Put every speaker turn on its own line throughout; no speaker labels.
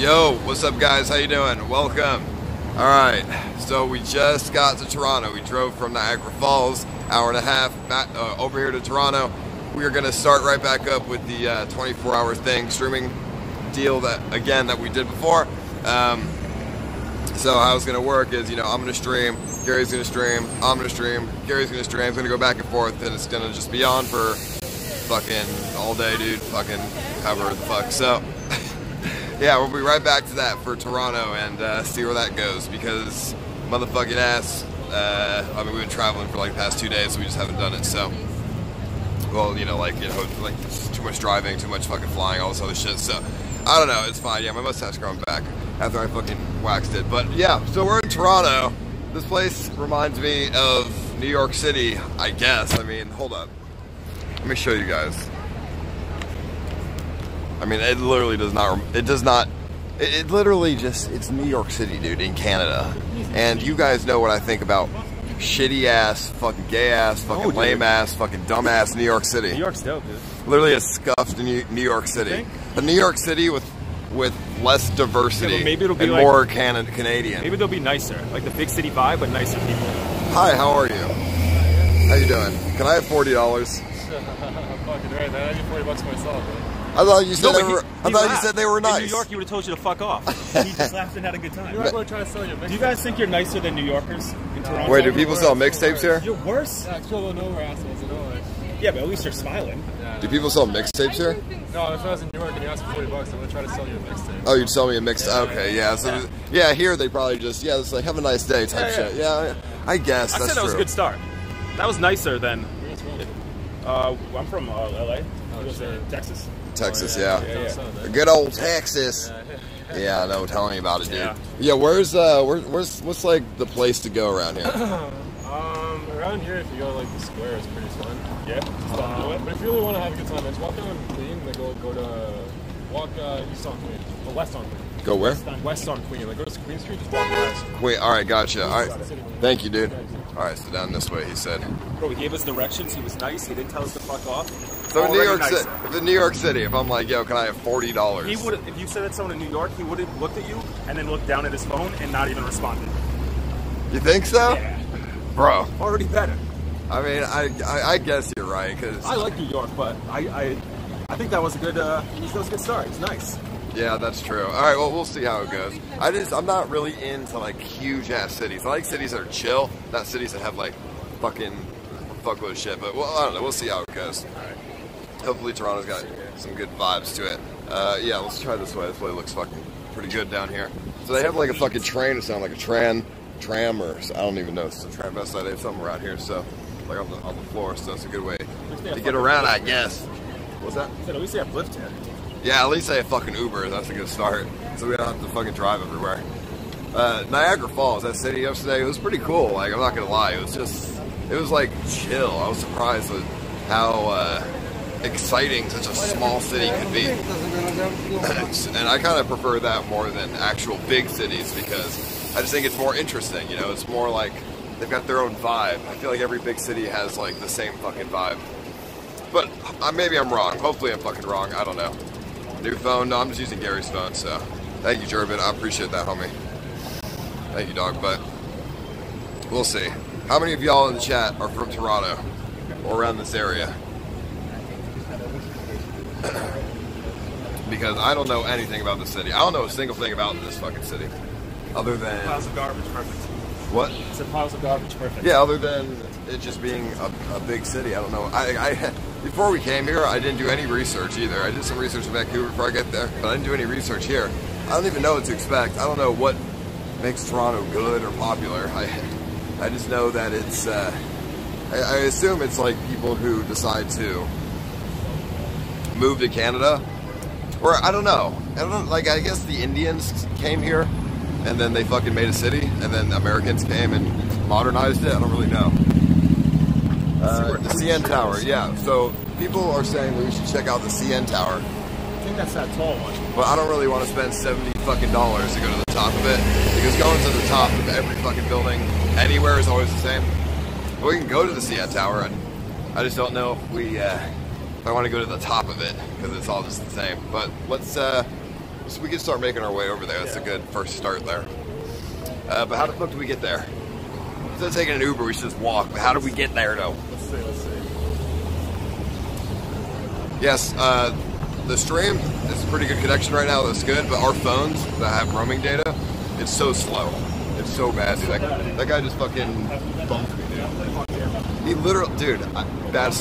Yo, what's up guys? How you doing? Welcome. All right, so we just got to Toronto. We drove from Niagara Falls, hour and a half, back, uh, over here to Toronto. We are gonna start right back up with the uh, 24-hour thing, streaming deal that, again, that we did before. Um, so how it's gonna work is, you know, I'm gonna stream, Gary's gonna stream, I'm gonna stream, Gary's gonna stream, it's gonna go back and forth, and it's gonna just be on for fucking all day, dude, fucking however the fuck. So, yeah, we'll be right back to that for Toronto and uh, see where that goes because motherfucking ass. Uh, I mean, we've been traveling for like the past two days, so we just haven't done it. So, well, you know, like you know, like too much driving, too much fucking flying, all this other shit. So, I don't know. It's fine. Yeah, my mustache growing back after I fucking waxed it. But yeah, so we're in Toronto. This place reminds me of New York City, I guess. I mean, hold up. Let me show you guys. I mean, it literally does not. It does not. It, it literally just. It's New York City, dude, in Canada. And you guys know what I think about shitty ass, fucking gay ass, oh, fucking
Oh,
lame ass, fucking dumb ass New York City.
New York's dope, dude.
Literally a scuffed New, New York City. A New York City with with less diversity
Yeah, maybe it'll be
and
like-
more Can- Canadian.
Maybe they'll be nicer, like the big city vibe, but nicer people.
Hi, how are you? How you doing? Can I have forty dollars?
Fucking right, man. I need 40 bucks myself, man.
I thought you said
No,
they
but he-
were. I
he
thought you said they were nice.
In New York, he would have told you to fuck off. he just laughed and had a good time.
You're not going to try to sell your mixtape.
Do you guys think you're nicer than New Yorkers in Toronto?
Wait, do people sell mixtapes here?
You're worse.
Yeah, people don't know we're assholes, you know?
Yeah, but at least you're smiling.
yeah,
Do people sell mixtapes here?
no, if I was in New York and you asked for 40 bucks, I would try to sell you a mixtape.
Oh, you'd sell me a mix. Okay, yeah. So, yeah, here they probably just yeah, it's like have a nice day type
Yeah, yeah.
shit. Yeah, I guess
I
that's
said that was a
true.
good start. That was nicer than.
Where?
Uh, I'm from uh, LA.
Oh,
He was, uh. Texas.
Texas,
Oh,
yeah.
yeah.
South.
Good old Texas. Yeah, I know. Tell me about it, dude.
Yeah.
Yeah, where's uh, where, where's what's like the place to go around here?
Um, around here, if you go like the square, it's pretty fun.
Yeah. Just don't know it.
but if you really want to have a good time, just walk down Queen, like go go to walk uh, east on Queen, or west on Queen,
Go where?
west on Queen. Like go to Queen Street, just walk west.
Wait, all right, gotcha. All right, thank you, dude. All right, so down this way, he said.
Bro, he gave us directions. He was nice. He didn't tell us to fuck off.
So in New York
nicer.
City, if in New York City, if I'm like, yo, can I have forty dollars?
He would, if you said that someone in New York, he would have looked at you and then looked down at his phone and not even responded.
You think so,
Yeah.
bro?
Already better.
I mean, I, I I guess you're right, cause
I like New York, but I, I, I think that was a good, uh, that was a good start. It's nice.
Yeah, that's true. All right, well, we'll see how it goes. I just I'm not really into like huge ass cities. I like cities that are chill, not cities that have like fucking fuckload of shit. But well, I don't know. We'll see how it goes. Hopefully, Toronto's got some good vibes to it. Uh, yeah, let's try this way. This way looks fucking pretty good down here. So they have like a fucking train or sounds like a tran, tram or I don't even know. It's a transvestite. They have something around here, so like on the on the floor. So it's a good way to get around, I guess. What's that?
At least they have Lyft here.
Yeah, at least they have fucking Uber. That's a good start. So we don't have to fucking drive everywhere. Uh, Niagara Falls, that city yesterday, it was pretty cool. Like, I'm not gonna lie, it was just, it was like chill. I was surprised with how uh, exciting such a small city could be. and I kind of prefer that more than actual big cities because I just think it's more interesting. You know, it's more like they've got their own vibe. I feel like every big city has like the same fucking vibe. But uh, maybe I'm wrong. Hopefully I'm fucking wrong. I don't know. New phone? No, I'm just using Gary's phone, so. Thank you, Durbin. I appreciate that, homie. Thank you, dog, but we'll see. How many of y'all in the chat are from Toronto or around this area? because I don't know anything about the city. I don't know a single thing about this fucking city. Other than.
Piles of garbage, perfect.
What?
It's a piles of garbage, perfect.
Yeah, other than it just being a, a big city. I don't know. I, I before we came here, I didn't do any research either. I did some research in Vancouver before I get there, but I didn't do any research here. I don't even know what to expect. I don't know what makes Toronto good or popular. I I just know that it's. Uh, I, I assume it's like people who decide to move to Canada, or I don't know. I don't. Like I guess the Indians came here, and then they fucking made a city, and then Americans came and modernized it. I don't really know. Uh, the CN Tower, yeah. So people are saying we should check out the CN Tower,
I think that's that tall one.
but I don't really want to spend seventy fucking dollars to go to the top of it because going to the top of every fucking building anywhere is always the same. But We can go to the CN Tower, and I just don't know if we uh, if I want to go to the top of it because it's all just the same. But let's uh, so we can start making our way over there. That's a good first start there. Uh, but how the fuck do we get there? Instead of taking an Uber, we should just walk. But how do we get there, though?
Let's see. Let's see.
Yes, uh, the stream is a pretty good connection right now. That's good. But our phones that have roaming data, it's so slow. It's so bad, dude. That, that guy just fucking bumped me, dude. He literally, dude, I, bad,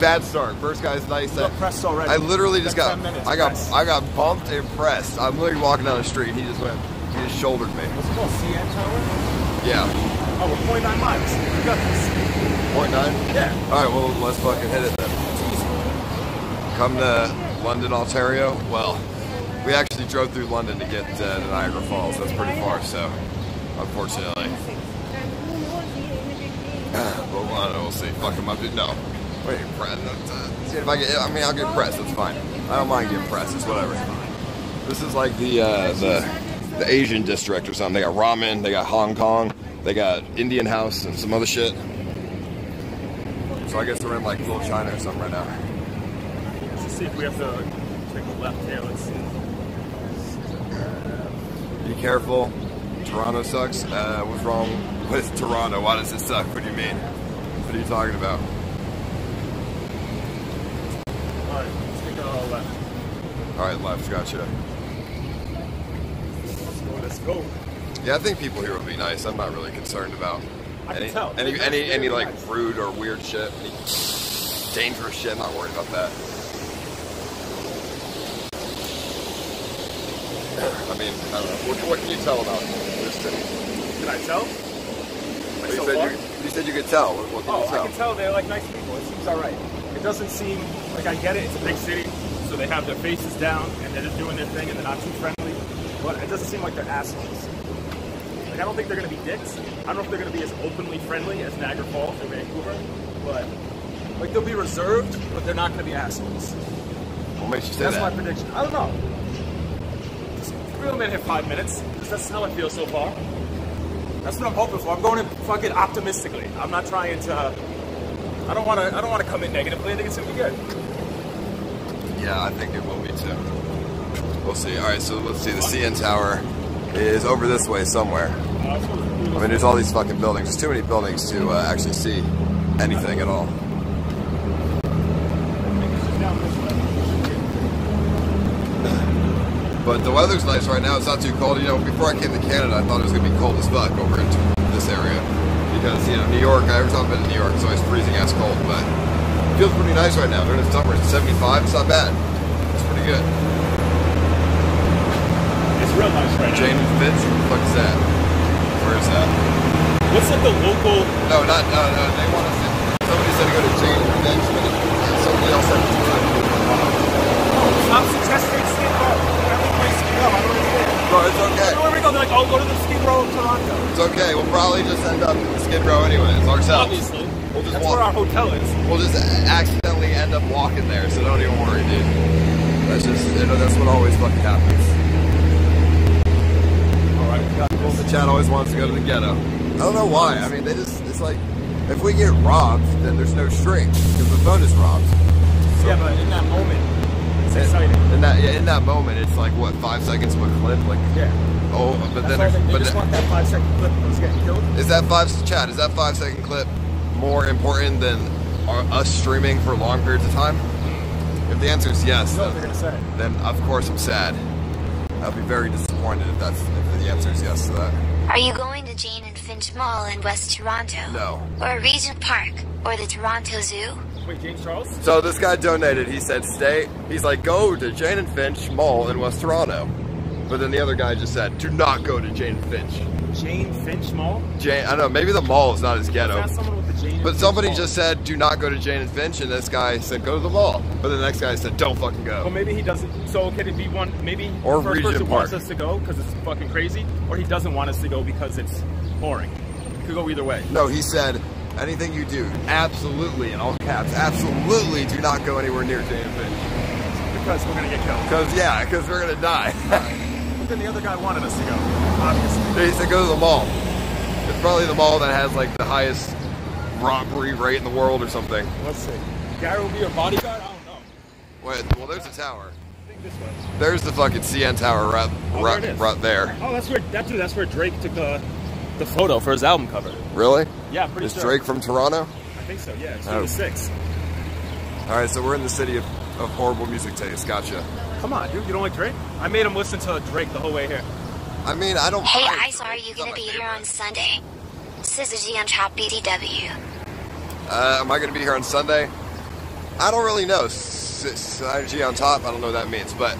bad start. First guy's nice.
got pressed already.
I literally just
Got
got,
10 minutes
I got,
pressed.
I got bumped and pressed. I'm literally walking down the street, and he just went, he just shouldered me.
What's it called? CN Tower?
Yeah,
Oh, we're 0.9 miles. We got this.
Point nine.
Yeah.
All right, well, let's fucking hit it then. Come to London, Ontario. Well, we actually drove through London to get uh, to Niagara Falls. That's pretty far, so unfortunately. but well, we'll see. Fuck him up. dude. No. Wait, press. Uh, see if I get. I mean, I'll get pressed. That's fine. I don't mind getting pressed. It's whatever. This is like the uh, the the Asian district or something. They got ramen. They got Hong Kong. They got Indian house and some other shit. So I guess we're in like little China or something right now.
Let's see if we have to take a left here. Let's see.
Be careful. Toronto sucks. Uh, what's wrong with Toronto? Why does it suck? What do you mean? What are you talking about?
All right, let's take a left.
All right, left. Gotcha.
Let's go. Let's go.
Yeah, I think people here will be nice. I'm not really concerned about
I
any
tell.
any any, any like rude or weird shit, any dangerous shit. I'm not worried about that. I mean, I don't know. What, what can you tell about this city?
Can I tell? Like
you,
so
said you, you said you could tell. What, what can
Oh,
you tell?
I can tell they're like nice people. It seems all right. It doesn't seem like I get it. It's a big city, so they have their faces down and they're just doing their thing and they're not too friendly. But it doesn't seem like they're assholes. Like I don't think they're gonna be dicks. I don't know if they're gonna be as openly friendly as Niagara Falls or Vancouver, but like they'll be reserved, but they're not gonna be assholes.
What makes you say
That's my prediction. I don't know. Just reel them in five minutes, that's how I feel so far. That's what I'm hoping for. I'm going in fucking optimistically. I'm not trying to. I don't want to. I don't want to come in negatively. I think it's gonna be good.
Yeah, I think it will be too. We'll see. All right, so let's see. The CN Tower is over this way somewhere. I mean, there's all these fucking buildings. There's too many buildings to uh, actually see anything at all. But the weather's nice right now. It's not too cold. You know, before I came to Canada, I thought it was gonna be cold as fuck over in this area because you know New York. I've been to New York, so it's freezing ass cold. But it feels pretty nice right now. During the summer, it's 75. It's not bad. It's pretty good.
Real nice right
Jane Fitz, what the fuck is that? Where is that?
What's like the local?
No, not no, no. They want us. To, somebody said to go to Jane Fitz, but somebody else said to do it.
Oh, Stop suggesting Skid Row. Every place you go, I don't understand.
Bro, it's okay.
Everywhere we go, they're like, "Oh, go to the Skid Row of Toronto."
It's okay. We'll probably just end up in Skid Row anyways, ourselves.
Obviously,
We'll just
that's where our
walk.
hotel is.
We'll just accidentally end up walking there, so don't even worry, dude. That's just you know that's what always fucking happens.
All right, we got
Well, the chat always wants to go to the ghetto. I don't know why. I mean, they just it's like if we get robbed, then there's no strings because the phone is robbed.
Yeah, but in that moment, it's
In-
exciting.
In that yeah, in that moment, it's like what five seconds of a clip, like
Yeah.
oh, but
That's
then
they,
there's-
they
but
just
then-
want that five second clip of us getting killed.
is that five chat? Is that five second clip more important than our, us streaming for long periods of time? If the answer is yes,
You
then,
gonna say.
then of course I'm sad. I'll be very disappointed if that's if the answer is yes to that.
Are you going to Jane and Finch Mall in West Toronto?
No.
Or Regent Park? Or the Toronto Zoo?
Wait, James Charles?
So this guy donated. He said, "Stay." He's like, "Go to Jane and Finch Mall in West Toronto." But then the other guy just said, "Do not go to Jane and Finch."
Jane Finch Mall?
Jane, I don't know. Maybe the mall is not as ghetto.
That's someone with the Jane. and
But somebody just said, "Do not go to Jane and Finch," and this guy said, "Go to the mall." But the next guy said, "Don't fucking go.
Well,
go."
maybe he doesn't. So could it be one? Maybe
Or
the first
Regent
person wants us to go because it's fucking crazy, or he doesn't want us to go because it's boring. It could go either way.
No, he said, "Anything you do, absolutely in all caps, absolutely do not go anywhere near Jane and Finch."
Because we're gonna get killed.
Because yeah, because we're gonna die.
But then the other guy wanted us to go. Obviously.
he said, "Go to the mall." It's probably the mall that has like the highest robbery rate in the world or something.
Let's see. Gary will be your bodyguard. I don't know.
Wait, well, there's a tower.
I think this way.
There's the fucking CN Tower right,
Oh,
right,
there it is.
right there.
Oh, that's where that dude. That's where Drake took the the photo for his album cover.
Really?
Yeah, pretty
Is
sure.
Drake from Toronto?
I think so. Yeah, it's
Oh.
six.
All right, so we're in the city of, of horrible music taste. Gotcha.
Come on, dude. You don't like Drake? I made him listen to Drake the whole way here.
I mean, I don't.
Hey,
mind
Ice, are you gonna be
my
here on Sunday? Scissor on top BTW.
Uh, am I going to be here on Sunday? I don't really know. Synergy on top. I don't know what that means, but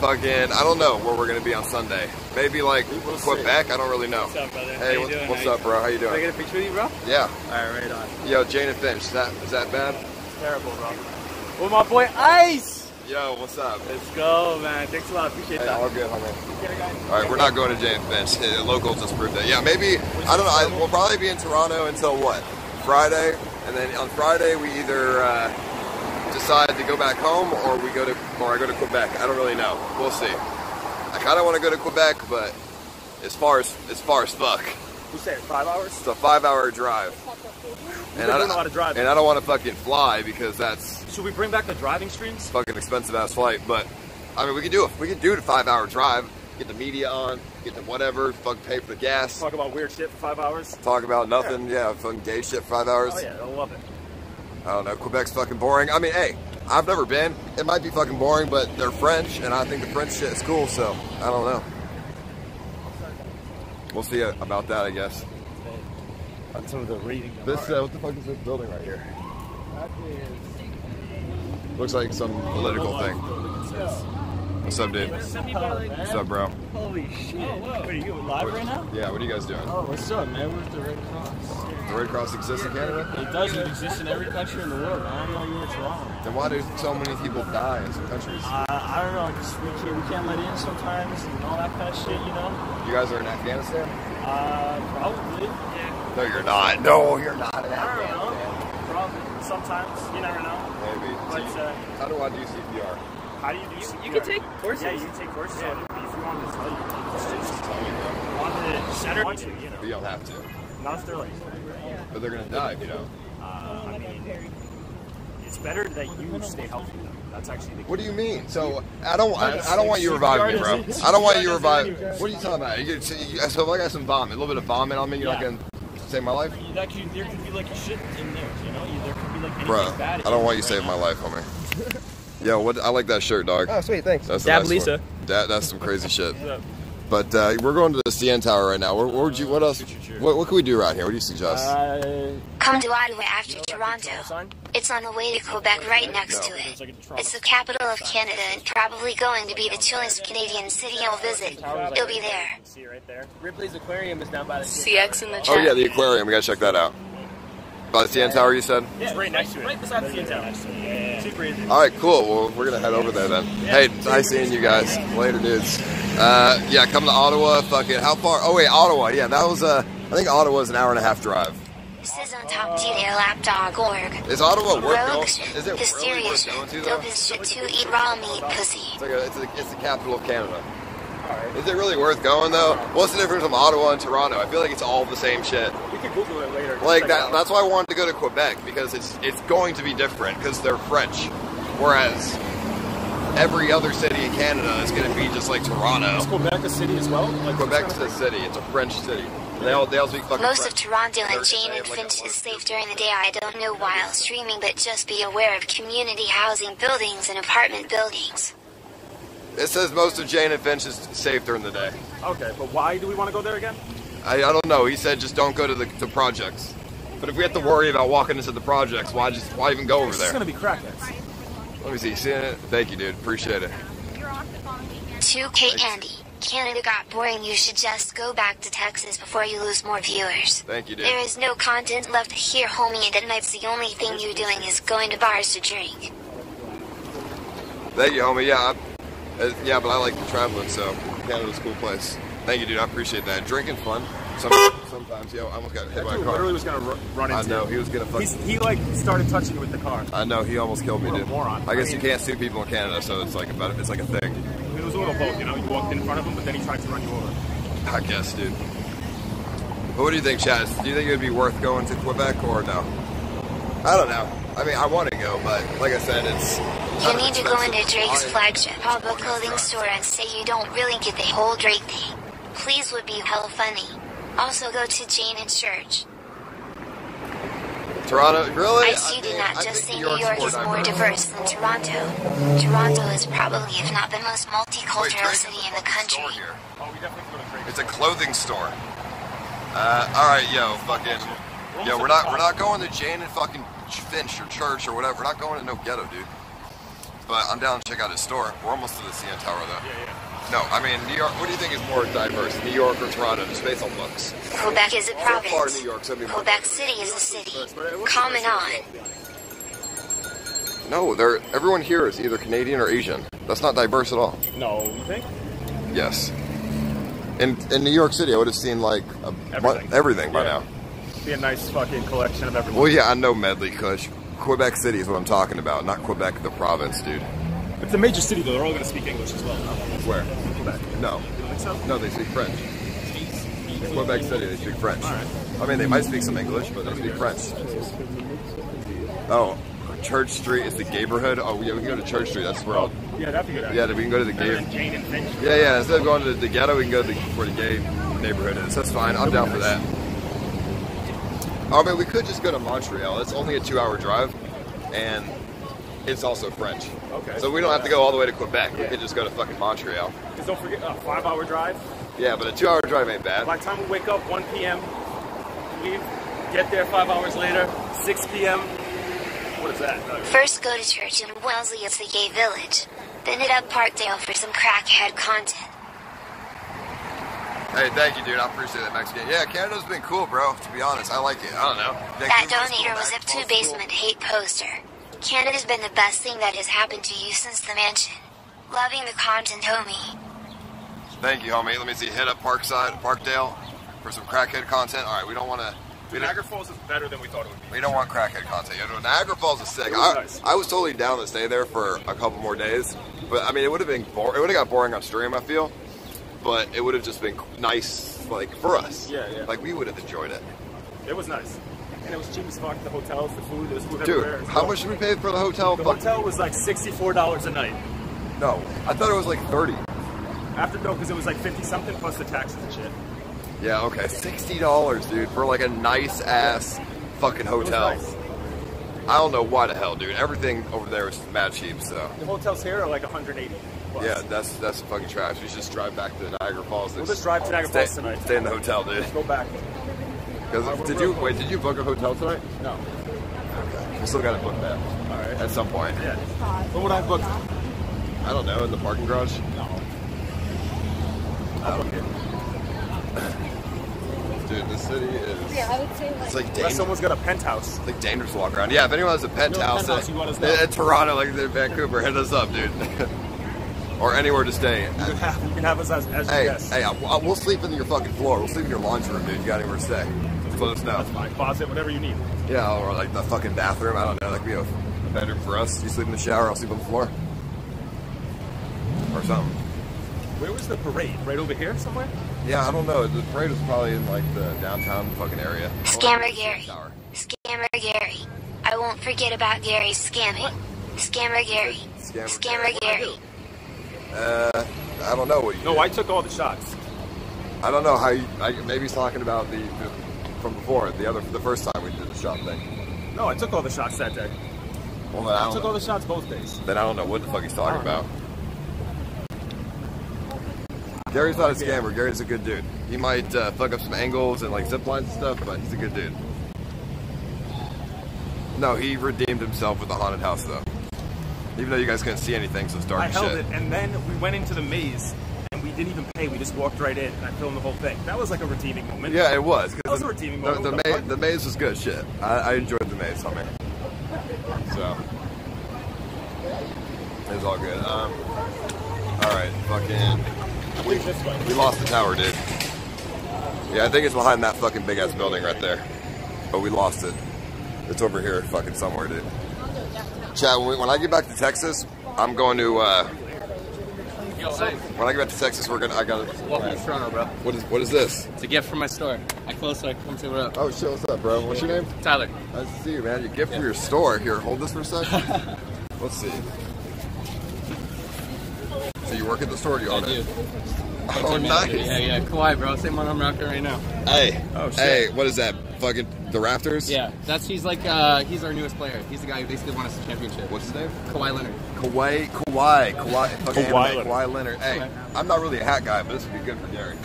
fucking, I don't know where we're going to be on Sunday. Maybe like we'll Quebec. I don't really know.
What's up, brother?
Hey, what-
doing?
what's
How you-
up, bro? How you doing?
Can I
doing?
get a picture with you, bro?
Yeah.
All right, right on.
Yo, Jane and Finch. Is that is that bad?
Terrible, bro. Well, my boy Ice.
Yo, what's up?
Let's go, man. Thanks a lot. Appreciate
Hey,
that.
all good, homie.
Get it, guys.
All right, we're not going to James and Finch. The locals just proved that. Yeah, maybe I don't know. I, we'll probably be in Toronto until what? Friday, and then on Friday we either uh, decide to go back home or we go to or I go to Quebec. I don't really know. We'll see. I kind of want to go to Quebec, but as far as as far as fuck,
Who said five hours?
it's a five-hour drive,
been doing a lot of driving.
and I don't want to fucking fly because that's
Should we bring back the driving streams?
fucking expensive ass flight. But I mean, we could do it. We could do the five-hour drive. Get the media on. Get the whatever. fuck pay for the gas.
Talk about weird shit for five hours.
talk about nothing. Yeah, fucking gay shit for five hours.
Oh yeah, I love it.
I don't know. Quebec's fucking boring. I mean, hey, I've never been. It might be fucking boring, but they're French, and I think the French shit is cool. So I don't know. We'll see about that, I guess.
On some of the reading.
This uh, what the fuck is this building right here? Looks like some political thing. What's up, dude? What's up, bro?
Holy shit. What are you live right now?
Yeah, what are you guys doing?
Oh, what's up, man? We're at the Red Cross.
The Red Cross exists in Canada?
It does. It exists in every country in the world. I don't know you were in Toronto.
Then why do so many people die in some countries?
Uh, I don't know. Just we can't, we can't let in sometimes and all that kind of shit, you know?
You guys are in Afghanistan?
Uh, probably. Yeah.
No, you're not. No, you're not in
I don't
Afghanistan.
know. Probably. Sometimes. You never know.
Maybe.
But, uh,
How do I do CPR?
How do you do CPR?
you can take courses.
Yeah, you can take courses on it. If you wanted to tell you, just
Tell me, bro.
on the center. Want to, you know,
But you don't have to.
not if they're like.
But they're gonna die if you don't.
Uh, I mean, it's better that you stay healthy. Though. That's actually the.
What do you mean? So I don't. I, I don't want you reviving me, bro. I don't want you revive. What are you talking about? You, so, you, so if I got some vomit, a little bit of vomit on me, you're not
Yeah.
gonna save my life,
That could, there could be like a shit in there, you know? There could be like anything
bro. I don't want you saving my life, homie. Yo, what? I like that shirt, dog.
Oh, sweet, thanks.
That's
Dab
nice
Lisa.
one. That, that's some crazy shit.
up?
But uh, we're going to the CN Tower right now. What, what would you? What else? What, what can we do around here? What do you suggest?
Uh,
Come to Ottawa after Toronto. It's on the way to Quebec right next to it.
like a Toronto.
It's the capital of Canada and probably going to be the chillest Canadian city you'll visit. You'll be there.
See right there.
Ripley's Aquarium is down by the
CX in the
oh yeah, the aquarium. We gotta check that out. By the CN Tower, you said?
It's right next to it.
Right beside the CN Tower.
Yeah. Super easy.
All right, cool. Well, we're gonna head over there then. Hey, it's nice seeing you guys. Later, dudes. Uh, yeah, come to Ottawa. Fucking how far? Oh wait, Ottawa. Yeah, that was uh, I think Ottawa's an hour and a half drive.
This is on topdetaillap.org.
Is Ottawa worth going?
Rogues,
Is it really worth going to though?
dopest shit to eat raw meat pussy.
It's like a, it's, a, it's the capital of Canada. Is it really worth going though? What's the difference from Ottawa and Toronto? I feel like it's all the same shit.
We could Google it later.
Like that. That's why I wanted to go to Quebec because it's it's going to be different because they're French, whereas every other city in Canada is going to be just like Toronto.
Is Quebec a city as well? Like
Quebec's a city. It's a French city. They all they all speak fucking
Most of Toronto and Jane and
have, like,
Finch is safe during the day. I don't know while streaming, but just be aware of community housing buildings and apartment buildings.
It says most of Jane and Finch is safe during the day.
Okay, but why do we want to go there again?
I, I don't know. He said just don't go to the, the projects. But if we have to worry about walking into the projects, why just why even go over there?
It's gonna be crackheads.
Let me see. See it? Thank you, dude. Appreciate it.
2K Andy. Canada got boring. You should just go back to Texas before you lose more viewers.
Thank you, dude.
There is no content left here, homie, and at nights the only thing you're doing is going to bars to drink.
Thank you, homie. Yeah, I, uh, yeah, but I like traveling, so Canada's a cool place. Thank you, dude. I appreciate that. Drinking fun. Some, sometimes, yo, I almost got hit
That
by a car.
literally was gonna ru- run
I know he was gonna fuck.
He's, he like started touching you with the car.
I know he almost killed me, dude.
moron.
I guess
I
you
mean-
can't sue people in Canada, so it's like a it's like a thing.
It was a little both, you know. You walked in front of him, but then he tried to run you over.
I guess, dude. But what do you think, Chaz? Do you think it would be worth going to Quebec or no? I don't know. I mean, I want to go, but like I said, it's
You need to go into. Drake's flagship Pablo clothing store and say you don't really get the whole Drake thing. Please would be hella funny. Also go to Jane and Church.
Toronto, really?
I see you did not just say New York is more diverse than Toronto. Toronto is probably, if not the most multicultural city in the country.
Oh, we definitely go to Drake.
It's a clothing store. Uh, all right, yo, fucking, yo, we're not we're not going to Jane and fucking Finch or Church or whatever. We're not going to no ghetto, dude. But I'm down to check out his store. We're almost to the CN Tower though.
Yeah, yeah.
No, I mean New York. What do you think is more diverse, New York or Toronto? Just based on looks.
Quebec is a
So far,
province.
New York, gonna be
Quebec
diverse.
City is a city. Common on.
No, they're everyone here is either Canadian or Asian. That's not diverse at all.
No, you think?
Yes. In in New York City, I would have seen like a,
Everything.
everything by
Yeah.
now.
Be a nice fucking collection of everyone.
Well, yeah, I know Medley, Kush. Quebec City is what I'm talking about, not Quebec the province, dude.
It's a major city though. They're all gonna speak English as well.
Where?
Quebec.
No.
You think so?
No, they speak French. In Quebec City, they speak French.
Right.
I mean, they might speak some English, but they speak French. Oh, Church Street is the neighborhood. Oh, yeah, we can go to Church Street. That's where all.
Yeah, that'd be good.
Yeah, we can go to the gay.
than Jane and Finch.
Yeah, yeah. Instead of going to the ghetto, we can go to the, where the gay neighborhood is. That's fine. I'm down for that. Oh, I mean, we could just go to Montreal. It's only a two-hour drive, and it's also French.
Okay.
So we don't have to go all the way to Quebec. We could just go to fucking Montreal.
Just don't forget a five-hour drive.
Yeah, but a two-hour drive ain't bad.
By the time we wake up, 1 p.m., leave, get there five hours later, 6 p.m. What is that? Uh,
First go to church in Wellesley, it's the gay village. Then hit up Parkdale for some crackhead content.
Hey, thank you, dude. I appreciate that, Mexican. Yeah, Canada's been cool, bro. To be honest, I like it. I don't know.
That
Vancouver's
donator
cool,
was up
Vancouver's
to
cool.
basement hate poster. Canada's been the best thing that has happened to you since the mansion. Loving the content, homie.
Thank you, homie. Let me see. Hit up Parkside, Parkdale for some crackhead content. All right, we don't want to. We
Niagara Falls is better than we thought it would be.
we don't want crackhead content. You know, Niagara Falls is sick.
Was
I,
nice.
I was totally down to stay there for a couple more days, but I mean, it would have been bor- it would have got boring on stream. I feel, but it would have just been nice, like for us.
Yeah, yeah.
Like we would have enjoyed it.
It was nice. And it was cheap as fuck. The hotels, the food, there was food
Dude,
everywhere.
how much did we pay for the hotel?
The
Fuck-
hotel was like $64 a night.
No, I thought it was like thirty.
After no, because it was like 50 something plus the taxes and shit.
Yeah, okay. Sixty dollars, dude, for like a nice ass fucking hotel.
nice.
I don't know why the hell, dude. Everything over there is mad cheap, so
The hotels here are like 180. Plus.
yeah, that's that's fucking trash. We should just drive back to Niagara Falls.
We'll just drive to Niagara
stay,
Falls tonight.
Stay in the hotel, dude.
Go back.
Because did you wait? Did you book a hotel tonight?
No.
We still gotta book that
All right.
at some point.
Yeah. What would I book?
I don't know in the parking garage.
No. I'll book it.
Dude, the city is.
Yeah, I would say like.
It's like dangerous.
someone's got a penthouse.
It's like dangerous to walk around. Yeah, if anyone has a penthouse,
penthouse,
at,
you let us know.
at Toronto, like in Vancouver, hit us up, dude. or anywhere to stay.
You can have, you can have us as, as your
Hey,
guests.
hey, I, I- we'll sleep in your fucking floor. We'll sleep in your laundry room, dude. You got anywhere to stay? Just let us know.
That's fine. Closet, whatever you need.
Yeah, or like the fucking bathroom. I don't know. Like we have a bedroom for us. You sleep in the shower. I'll sleep on the floor, or something.
Where was the parade? Right over here somewhere?
Yeah, I don't know. The parade was probably in like the downtown fucking area.
Scammer Gary.
Tower.
Scammer Gary. I won't forget about Gary's scamming. Scammer Gary.
Scammer
Scammer Gary.
Uh, I don't know what you.
No,
did.
I took all the shots.
I don't know how you. I, maybe he's talking about the, the from before the other the first time we did the shot thing.
No, I took all the shots that day.
Well, then I
I took all the shots both days.
then I don't know what the fuck he's talking about. Gary's not a scammer. Gary's a good dude. He might uh, fuck up some angles and like zip lines and stuff, but he's a good dude. No, he redeemed himself with the haunted house though. Even though you guys couldn't see anything, so it's dark
I held
shit.
it, and then we went into the maze, and we didn't even pay. We just walked right in, and I filmed the whole thing. That was like a redeeming moment.
Yeah, it was.
That was
the,
a redeeming moment.
the,
What the
ma- the maze was good shit. I, I enjoyed the maze, homie. So it was all good. Um, all right, fucking. We, we lost the tower, dude. Yeah, I think it's behind that fucking big ass building right there. But we lost it. It's over here, fucking somewhere, dude. Chad, when, we, when I get back to Texas, I'm going to. Uh, when I get back to Texas, we're gonna. I gotta.
Welcome to Toronto, bro.
What is what is this?
It's a gift from my store. I close so I can come say what up.
Oh shit, what's up, bro? What's your name?
Tyler.
Nice to see you, man. Your gift from your store. Here, hold this for a sec. Let's see. So you work at the store? or Do you
I
own
do.
it? Oh, nice.
Yeah, yeah. Kawhi, bro. Same one I'm rocking right now.
Hey,
Oh, shit.
hey, what is that? Fucking the Raptors?
Yeah, that's he's like uh, he's our newest player. He's the guy who basically won us the championship.
What's his name?
Kawhi Leonard.
Kawhi, Kawhi, Kawhi, fucking
Kawhi Leonard.
Kawhi Leonard. Hey,
Okay.
I'm not really a hat guy, but this would be good for Gary.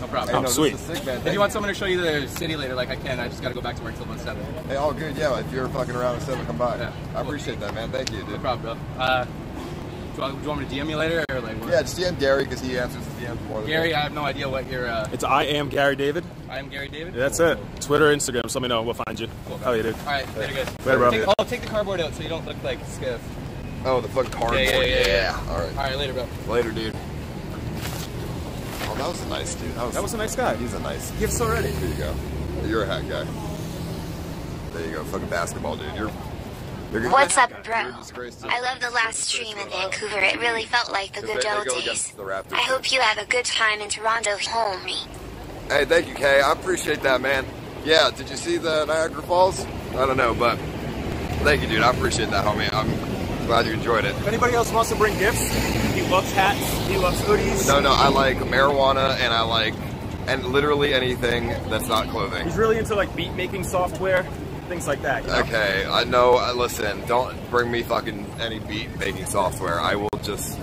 No problem.
Hey, no, this
sweet.
is sick, man.
If you want someone to show you the city later, like I can, I just gotta go back to work till about seven.
Hey, all good. Yeah, if you're fucking around at seven, come by.
Yeah.
I appreciate that, man. Thank you, dude.
No problem, bro. Uh, do you, want, do you want me to DM you later or like? What?
Yeah, just DM Gary because he answers the DMs more. than
Gary,
me.
I have no idea what your. Uh,
It's I am Gary David.
I am Gary David.
Yeah, that's it. Twitter, Instagram. Just let me know. We'll find you.
Cool.
Hell yeah, dude.
All right, later, guys.
Later, bro.
Take, oh, take the cardboard out so you don't look like skiff.
Oh, the fucking cardboard.
Yeah, yeah, yeah, yeah.
All right.
All right, later, bro.
Later, dude. Oh, that was a nice dude. That was,
That was a nice guy.
He's a nice.
Gifts already.
There you go. You're a hat guy. There you go. Fucking basketball, dude. You're. You're good.
What's up, bro?
a disgrace to-
I love the last stream in Vancouver. It really felt like the good
They- they
old days.
against the Raptors.
I hope you have a good time in Toronto, homie.
Hey, thank you, Kay. I appreciate that, man. Yeah, did you see the Niagara Falls? I don't know, but thank you, dude. I appreciate that, homie. I'm glad you enjoyed it.
If anybody else wants to bring gifts, he loves hats. He loves hoodies.
No, no, I like marijuana and I like and literally anything that's not clothing.
He's really into like beat making software, things like that. You know?
Okay, I know. uh, Listen, don't bring me fucking any beat making software. I will just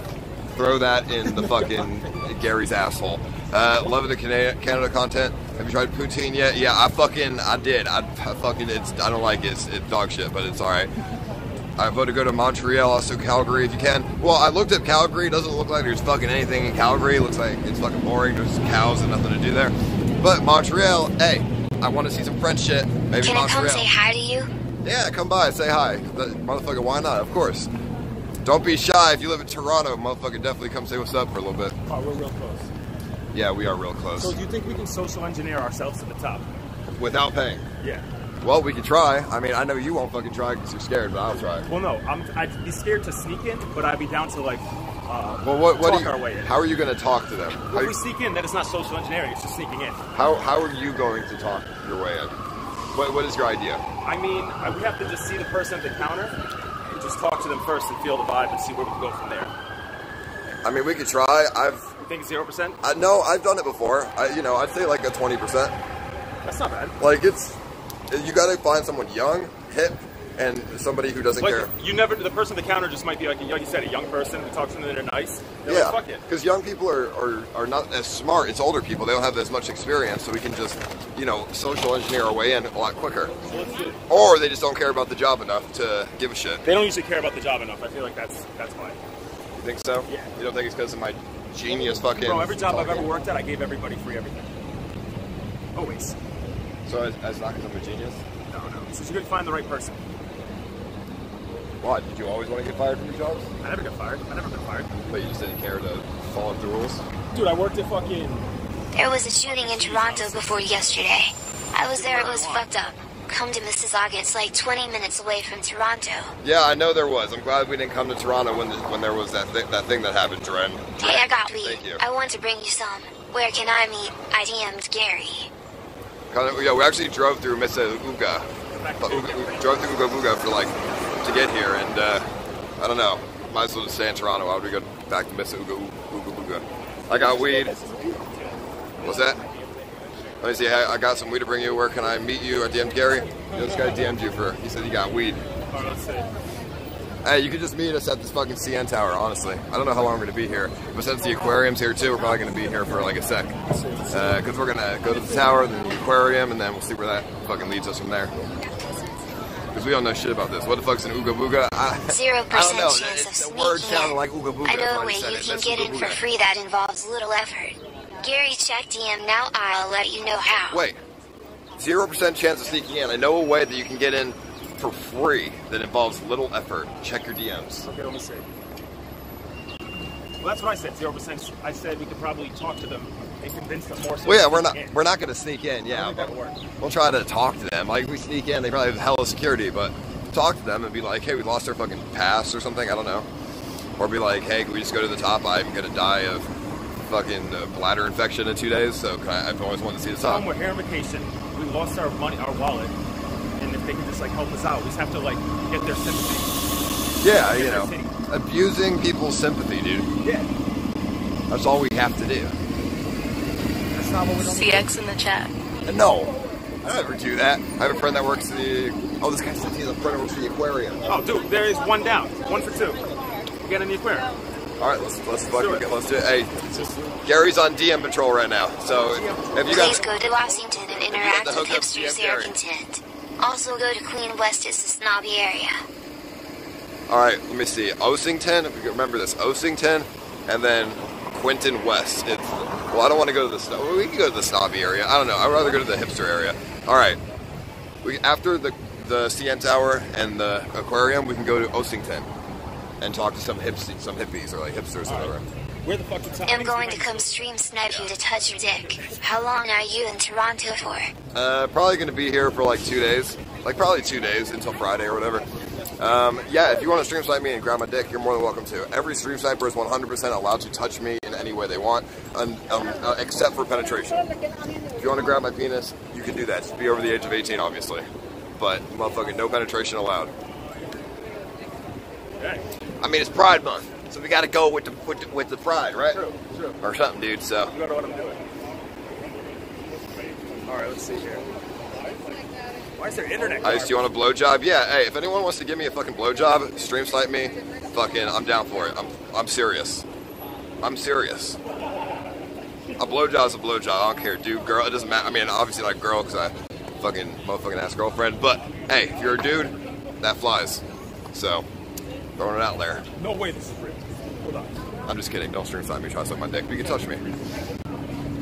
throw that in the fucking Gary's asshole. Uh, loving the Canada, Canada content. Have you tried poutine yet? Yeah, I fucking I did. I, I fucking it's I don't like it. It's, it's dog shit, but it's all right. I vote to go to Montreal, also Calgary if you can. Well, I looked at Calgary. It doesn't look like there's fucking anything in Calgary. It looks like it's fucking boring. There's cows and nothing to do there. But Montreal, hey, I want to see some French shit. Maybe
Can I come say hi to you?
Yeah, come by, say hi. That- motherfucker, why not? Of course. Don't be shy. If you live in Toronto, motherfucker, definitely come say what's up for a little bit.
Oh, we're real close.
Yeah, we are real close.
So do you think we can social engineer ourselves to the top?
Without paying.
Yeah.
Well, we could try. I mean, I know you won't fucking try because you're scared, but I'll try.
Well, no, I'm, I'd be scared to sneak in, but I'd be down to like uh,
Well, what, what
talk
do you,
our way in.
how are you going to talk to them? How,
When we sneak in, then it's not social engineering; it's just sneaking in.
how, how are you going to talk your way in? What, what is your idea?
I mean, I would have to just see the person at the counter and just talk to them first and feel the vibe and see where we can go from there.
I mean, we could try. I've,
You think zero percent?
I know I've done it before. I, you know, I'd say like a 20%.
That's not bad.
Like it's, you got to find someone young, hip, and somebody who doesn't
Like
care.
you never, the person at the counter just might be like, like you said, a young person who talks to them and they're nice. They're
Yeah,
like, fuck it.
because young people are, are, are not as smart. It's older people. They don't have as much experience, so we can just, you know, social engineer our way in a lot quicker.
So let's do it.
Or they just don't care about the job enough to give a shit.
They don't usually care about the job enough. I feel like that's that's why.
You think so?
Yeah.
You don't think it's because of my genius fucking.
Bro, every job I've ever worked at, I gave everybody free everything. Always.
So it's, it's not because I'm a genius.
No, no. It's just you gotta find the right person.
Why? Did you always want to get fired from your jobs?
I never got fired. I never got fired.
But you just didn't care to follow the rules.
Dude, I worked at fucking.
There was a shooting in Toronto before yesterday. I was there, it was fucked up. Come to Mississauga, it's like 20 minutes away from Toronto.
Yeah, I know there was. I'm glad we didn't come to Toronto when the, when there was that thi- that thing that happened, Dren.
Hey, I got weed.
Thank you.
I want to bring you some. Where can I meet? I DM'd Gary.
Kind of, yeah, we actually drove through. But we, we drove through Ooga Booga for like to get here, and uh, I don't know. Might as well just stay in Toronto. Why would we go back to Mississauga? Ooga Booga. I got weed. What's that? Let me see. I, I got some weed to bring you. Where can I meet you? I DM'd Gary. You know, this guy DM'd you for. He said he got weed.
Alright, let's see.
Hey, you could just meet us at this fucking CN Tower, honestly. I don't know how long we're gonna be here. But since the aquarium's here too, we're probably gonna be here for like a sec. Uh, because we're gonna go to the tower, then the aquarium, and then we'll see where that fucking leads us from there. Because we don't know shit about this. What the fuck's an Ooga Booga? I,
Zero
I don't
percent
know.
chance of
It's, the
sneaking
word
in.
like Ooga Booga.
I know a way you can get in for free that involves little effort. Gary, check DM now. I'll let you know how.
Wait. Zero percent chance of sneaking in. I know a way that you can get in for free that involves little effort. Check your DMs.
Okay, let me see. Well, that's what I said. Zero percent. I said we could probably talk to them and convince them more. so
Well, yeah, we're not
in.
we're not gonna sneak in. Yeah. We'll try to talk to them. Like if we sneak in, they probably have hella security, but talk to them and be like, hey, we lost our fucking pass or something. I don't know. Or be like, hey, can we just go to the top? I'm gonna die of fucking uh, bladder infection in two days, so can I, I've always wanted to see the top.
them we're here on vacation. We lost our money, our wallet, and if they can just like help us out, we just have to like get their sympathy.
Yeah, you know,
city.
abusing people's sympathy, dude.
Yeah.
That's all we have to do.
That's not what we're doing.
CX in the chat.
Uh, no, I never do that. I have a friend that works at the. Oh, this guy says he's a friend that works at the aquarium.
Oh, dude, there is one down. One for two. Get in the aquarium.
All right, let's let's
do
fucking
it.
get, let's do it. Hey, Gary's on DM patrol right now, so if you guys
Please
guys
go to Ossington and interact with
hookup,
hipsters
DM
they are content. Also go to Queen West, it's a snobby area.
All right, let me see. Ossington, if you remember this, Ossington, and then Quinton West. It's well, I don't want to go to the snob. well, We can go to the snobby area. I don't know. I'd rather go to the hipster area. All right, we after the the CN Tower and the aquarium, we can go to Ossington and talk to some hippies, some hippies or like hipsters or whatever.
Where the fuck is
I'm going to come stream snipe you to touch your dick. How long are you in Toronto for?
Uh, probably going to be here for like two days, like probably two days until Friday or whatever. Um, yeah, if you want to stream snipe me and grab my dick, you're more than welcome to. Every stream sniper is 100% allowed to touch me in any way they want, un, um, uh, except for penetration. If you want to grab my penis, you can do that. Just be over the age of 18, obviously. But motherfucking no penetration allowed. I mean, it's Pride Month, so we got to go with the, with the with the pride, right?
True, true.
Or something, dude. So
You go to what I'm doing. All right, let's see here. Why is there internet?
Ice, do you want a blowjob? Yeah, hey, if anyone wants to give me a fucking blowjob, stream snipe me, fucking, I'm down for it. I'm, I'm serious. I'm serious. A blowjob's a blowjob. I don't care, dude, girl. It doesn't matter. I mean, obviously like girl because I fucking motherfucking ass girlfriend. But hey, if you're a dude, that flies. So throwing it out there.
No way this is real. Hold on.
I'm just kidding. Don't stream snipe me. Try to suck my dick. But you can touch me.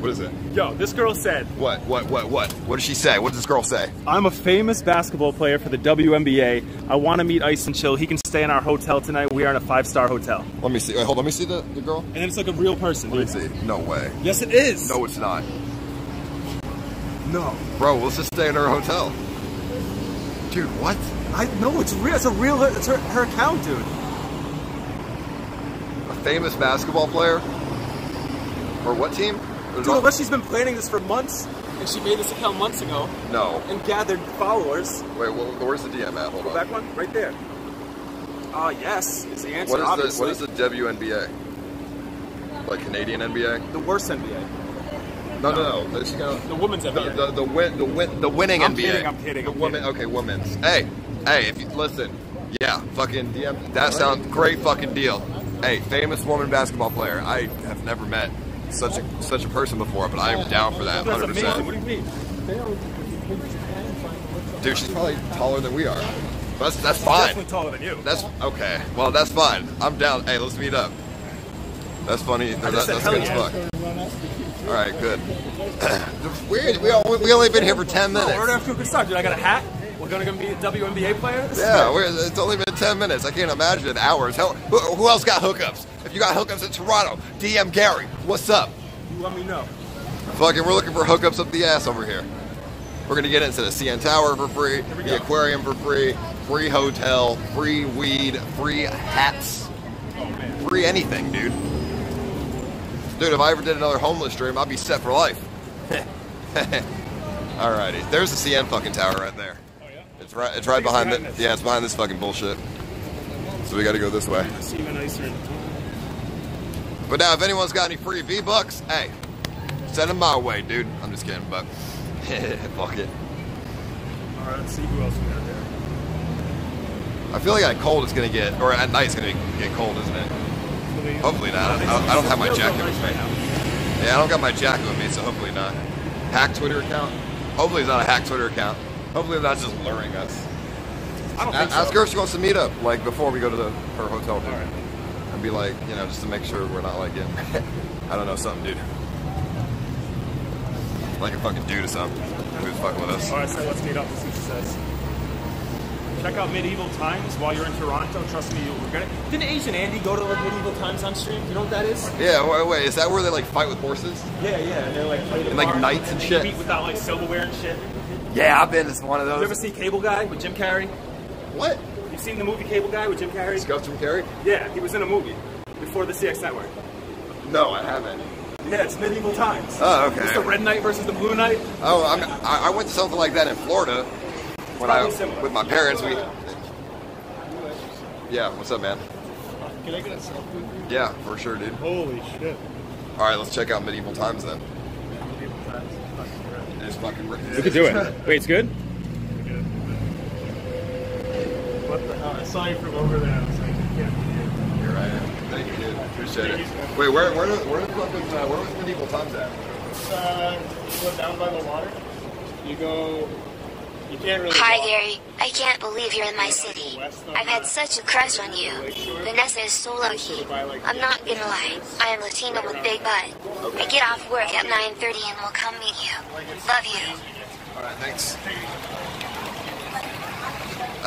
What is it?
Yo, this girl said,
What? What? What? What? What did she say? What did this girl say?
I'm a famous basketball player for the WNBA. I want to meet Ice and Chill. He can stay in our hotel tonight. We are in a five star hotel.
Let me see. Wait, hold. on. Let me see the, the girl.
And then it's like a real person.
Let me see. No way.
Yes, it is.
No, it's not.
no.
Bro, let's just stay in her hotel. Dude, what?
I know it's real. It's a real. It's her, her account, dude.
Famous basketball player? Or what team?
Dude,
not-
unless she's been planning this for months, and she made this account months ago
no.
and gathered followers.
Wait, wh- where's the DM at? Hold
Go
on.
back one, right there. Ah, yes, is the answer.
What is the
obviously.
what is the WNBA? Like Canadian NBA?
the worst NBA?
No, no, no. She got
The women's
the
NBA.
the the, win, the, win, the winning
I'm
NBA.
kidding, I'm kidding,
The
I'm
woman.
kidding.
Okay, women's. Hey, hey. If you listen, yeah, fucking DM. That sounds great. Fucking deal. Hey, famous woman basketball player. I have never met such a such a person before, but I am down for that.
That's
Hundred
amazing. What do you mean?
Dude, she's probably taller than we are. That's that's
Definitely
fine.
taller than you.
That's okay. Well, that's fine. I'm down. Hey, let's meet up. That's funny. That, that's good as fuck. All right, good. we we, all, we only been here for
10
minutes.
we're gonna good start, dude. I got a hat. We're gonna be a WNBA player.
Yeah, we're, it's only been 10 minutes. I can't imagine hours. Hell, who, who else got hookups? If you got hookups in Toronto, DM Gary. What's up?
You let me know.
Fucking, we're looking for hookups up the ass over here. We're gonna get into the CN Tower for free, the
go.
aquarium for free, free hotel, free weed, free hats,
Oh man.
free anything, dude. Dude, if I ever did another homeless stream, I'd be set for life. Alrighty, there's the CN fucking tower right there. It's right, it's right behind it.
this.
Yeah, it's behind this fucking bullshit. So we got to go this way.
See you nicer.
But now, if anyone's got any free V bucks, hey, send them my way, dude. I'm just kidding, but fuck it.
All right, let's see who else we got there.
I feel like at cold it's gonna get, or at night it's gonna get cold, isn't it? Hopefully not. I don't, I don't have my jacket with me. Yeah, I don't got my jacket with me, so hopefully not. Hack Twitter account? Hopefully it's not a hack Twitter account. Hopefully that's just luring us.
I don't
A-
think so.
Ask her if she wants to meet up, like before we go to the her hotel room.
Right.
And be like, you know, just to make sure we're not like getting, I don't know, something, dude. Like a fucking dude or something. Who's fucking with us.
All right, so let's meet up and see what she says. Check out Medieval Times while you're in Toronto. Trust me, you'll regret it. Didn't Asian Andy go to like Medieval Times on stream? You know what that is?
Yeah, wait, wait, is that where they like fight with horses?
Yeah, yeah. And they're like fighting
And, like, knights and
they
shit?
Beat without like silverware and shit.
Yeah, I've been to one of those.
You ever see Cable Guy with Jim Carrey?
What?
You've seen the movie Cable Guy with Jim Carrey?
Scuffed from Carrie?
Yeah, he was in a movie before the CX Network.
No, I haven't.
Yeah, it's Medieval Times.
Oh, okay.
It's the Red Knight versus the Blue Knight.
Oh, I'm, I, I went to something like that in Florida when I
similar.
with my parents. We. Yeah, what's up, man?
Can I get a selfie?
Yeah, for sure, dude.
Holy shit.
All right, let's check out medieval times then. It's fucking.
We could do it. Wait, it's good?
What the hell? I saw you from over there. I was like, yeah.
Here I am. Thank you, dude. Appreciate it. Wait, where where do- where the fucking uh, where was medieval times at?
Uh, you go down by the water. You go. You can't really.
Hi
walk.
Gary, I can't believe you're in my city. I've had such a crush on you. Vanessa is so lucky. I'm not gonna lie, I am Latino with big butt. I get off work at 9.30 and will come meet you. Love you.
All right, thanks.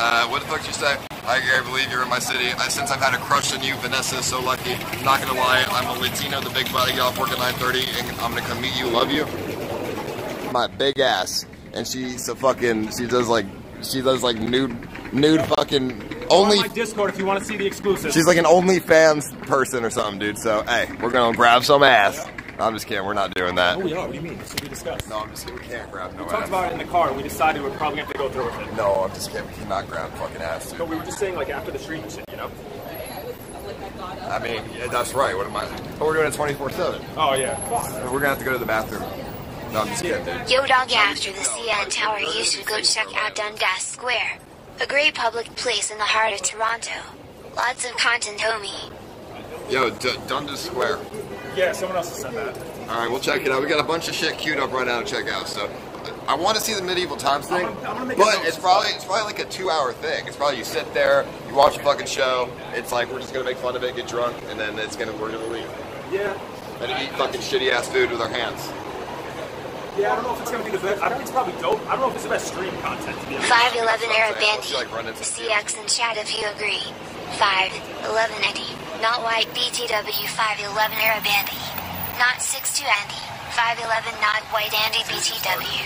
Uh, what the fuck did you say? I, Gary, I believe you're in my city. I, since I've had a crush on you, Vanessa is so lucky. I'm not gonna lie, I'm a Latino, the big butt. I get off work at 9:30, and I'm gonna come meet you. Love you. My big ass, and she's a fucking. She does like, she does like nude, nude fucking only.
On my Discord if you want to see the exclusives.
She's like an OnlyFans person or something, dude. So hey, we're gonna grab some ass. I'm just kidding. We're not doing that.
Oh, we are. What do you mean? Be discussed.
No, I'm just kidding. We can't grab no
We talked
ass.
about it in the car. We decided we're probably to have to go through with it.
No, I'm just kidding. We cannot grab fucking ass, dude.
But we were just saying, like, after the stream and shit, you know?
I mean, yeah, that's right. What am I? But we're doing it 24 7.
Oh, yeah.
We're gonna have to go to the bathroom. No, I'm just kidding, dude.
Yo dog after the CN Tower, you should go check out Dundas Square. A great public place in the heart of Toronto. Lots of content, homie.
Yo, D- Dundas Square.
Yeah, someone else has said that.
All right, we'll check it out. We got a bunch of shit queued up right now to check out. So, I want to see the medieval times thing,
I'm gonna- I'm gonna make
but it's probably it's probably like a two-hour thing. It's probably you sit there, you watch a fucking show. It's like we're just gonna make fun of it, get drunk, and then it's gonna we're gonna leave
Yeah.
and eat fucking shitty ass food with our hands.
Yeah, I don't know if it's going to be the best. I think it's probably dope. I don't know if it's the best stream content, to be honest.
511 Arab
Let's
Bandy.
like
CX and chat if you agree. 511 Eddie. Not white BTW 511 Arab Andy. Not 62 Andy. 511 not white Andy BTW.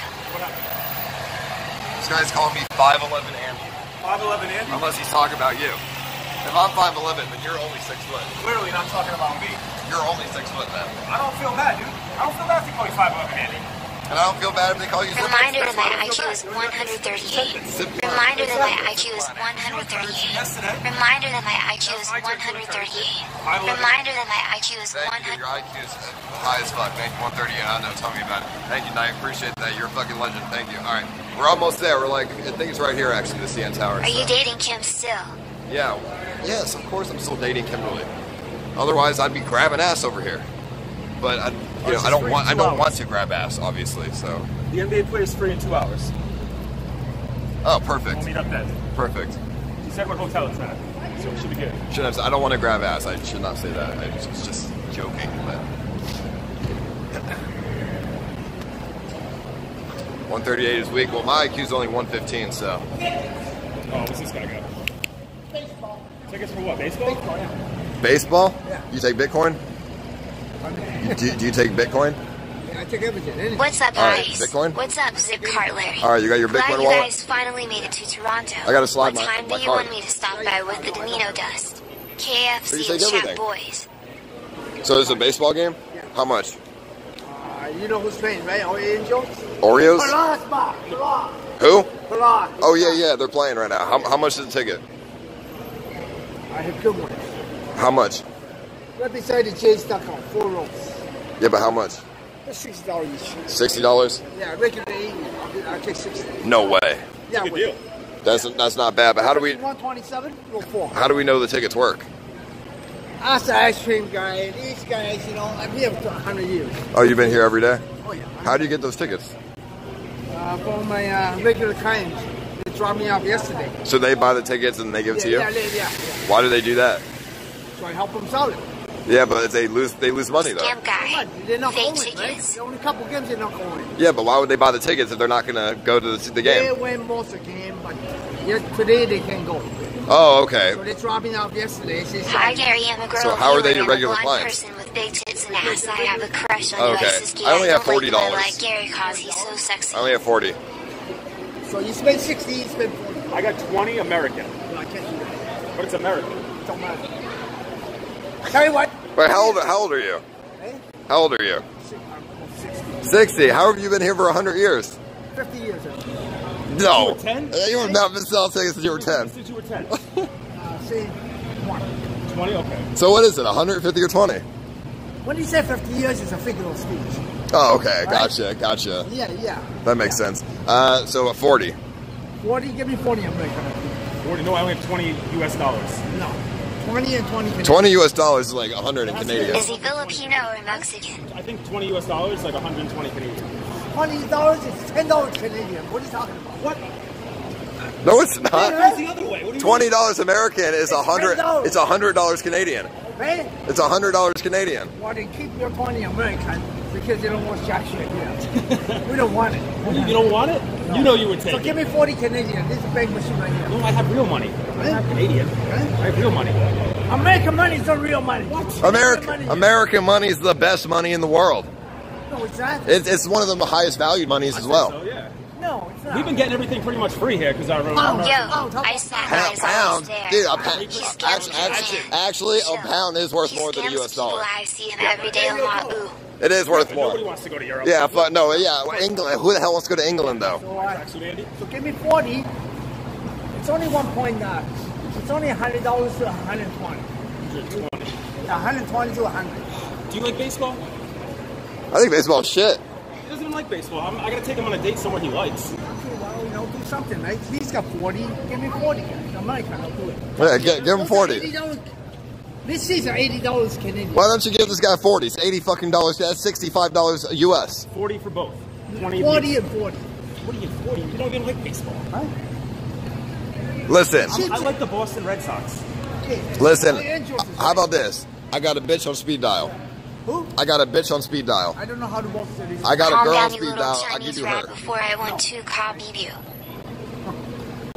This guy's calling me 5'11 Andy,
511 Andy?
unless he's talking about you. If I'm 5'11, then you're only six foot.
Clearly not talking about me.
You're only six foot then.
I don't feel bad, dude. I don't feel bad if you call me 511 Andy.
And I don't feel bad if they call you
Reminder that my IQ is 138. Reminder that my IQ is 138. Reminder that my IQ is 138. Reminder that my IQ is
Thank you.
100.
Your IQ is high as fuck. Thank you. 130. I know. Tell me about it. Thank you, Knight. Appreciate that. You're a fucking legend. Thank you. All right. We're almost there. We're like, I think it's right here, actually, the CN Tower.
Are you dating Kim still?
Yeah. Yes, of course I'm still dating Kimberly. Otherwise, I'd be grabbing ass over here. But I, you know, I don't want. I don't want to grab ass, obviously. So.
The NBA play is free in two hours.
Oh, perfect.
We'll
perfect.
meet up then.
Perfect.
He said what hotel it's at. So we should be good.
Should have. I don't want to grab ass. I should not say that. I was just, just joking. But. 138 is weak. Well, my IQ is only 115, so.
Oh, what's this guy got? Baseball. Tickets for what? Baseball?
Baseball? Yeah. You take Bitcoin? You- do, do you take Bitcoin?
I take everything. Anything.
What's up,
All right,
guys?
Bitcoin?
What's up, Zip Cart Larry?
All right, you got your
Glad
Bitcoin
you
wallet?
guys finally made it to Toronto.
I gotta slide
What
my-
time
my
do you
card.
want me to stop by with the Domino Dust? KFC
take
and Chat? Boys.
So this is a baseball game? How much?
Uh, you know who's playing, right? Angels?
Oreos?
Palas, ba.
Who?
Palas.
Oh yeah, yeah, they're playing right now. How, how much is the ticket?
I have good ones.
How much?
Right beside the Chase.com, four rows.
Yeah, but how much?
That's six dollars each.
Sixty dollars?
Yeah, regular eighty. I'll, I'll take sixty.
No way.
Yeah,
Good deal.
That's that's not bad. But how do we
One twenty-seven. Go four.
how do we know the tickets work?
Ask the ice cream guy. These guys, you know, I've been here for hundred years.
Oh, you've been here every day.
Oh yeah.
How do you get those tickets?
Uh, for my uh, regular clients, they dropped me off yesterday.
So they buy the tickets and they give it to you.
yeah, yeah, yeah,
Why do they do that?
So I help them sell it.
Yeah, but they lose they lose money though.
Scam guy.
They're not
Fake
going, right?
tickets.
The only couple games they're not going.
Yeah, but why would they buy the tickets if they're not gonna go to the, the
They
game?
win most of the game, but yet today they can go.
Oh, okay.
So they dropped me off yesterday. She
Hi, Gary. I'm a girl.
So how are they
viewer
your
and a
regular
blonde
clients?
person with big tits and ass. I have a crush on you.
Okay.
I just
I only have $40.
I like Gary cause he's so sexy.
I only have forty.
so you spend 60, you spend 40.
I got 20 American,
No, I can't do that.
but it's American.
Don't matter. Tell you what.
Wait, how old how old are you?
Hey,
How old are you?
60.
Sixty. How have you been here for hundred years?
50 years. Uh,
No.
You were 10?
Uh, You have not been selling tickets since you were ten.
Since you were 10.
see, one.
20? Okay.
So what is it? 150 or 20?
When you say 50 years, it's a figure of speech.
Oh, okay. Gotcha. Gotcha.
Yeah, yeah.
That makes sense. Uh, so at 40.
40, give me 40 I'm American.
40, no, I only have 20 US dollars.
No. 20 and 20 Canadian.
20 US dollars is like 100 in Canadian.
Is he Filipino or Mexican?
I think 20 US dollars, is like 120 Canadian.
$20 is $10 Canadian. What are you talking about? What?
No, it's not.
It's the other way. What
Twenty dollars American is a hundred. It's a hundred dollars Canadian.
Hey,
It's a hundred dollars Canadian.
Why well, you keep your 20 American because they don't want jack shit here. we don't want it.
mean? You don't want it? You know you would take
So
it.
give me 40 Canadian. This is a big machine right here.
No, I have real money. I'm not Canadian. I have real money.
American money is not real money. What?
American American money is the best money in the world.
No, it's not.
It's, it's one of the highest valued monies as well.
So, yeah.
no, it's not.
We've been getting everything pretty much free here because oh, oh, I our
Oh,
Yo,
yeah.
I saw
Pound,
guys
pound,
always there.
dude. A pound, actually, actually, actually, a pound is worth
He
more than a U.S. dollar.
I see him every day on Wahoo.
It is worth
Nobody
more.
wants to go to Europe.
Yeah, but no, yeah, England. Who the hell wants to go to England though?
So, uh, so give me 40. It's only one point nine. Uh, it's only $100 to 120.
120.
Yeah, 120 to 100.
Do you like baseball?
I think baseball's shit.
He doesn't even like baseball. I'm, I gotta take him on a date somewhere he likes.
Okay, well, you know, do something, right? He's got 40. Give me 40. American, I'll do it.
Yeah, give, give him forty.
$80. This season, $80 Canadian.
Why don't you give this guy forty? It's eighty fucking dollars. That's sixty-five dollars U.S.
40 for both. 20
40 and 40.
What are you, 40? You don't even like baseball. Huh?
Listen,
I like the Boston Red Sox.
Listen.
My interest is
How about this? I got a bitch on speed dial.
Who?
I got a bitch on speed dial.
I don't know how to walk to this.
I got a girl on
down, you
speed
little
dial. I
Chinese
give you her.
before I want to call you.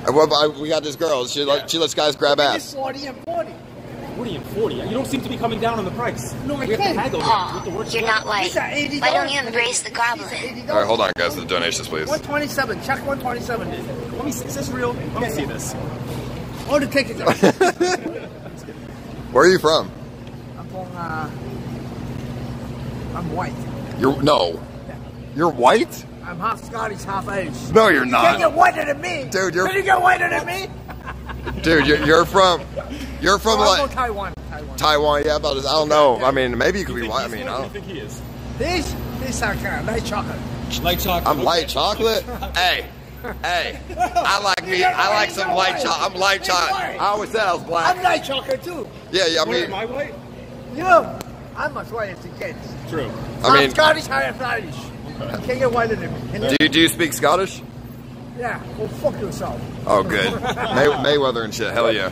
And what about- we got this girl. She like she lets guys grab ass.
40 and 40.
40 and 40. You don't seem to be coming down on the price.
No, I
we have to
can't.
haggle here
Paul,
with the
you're not like.
These are $80.
Why don't you embrace the goblin?
All right, hold on, guys. The donations, please.
127. Check 127.
Let me see. Is this real? Let me see this.
All the tickets.
Where are you from?
I'm from, uh, I'm white.
You're no. You're white?
I'm half Scottish, half Irish.
No, you're
You can't get whiter than me.
Dude, you're-
Can you get whiter than me?
dude. You're, you're from. You're from
Oh,
like
Taiwan. Taiwan.
Taiwan. Yeah, about this. I don't know. I mean, maybe you could be white. I mean,
good?
I
What do
don't.
you think he is?
This, this I can. Light chocolate.
Light chocolate.
I'm light chocolate. Hey, hey. I like me. I like some light chocolate. I'm light chocolate. I always said I was black.
I'm light chocolate too.
Yeah, yeah. I
Wait,
mean,
am I white?
You, I'm as white as it gets.
True.
I
I'm
mean,
Scottish, half Irish. You can't get whiter than me. Can
do you, do you speak Scottish?
Yeah, well, fuck yourself.
Oh, good. May, Mayweather and shit. Hell yeah.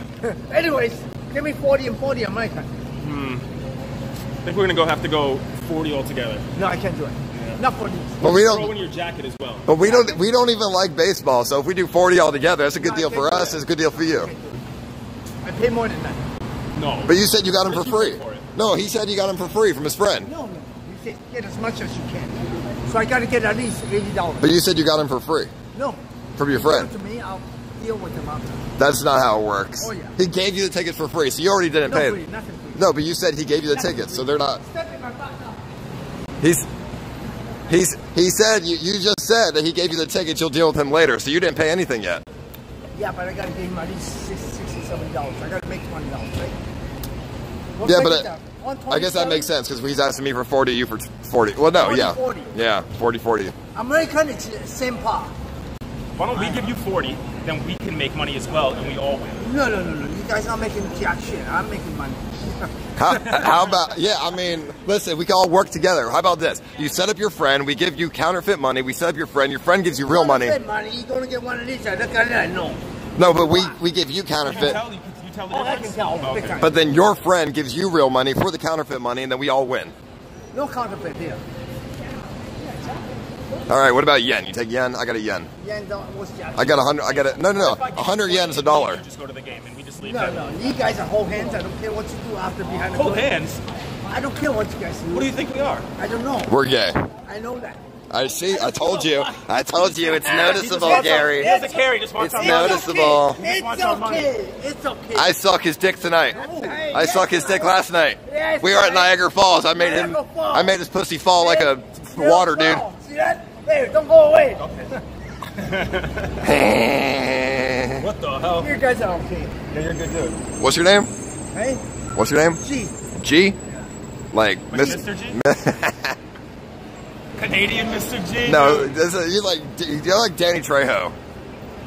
Anyways, give me 40 and 40 American. Hmm.
I think we're gonna go have to go 40 altogether.
No, I can't do it. Not for these.
But we
Throw
don't.
in your jacket as well.
But we don't. We don't even like baseball. So if we do 40 all together, that's a good deal for us. It's a good deal for you.
I pay more than that.
No.
But you said you got him for free.
for.
No, he said you got him for free from his friend.
No, no. You said get as much as you can. So I got to get at least $80.
But you said you got him for free
No.
From your friend.
to me, I'll deal with after.
That's not how it works.
Oh, yeah.
He gave you the tickets for free, so you already didn't
No
pay.
free, nothing free.
No, but you said he gave you the tickets, so they're not.
Step in my back now.
He's. He's. He said you. You just said that he gave you the tickets. You'll deal with him later, so you didn't pay anything yet.
Yeah, but I got to give him at least 60 60 $70. I got to make $20, right? We'll
Yeah, but
it
I guess that makes sense because he's asking me for 40, you for 40. Well, no,
40,
yeah.
40.
Yeah, 40, 40.
American, it's the same par.
Why don't we give you 40, then we can make money as well, and we all win.
No, no, no, no. You guys are making jack shit. I'm making money.
How, how about, yeah, I mean, listen, we can all work together. How about this? You set up your friend, we give you counterfeit money, we set up your friend, your friend gives you real money.
Counterfeit money. You're going to get one of these. Look at that. No.
No, but we, we give you
You can
counterfeit.
tell, you, can- you tell the
Oh, I can tell.
Okay.
But then your friend gives you real money for the counterfeit money, and then we all win.
No counterfeit here.
All right, what about yen? You take yen? I got a yen.
Yen don't, what's jack
I got a hundred. I got a no, no, no.
If I
A
give you
hundred yen is a dollar.
You just go to the game, and we just leave
No,
that.
no. You guys are hold hands. I don't care what you do after behind the
Hold
door.
hands?
I don't care what you guys do.
What do you think we are?
I don't know.
We're gay.
I know that.
I see. I told you. I told you. It's noticeable, Gary.
He doesn't care, he just wants
It's
our
not-
money.
Noticeable.
It's
wants our money.
okay. It's okay.
I suck his dick tonight. I suck his dick last night. We were at Niagara Falls. I made him. I made his pussy fall like a water, dude.
See that? Hey, don't go away.
What the hell?
You guys are okay.
Yeah, you're a good dude.
What's your name?
Hey,
What's your name?
G.
G. Like,
Like
Miss-
Mr. G? Canadian Mr. G?
no,
dude.
this is, you like you like Danny Trejo.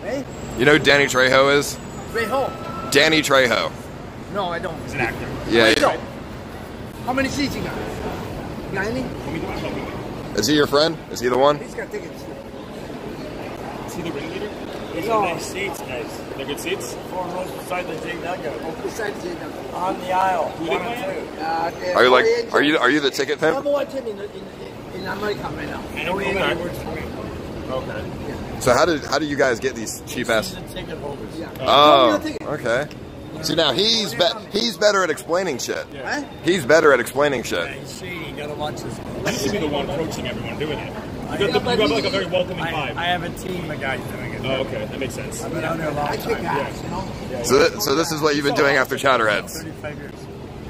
Hey,
You know who Danny Trejo is?
Trejo.
Danny Trejo.
No, I don't.
He's an actor.
Yeah.
Wait, no. How many seats you got? You got any?
Let me do my help.
Is he your friend? Is he the one?
He's got tickets.
Is he the ringleader?
These
No.
are nice seats, guys.
They're good seats?
Four rows beside the Jays dugout.
Oh, besides the uh,
On the aisle.
Who
One and two.
uh, the
Are you like? Are you are you the ticket pimp?
Number one team in, in, in America right now.
I know
Okay.
he works for me.
Okay.
So how did how do you guys get these cheap ass?
Season ticket holders.
Yeah.
Oh,
Number one ticket.
okay. See now he's be, he's better at explaining shit.
Huh?
He's better at explaining shit.
Yeah, you see, you gotta watch this.
You should be the one approaching everyone doing it. You got, the, you got like a very welcoming
I,
vibe.
I have a team of guys doing it.
oh, okay. That makes sense.
I've been out there a long
I
time.
ass, you know?
So th- so this is what you've been doing after Chowderheads.
35 years.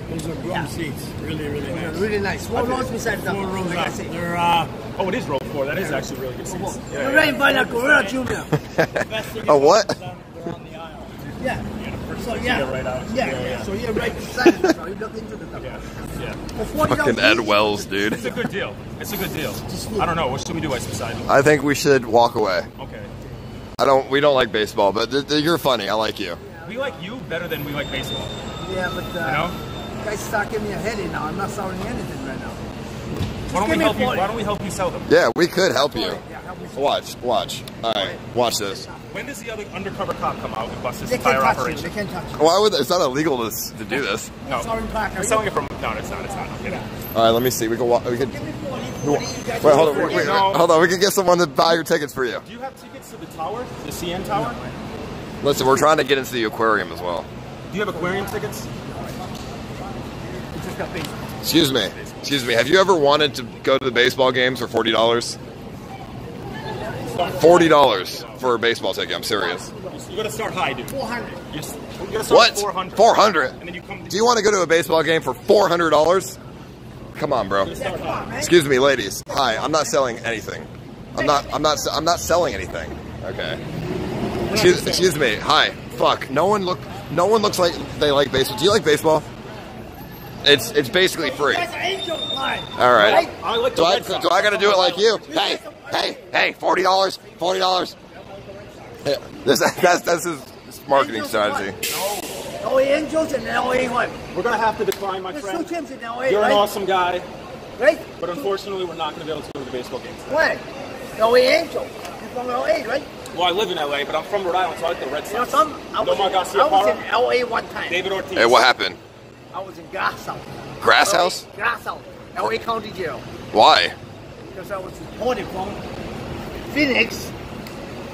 Those are room seats. Really, really
They're
nice.
really nice. Four rows beside the
Four rows
like I
up. They're uh,
Oh, it is row four. That is actually really good seats. Yeah,
You're right by the Gorilla Junior.
best thing
A what?
They're on the aisle.
Yeah. So
Yeah,
yeah.
right out.
Yeah.
Yeah, yeah.
So you're right beside it. So you look into the top.
Yeah, yeah.
For $40
Fucking Ed. Wells, dude.
It's a good deal. It's a good deal. I don't know. What should we do, Ice Poseidon?
I think we should walk away.
Okay.
I don't. We don't like baseball, but th- th- you're funny. I like you.
We like you better than we like baseball.
Yeah, but
You
uh,
know?
guys start giving me a headache now. I'm not selling anything right now.
Why don't
give
we help you? Why don't we help you sell them?
Yeah, we could help you.
Yeah, help me.
Watch, watch. All right, watch this.
When does the other undercover cop come out and bust this
They can't
entire
touch you. They
operation?
can't touch you.
Why would? It's not illegal to, to do this.
No.
Sorry, Parker.
We're selling it from. No, it's not. It's not. I'm kidding.
All right, let me see. We can. Wa- we can.
Me 40, 40.
Wait, hold on.
give
Wait, wait, hold on. We can get someone to buy your tickets for you.
Do you have tickets to the tower, the CN tower?
Listen, we're trying to get into the aquarium as well.
Do you have aquarium tickets?
Just got.
Excuse me. Excuse me. Have you ever wanted to go to the baseball games for forty dollars? Forty dollars for a baseball ticket. I'm serious.
You gotta start high, dude.
400.
You s- you gotta start
What?
400.
Four hundred?
And then you come.
Do you want to go to a baseball game for four hundred dollars? Come on, bro.
Yeah, come on, man.
Excuse me, ladies. Hi, I'm not selling anything. I'm not. I'm not. I'm not selling anything. Okay. Excuse, excuse me. Hi. Fuck. No one look. No one looks like they like baseball. Do you like baseball? It's it's basically free.
That's an angel line.
All right.
I like
Do I do I got to do it like you? Hey, hey, hey! Forty dollars. Forty dollars. This that's that's his marketing strategy. No.
LA Angels and LA what?
We're gonna have to decline, my
There's two
friend.
teams in LA,
You're
right?
an awesome guy,
Right?
but unfortunately, we're not gonna be able to go to the baseball games.
Why? LA Angels. You're from LA, right?
Well, I live in LA, but I'm from Rhode Island, so I like the Red Sox.
You know
Sox.
some? I was,
Nomar
in,
Garcia
I was in LA one time.
David Ortiz.
Hey, what happened?
I was in Grass House.
Grass House?
Grass House. LA County Jail.
Why?
Because I was deported from Phoenix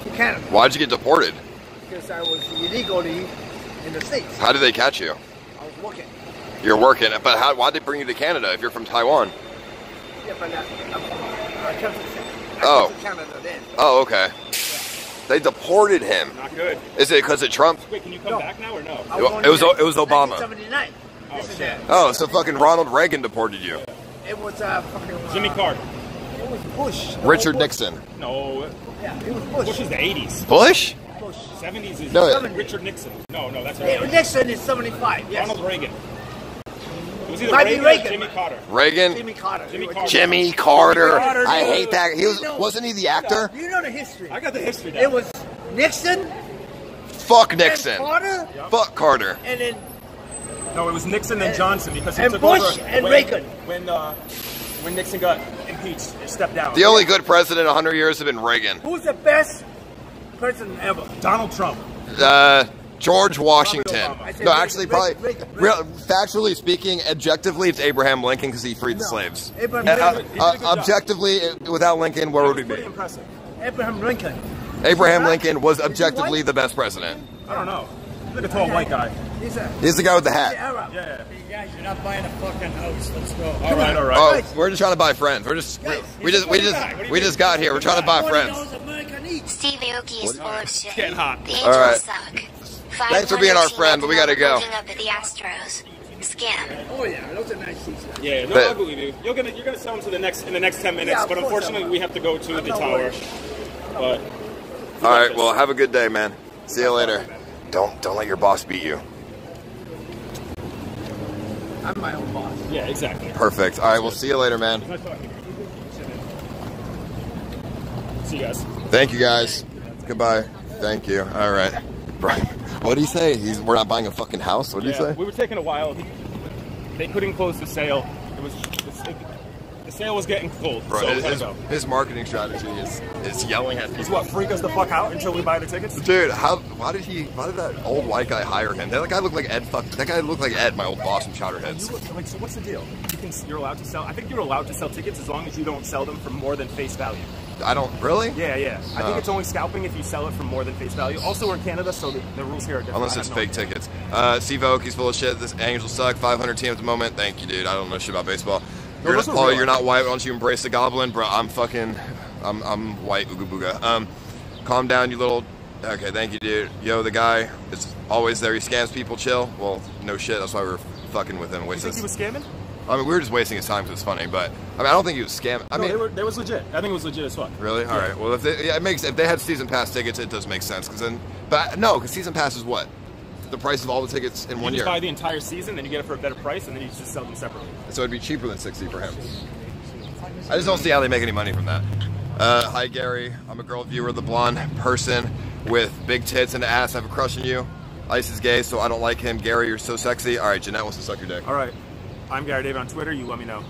to Canada.
Why'd you get deported?
Because I was illegally in the States.
How did they catch you?
I was working.
You're working, but how, why'd they bring you to Canada if you're from Taiwan?
Yeah, but uh, I came to, I
Oh.
came to Canada then.
Oh, okay. They deported him.
Not good.
Is it because of Trump?
Wait, can you come
No.
back now or no?
It- it was- it was Obama.
1979.
Oh, shit.
Oh, so fucking Ronald Reagan deported you.
It was uh, fucking. Uh,
Jimmy Carter.
It was Bush.
Richard
Bush.
Nixon.
No,
Yeah, it was Bush.
Bush is the 80s.
Bush?
Bush.
70s is
No,
Richard Nixon. No, no, that's
Yeah,
right.
Nixon is 75. Yes.
Ronald Reagan. It was either
Might be
Reagan,
Reagan.
or Jimmy Carter.
Reagan?
Jimmy Carter.
Jimmy Carter.
Jimmy Carter.
Jimmy Carter,
I hate that. He was
You know-
wasn't he the actor?
You know the history.
I got the history down.
It was Nixon,
Fuck
and
Nixon.
Carter,
Fuck Carter.
and then
No, it was Nixon and Johnson because he
and
took
Bush
over
and
when,
Reagan.
when uh, when Nixon got impeached, or stepped down.
The only good president in 100 years have been Reagan.
who's the best president ever?
Donald Trump.
Uh, George Washington.
Said
No, actually,
Reagan,
probably,
Reagan,
real, factually speaking, objectively, it's Abraham Lincoln because he freed the slaves.
Abraham
Uh, uh, uh,
He did a good job.
objectively, uh, without Lincoln, where would we
Pretty
be?
impressive.
Abraham Lincoln.
Abraham Lincoln was objectively the best president.
I don't know. Look at a tall white guy.
He's a
He's the guy with the
he's
hat.
Arab.
Yeah.
Hey guys, you're not buying a fucking house. Let's go.
All right, all right.
Oh,
Guys.
we're just trying to buy friends. We're just
Guys,
we just we just we just got here. We're trying to buy friends.
$40 American each.
Steve Aoki is full of shit.
getting hot.
The Angels
All right.
suck.
Thanks for being our friend, but we gotta go.
Looking up at the Astros. Scam.
Oh yeah, those are nice seats.
Yeah, no,
But-
I believe you. You're gonna you're gonna sell them to the next in the next ten minutes,
Yeah,
but unfortunately we have to go to
I'm
the tower.
worried.
But
All right. Well, have a good day, man. See you later. Don't don't let your boss beat you.
I'm my own boss.
Yeah, exactly.
Perfect. All right, we'll see you later, man.
Nice talking to you. See you guys.
Thank you, guys. Goodbye. Thank you. All right. Right. What did he say? He's we're not buying a fucking house. What did he
Yeah,
say?
we were taking a while. They couldn't close the sale. It was it, the sale was getting cold,
Bro,
so
his, his, his marketing strategy is is yelling at
He's
people.
what freak us the fuck out until we buy the tickets.
Dude, how? Why did he? Why did that old white guy hire him? That guy looked like Ed. Fuck. That guy looked like Ed, my old boss from Chowderheads.
You, like, so what's the deal? You can, you're allowed to sell. I think you're allowed to sell tickets as long as you don't sell them for more than face value.
I don't really.
Yeah, yeah. I
Oh.
think it's only scalping if you sell it for more than face value. Also, we're in Canada, so the, the rules here are different.
Unless it's
no
fake
idea.
tickets. Uh, Steve Aoki's full of shit. This Angels suck. 500 team at the moment. Thank you, dude. I don't know shit about baseball.
No,
You're Paul, you're not white. Why don't you embrace the goblin, bro? I'm fucking. I'm, I'm white. Ooga booga. Um, calm down, you little. Okay, thank you, dude. Yo, the guy is always there. He scams people. Chill. Well, no shit. That's why we're fucking with him.
You
Waste
think he was scamming?
I mean, we were just wasting his time because it's funny, but I mean, I don't think he was scamming. I
no,
mean,
they were, they was legit. I think it was legit as fuck.
Really? All right. Well, if they, yeah, it makes if they had season pass tickets, it does make sense. Because then, but no, because season pass is what the price of all the tickets in
You
one year.
buy the entire season, then you get it for a better price, and then you just sell them separately.
so it'd be cheaper than sixty for him. I just don't see how they make any money from that. Uh, hi Gary, I'm a girl viewer, the blonde person with big tits and ass. I have a crush on you. Ice is gay, so I don't like him. Gary, you're so sexy. All right, Jeanette wants to suck your dick.
All right. I'm Gary David on Twitter. You let me know.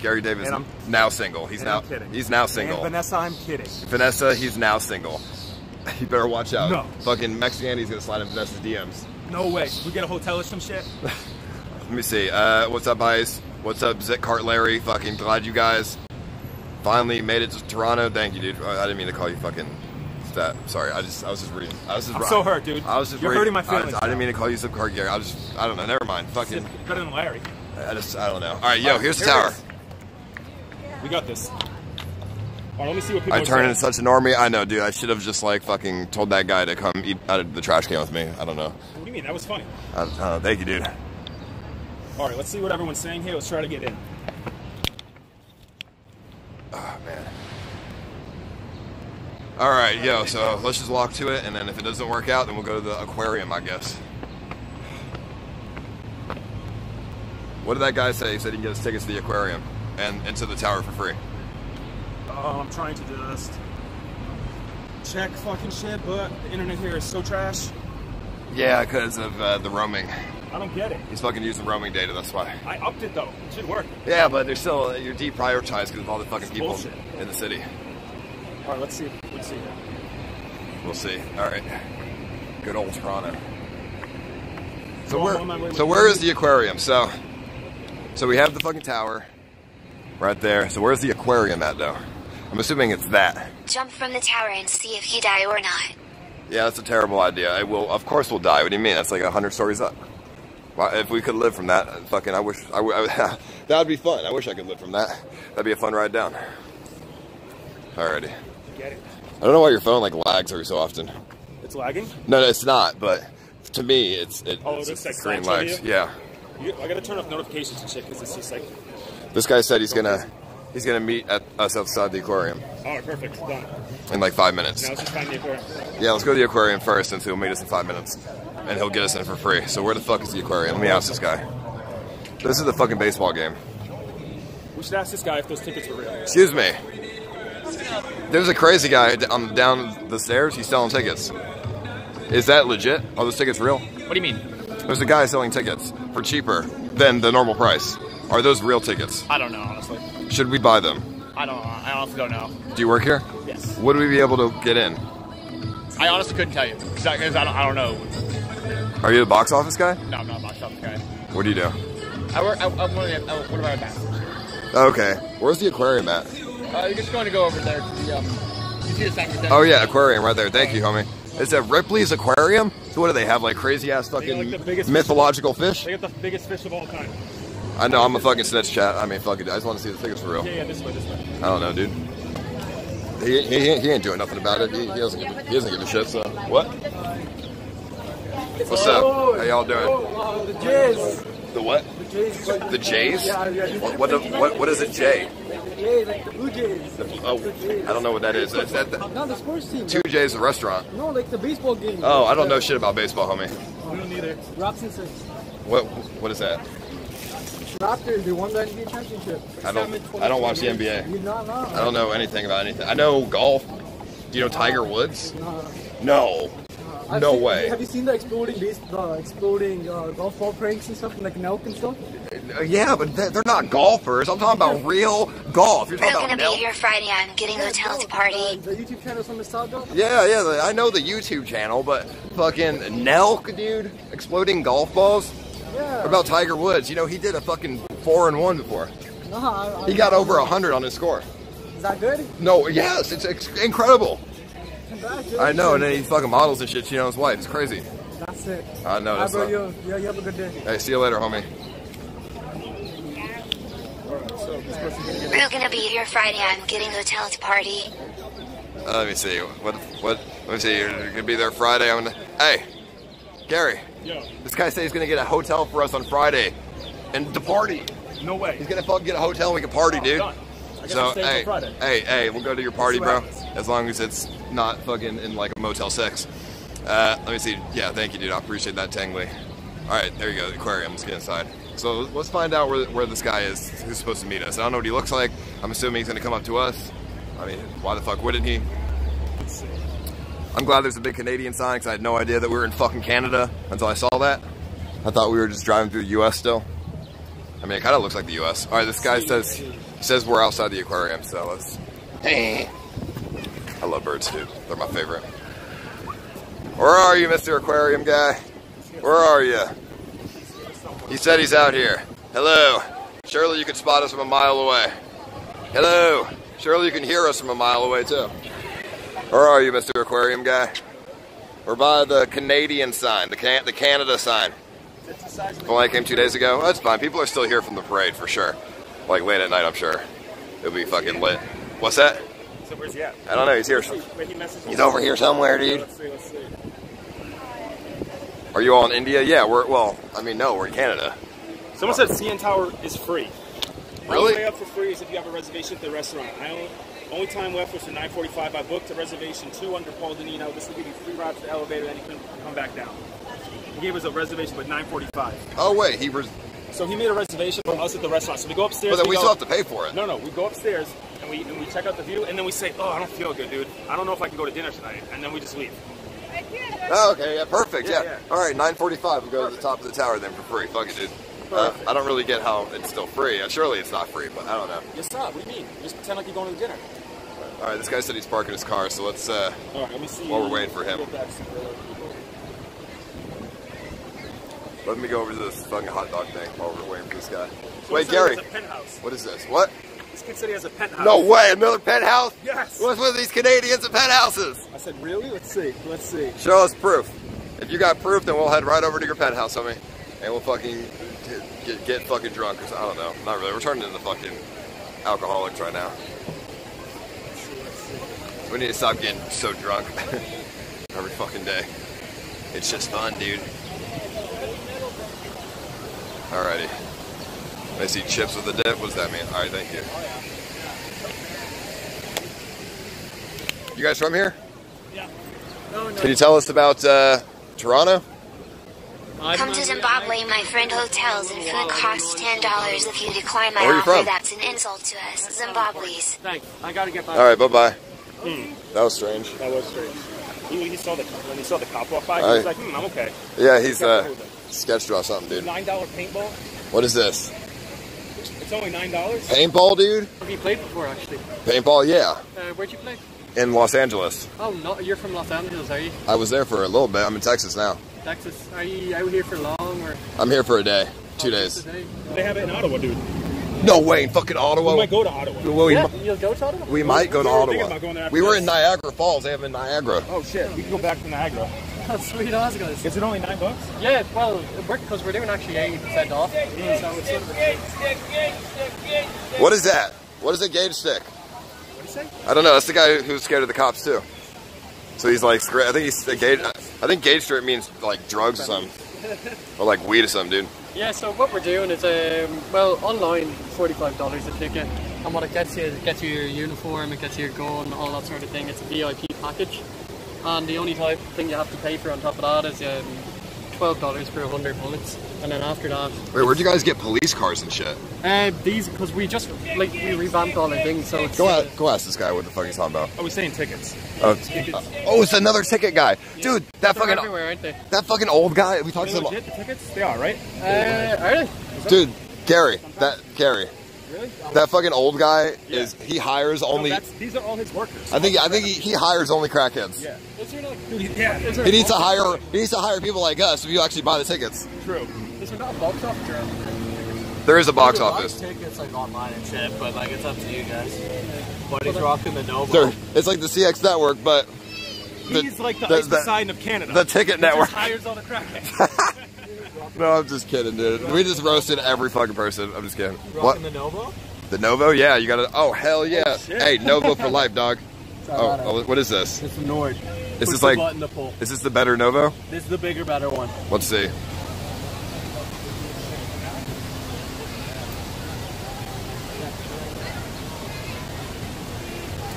Gary Davis
And I'm-
now single. He's now
I'm kidding.
he's now single.
And Vanessa, I'm kidding.
Vanessa, he's now single. You better watch out.
No.
Fucking Mexican, he's gonna slide in Vanessa's DMs.
No way. We get a hotel or some shit.
Let me see. Uh, what's up, Ice? What's up, Zit Cart Larry? Fucking glad you guys finally made it to Toronto. Thank you, dude. I I didn't mean to call you fucking that. Sorry, I just I was just reading. I was just
I'm so hurt, dude.
I was just
You're
reading.
hurting my
I-
feelings
I, didn't mean to call you Zip Cart Gary. I was just I don't know. Never mind. Fucking.
Better than Larry.
I just I don't know. All right, yo,
All right,
here's the tower.
We got this. All right, let me see what people
I turned into such an army. I know, dude. I should have just like fucking told that guy to come eat out of the trash can with me. I don't know.
What do you mean? That was funny.
I, uh, thank you, dude.
All right, let's see what everyone's saying here. Let's try to get in.
Oh man. All right, yo. So let's just walk to it, and then if it doesn't work out, then we'll go to the aquarium, I guess. What did that guy say? He said he can get us tickets to the aquarium and into the tower for free.
Oh, I'm trying to just check fucking shit, but the internet here is so trash.
Yeah, because of uh, the roaming.
I don't get it.
He's fucking using roaming data. That's why.
I upped it though. It should work.
Yeah, but they're still you're deprioritized because of all the fucking people
bullshit.
in the city.
All right, let's see. Let's see.
We'll see. All right. Good old Toronto. So
Well,
where?
I'm on my way
So where is the aquarium? So, so we have the fucking tower, right there. So where's the aquarium at though? I'm assuming it's that.
Jump from the tower and see if you die or not.
Yeah, that's a terrible idea. I will. Of course, we'll die. What do you mean? That's like hundred stories up. Why, if we could live from that, uh, fucking, I wish. I, would- that would be fun. I wish I could live from that. That'd be a fun ride down. Alrighty.
Get it?
I don't know why your phone like lags every so often.
It's lagging.
No, no, it's not. But to me, it's it,
Oh,
it's
it looks like
screen lags. Yeah.
You, I gotta turn off notifications and shit because it's just like.
This guy said he's gonna he's gonna meet at us outside the aquarium
All right, perfect. Done.
in like five minutes.
Now let's just find the aquarium.
Yeah, let's go to the aquarium first, since he'll meet us in five minutes, and he'll get us in for free. So where the fuck is the aquarium? Let me ask this guy. This is the fucking baseball game.
We should ask this guy if those tickets were real.
Excuse me. There's a crazy guy on um, down the stairs. He's selling tickets. Is that legit? Are those tickets real?
What do you mean?
There's a guy selling tickets for cheaper than the normal price. Are those real tickets?
I don't know, honestly.
Should we buy them?
I don't. I honestly don't know.
Do you work here?
Yes.
Would we be able to get in?
I honestly couldn't tell you because I, 'cause I don't. I don't know.
Are you the box office guy?
No, I'm not a box office guy.
What do you do?
I work. I, I'm one of the. Oh, what about that?
Okay. Where's the aquarium at?
Uh, you're just going to go over there to the. Um, you see the sign right?
Oh yeah, aquarium right there. Thank you, homie. Is that Ripley's Aquarium? So what do they have? Like crazy ass
got,
fucking
like, the biggest
mythological fish?
They got the biggest fish of all time.
I know I'm a fucking snitch chat. I mean, fuck it. I just want to see the tickets for real.
Yeah, yeah, this way, this way.
I don't know, dude. He, he, he ain't doing nothing about it. He, he doesn't give, he doesn't give a shit. So what? What's up? Oh, oh, How y'all doing?
Oh, uh, the Jays.
The what?
The Jays. The
The Jays?
Yeah, yeah.
What what, the, what what is a J?
Jays, like the Blue Jays.
Oh, I don't know what that is. Is that the,
Not the sports team.
two J's a restaurant?
No, like the baseball game.
Oh, I don't know shit about baseball, homie.
We don't need it.
Rocks and Six.
What what is that?
Raptors, they won the NBA championship.
I don't. I don't watch the NBA.
You not know.
I don't know anything about anything. I know golf. Do you know Tiger Woods?
No.
No. No
seen-
way.
Have you seen the exploding base, the exploding uh, golf ball pranks and stuff, like Nelk and stuff?
Uh, Yeah, but they're they're not golfers. I'm talking about real golf. You're
We're
talking
gonna
about
be
Nel-
here Friday. I'm getting hotel to
Uh,
party.
the YouTube channel from Nostalgia?
Yeah, yeah, I know the YouTube channel, but fucking Nelk, dude, exploding golf balls.
Yeah.
What about Tiger Woods? You know, he did a fucking four and one before.
No, I, I,
He got over a hundred on his score.
Is that good?
No, yes, it's, it's incredible. I know, and then he fucking models and shit. She knows his wife. It's crazy.
That's it.
I know.
Alright,
That's
bro,
not-
you, yeah, you have a good day.
Hey, see you later, homie.
We're gonna be here Friday. I'm getting hotel to party.
Uh, let me see. What? What? Let me see. You're gonna be there Friday. I'm gonna. Hey, Gary.
Yo,
This guy says he's gonna get a hotel for us on Friday, and to party.
no way.
He's gonna fucking get a hotel and we can party, dude.
Done. I
So hey,
Friday.
hey, hey, we'll go to your party, bro.
happens.
As long as it's not fucking in like a Motel Six. Uh, let me see. Yeah, thank you, dude. I appreciate that, Tangly. All right, there you go. The aquarium. Let's get inside. So let's find out where, where this guy is who's supposed to meet us. I don't know what he looks like. I'm assuming he's gonna come up to us. I mean, why the fuck wouldn't he? I'm glad there's a big Canadian sign because I had no idea that we were in fucking Canada until I saw that. I thought we were just driving through the U.S. still. I mean, it kind of looks like the U.S. All right, this guy says says we're outside the aquarium, so let's. I love birds, dude. They're my favorite. Where are you, Mr. Aquarium guy? Where are you? He said he's out here. Hello. Surely you can spot us from a mile away. Hello. Surely you can hear us from a mile away too. Where are you, Mr. Aquarium guy? We're by the Canadian sign, the can- the Canada sign. Well, I came two days ago. That's fine. People are still here from the parade for sure. Like late at night, I'm sure. It'll be fucking lit. What's that?
So where's he at?
I don't know. He's here. He's over here somewhere, dude.
Let's see, let's see.
Are you all in India? Yeah, we're well. I mean, no, we're in Canada.
Someone said CN Tower is free.
Really?
Only way up for free is if you have a reservation at the restaurant. I only, only time left was for 9:45. I booked a reservation two under Paul Denino. This will give you free rides to the elevator, then you can come back down. He gave us a reservation with 9:45.
Oh wait, he was.
So he made a reservation for us at the restaurant. So we go upstairs.
But then we
go,
still have to pay for it.
No, no, we go upstairs and we and we check out the view, and then we say, "Oh, I don't feel good, dude. I don't know if I can go to dinner tonight," and then we just leave.
Oh, okay, yeah, perfect. Yeah.
Yeah, yeah.
All right, 9:45. We go to the top of the tower then for free. Fuck it, dude. Uh, I don't really get how it's still free. Uh, Surely it's not free, but I don't know.
Yes, sir. What do you mean? Just pretend like you're going to dinner.
All right, this guy said he's parking his car, so let's. uh
All right, let me see.
While we're waiting for him.
Get back to the people.
Let me go over to this fucking hot dog thing while we're waiting for this guy.
So
Wait, Gary, what is this? What?
This kid said he has a penthouse.
No way, another penthouse?
Yes.
What's with these Canadians and penthouses?
I said, really? Let's see. Let's see.
Show us proof. If you got proof, then we'll head right over to your penthouse, homie, and we'll fucking get, get, fucking drunk. Or so- I don't know. Not really. We're turning into fucking alcoholics right now. We need to stop getting so drunk every fucking day. It's just fun, dude. Alrighty. I see chips with the dip. What does that mean? Alright, thank you. You guys from here? Yeah. Can you tell us about uh, Toronto?
Come to Zimbabwe. My friend hotels and food costs ten dollars. If you decline my
Where are you
offer,
from?
that's an insult to us, Zimbabwe's.
Thanks. I gotta get back.
All right, bye bye. That was strange.
That was strange. He, he saw the when he saw the cop walk by, he was like, hmm, I'm okay.
Yeah, he's uh, sketch draw something, dude.
Nine dollar paintball.
What is this?
It's only nine dollars.
Paintball, dude?
Have you played before, actually?
Paintball, yeah.
Uh, where'd you play?
In Los Angeles.
Oh, no, you're from Los Angeles, are you?
I was there for a little bit. I'm in Texas now.
Texas. Are you out here for long or?
I'm here for a day, two days.
Today?
They have it in Ottawa, dude.
No way, in fucking
We
Ottawa.
might go to Ottawa.
Well, we,
Yeah,
mi-
you'll go to Ottawa?
we might go to
We were thinking
Ottawa.
about going there after
We were in Niagara Falls. They have in Niagara.
Oh shit, we can go back to Niagara.
That's sweet as guys.
Is it only nine bucks?
Yeah, well, because we're doing actually 80% off. So it's sort of a
What is that? What is a gauge stick?
What do you say?
I don't know. That's the guy who's scared of the cops too. So he's like, scra- I think he's a gauge. I think gauge strip means like drugs or something, or like weed or something, dude.
Yeah, so what we're doing is, um, well, online, $45 a ticket. And what it gets you is it gets you your uniform, it gets you your gun, all that sort of thing. It's a VIP package. And the only type thing you have to pay for on top of that is um, twelve dollars for hundred bullets, and then after that,
Wait, where'd you guys get police cars and shit?
uh, these because we just like we revamped all our things, so it's
Go ask, go ask this guy what the fuck he's talking about.
I was saying tickets.
Oh, it's, oh, it's another ticket guy, dude. That
They're
fucking
everywhere, aren't they?
that fucking old guy. We talked to him,
legit, the tickets? They are, right?
Uh, are they?
dude. Gary, that Gary,
Really?
that fucking old guy is he hires only.
that's, these are all his workers.
I think I think he, he hires only crackheads.
Yeah.
Is like,
Dude, he- yeah,
is
He needs to hire he needs to hire people like us if you actually buy the tickets.
true.
Is there not a box office around?
There is a box
There's
office.
of tickets like online and shit, but like it's up to you guys. But he's rocking the Novo.
There, it's like the CX network, but the,
He's like the,
the-
ice
the-
sign of Canada.
the ticket
He
network.
Just hires all the crackheads.
No, I'm just kidding, dude. We just roasted every fucking person. I'm just kidding.
rocking
What?
the Novo?
The Novo? Yeah, you gotta. Oh hell yeah!
shit.
hey, Novo for life, dog. Oh, oh, what is this?
It's the Nord.
Is
Push
this
the
like?
button to pull.
Is this the better Novo?
This is the bigger, better one.
Let's see.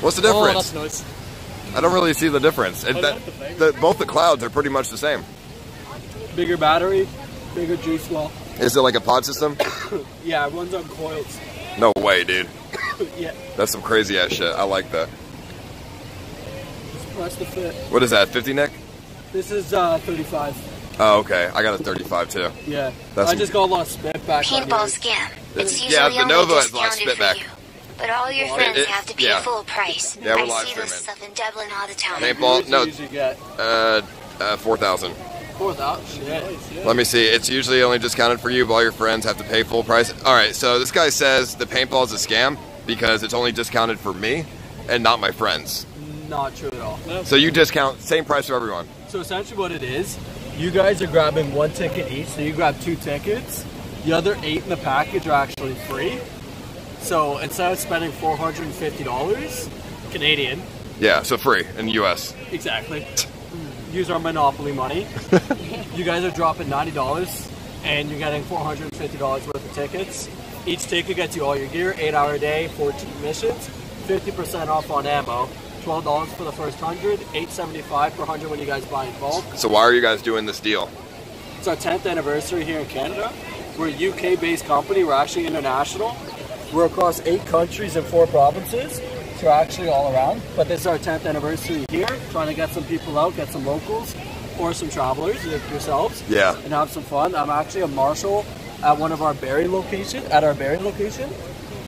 What's the
Oh,
difference?
that's nice.
I don't really see the difference. It,
I
oh,
that, the
the, both the clouds are pretty much the same.
Bigger battery, bigger juice well.
Is it like a pod system?
Yeah, it runs on coils.
No way, dude.
yeah,
That's some crazy ass shit. I like that.
just press the fit.
What is that? 50 Nick?
This is uh, 35.
Oh, okay. I got a 35 too.
Yeah.
That's-
I just got a lot of spit back on
Paintball scam. It's
Yeah,
usually
the
only
Novo has a lot of
discounted for
spitback.
you. But all your
Well,
friends
it-
have to pay
yeah.
full price.
Yeah, we're
I
live
see this
streaming.
stuff in Dublin all the time.
Paintball? No,
you get
uh, uh, 4,000.
4,000. Shit.
Let me see. It's usually only discounted for you, but all your friends have to pay full price. All right, so this guy says the paintball is a scam because it's only discounted for me and not my friends.
Not true at all.
So you discount same price for everyone.
So essentially what it is, you guys are grabbing one ticket each, so you grab two tickets. The other eight in the package are actually free. So instead of spending $450 Canadian,
Yeah, so free in the U.S.
exactly, use our Monopoly money, you guys are dropping $90 and you're getting $450 worth of tickets. Each ticket gets you all your gear, 8 hour day, 14 missions, 50% off on ammo, $12 for the first 100, $875 per 100 when you guys buy in bulk.
So why are you guys doing this deal?
It's our 10th anniversary here in Canada. We're a UK based company, we're actually international. We're across eight countries and four provinces, we're actually all around. But this is our 10th anniversary here, trying to get some people out, get some locals or some travelers like yourselves
Yeah.
and have some fun. I'm actually a marshal at one of our Barrie location, at our Barrie location.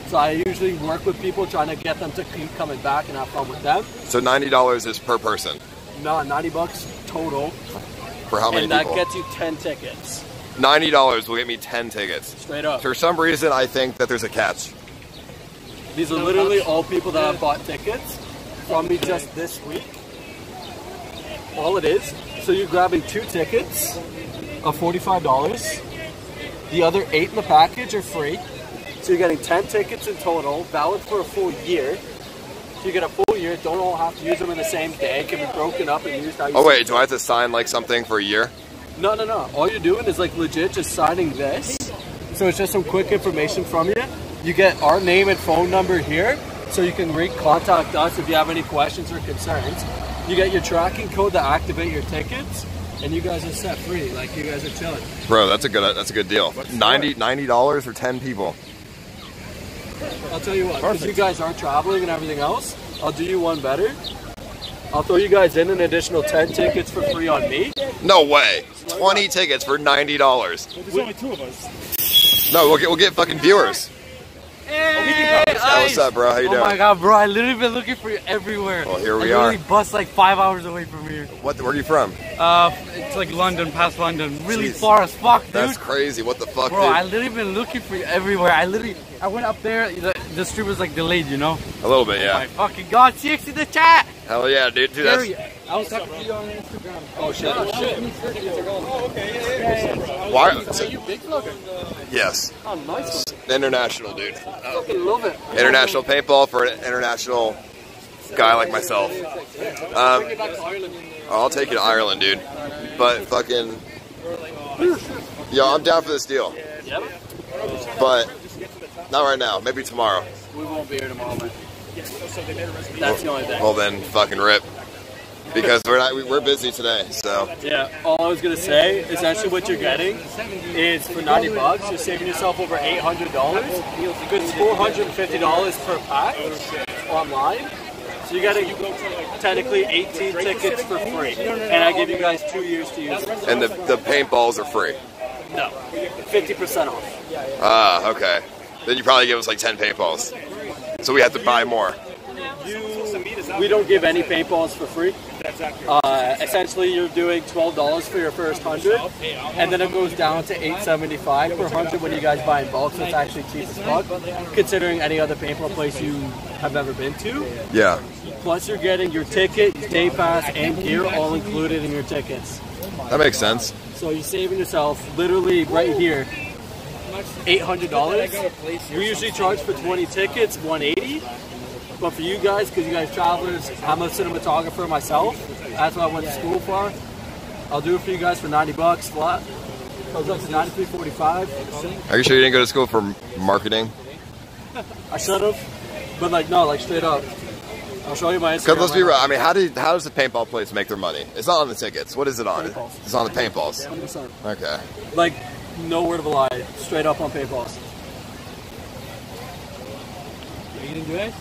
So I usually work with people trying to get them to keep coming back and have fun with them.
So ninety dollars is per person.
Not 90 bucks total,
For how many
and that
people?
gets you 10 tickets.
Ninety dollars will get me ten tickets.
Straight up.
For some reason, I think that there's a catch.
These are literally all people that have bought tickets from me just this week. All it is. So you're grabbing two tickets of $45. The other eight in the package are free. So you're getting 10 tickets in total, valid for a full year. So you get a full year, don't all have to use them in the same day. It can be broken up and used how you
Oh wait, do I have to sign like something for a year?
No, no, no. All you're doing is like legit just signing this. So it's just some quick information from you. You get our name and phone number here, so you can re- contact us if you have any questions or concerns. You get your tracking code to activate your tickets, and you guys are set free. Like you guys are chilling.
Bro, that's a good that's a good deal. 90 dollars for ten people.
I'll tell you what, because you guys are traveling and everything else, I'll do you one better. I'll throw you guys in an additional 10 tickets for free on me.
No way. Twenty tickets for ninety dollars.
There's only two of us.
No, we'll get we'll get fucking viewers.
Hey,
What's up, bro? How you
Oh
doing?
Oh my god, bro! I literally been looking for you everywhere.
Well, here we
I
are.
literally bus like five hours away from here.
What? Where are you from?
Uh, it's like London, past London, really
Jeez.
far as fuck, dude.
That's crazy. What the fuck,
Bro,
dude?
I literally been looking for you everywhere. I literally, I went up there. The, the stream was like delayed, you know.
A little bit, yeah.
My
yeah.
fucking god, CX in the chat.
Hell yeah, dude. Dude, that's
Gary, I was talking to you on Instagram.
Oh shit.
Oh shit.
why.
So you big vlogger?
Yes,
Oh, nice one.
international, dude.
I Fucking love it.
International paintball for an international guy like myself. Um,
Bring it back to Ireland.
I'll take you to Ireland, dude. But fucking, yo, I'm down for this deal.
Yep.
But not right now. Maybe tomorrow.
We won't be here tomorrow, man. That's the only thing.
Well then, fucking rip. Because we're not we- we're busy today. So
Yeah, all I was gonna say, is actually what you're getting is for 90 bucks, you're saving yourself over $800 because it's $450 per pack online. So you're getting technically 18 tickets for free, and I give you guys two years to use it.
and the the paintballs are free.
No, 50% off.
Ah, okay. Then you probably give us like ten paintballs, so we have to buy more.
We don't give any paintballs for free. Uh, essentially, you're doing twelve dollars for your first hundred, and then it goes down to eight seventy five per hundred when you guys buy in bulk. So it's actually cheap as fuck, considering any other paintball place you have ever been to.
Yeah.
Plus, you're getting your ticket, day pass, and gear all included in your tickets.
That makes sense.
So you're saving yourself literally right here eight hundred dollars. We usually charge for twenty tickets, one eighty. But for you guys, because you guys travelers, I'm a cinematographer myself. That's what I went to school for. I'll do it for you guys for ninety bucks flat. Goes up to ninety three forty five.
Are you sure you didn't go to school for marketing?
I should have, but like no, like straight up. I'll show you my Instagram.
Because let's be real. I mean, how do how does the paintball place make their money? It's not on the tickets. What is it on?
Paintballs.
It's on the paintballs.
100%.
Okay.
Like no word of a lie, straight up on paintballs. Are you gonna do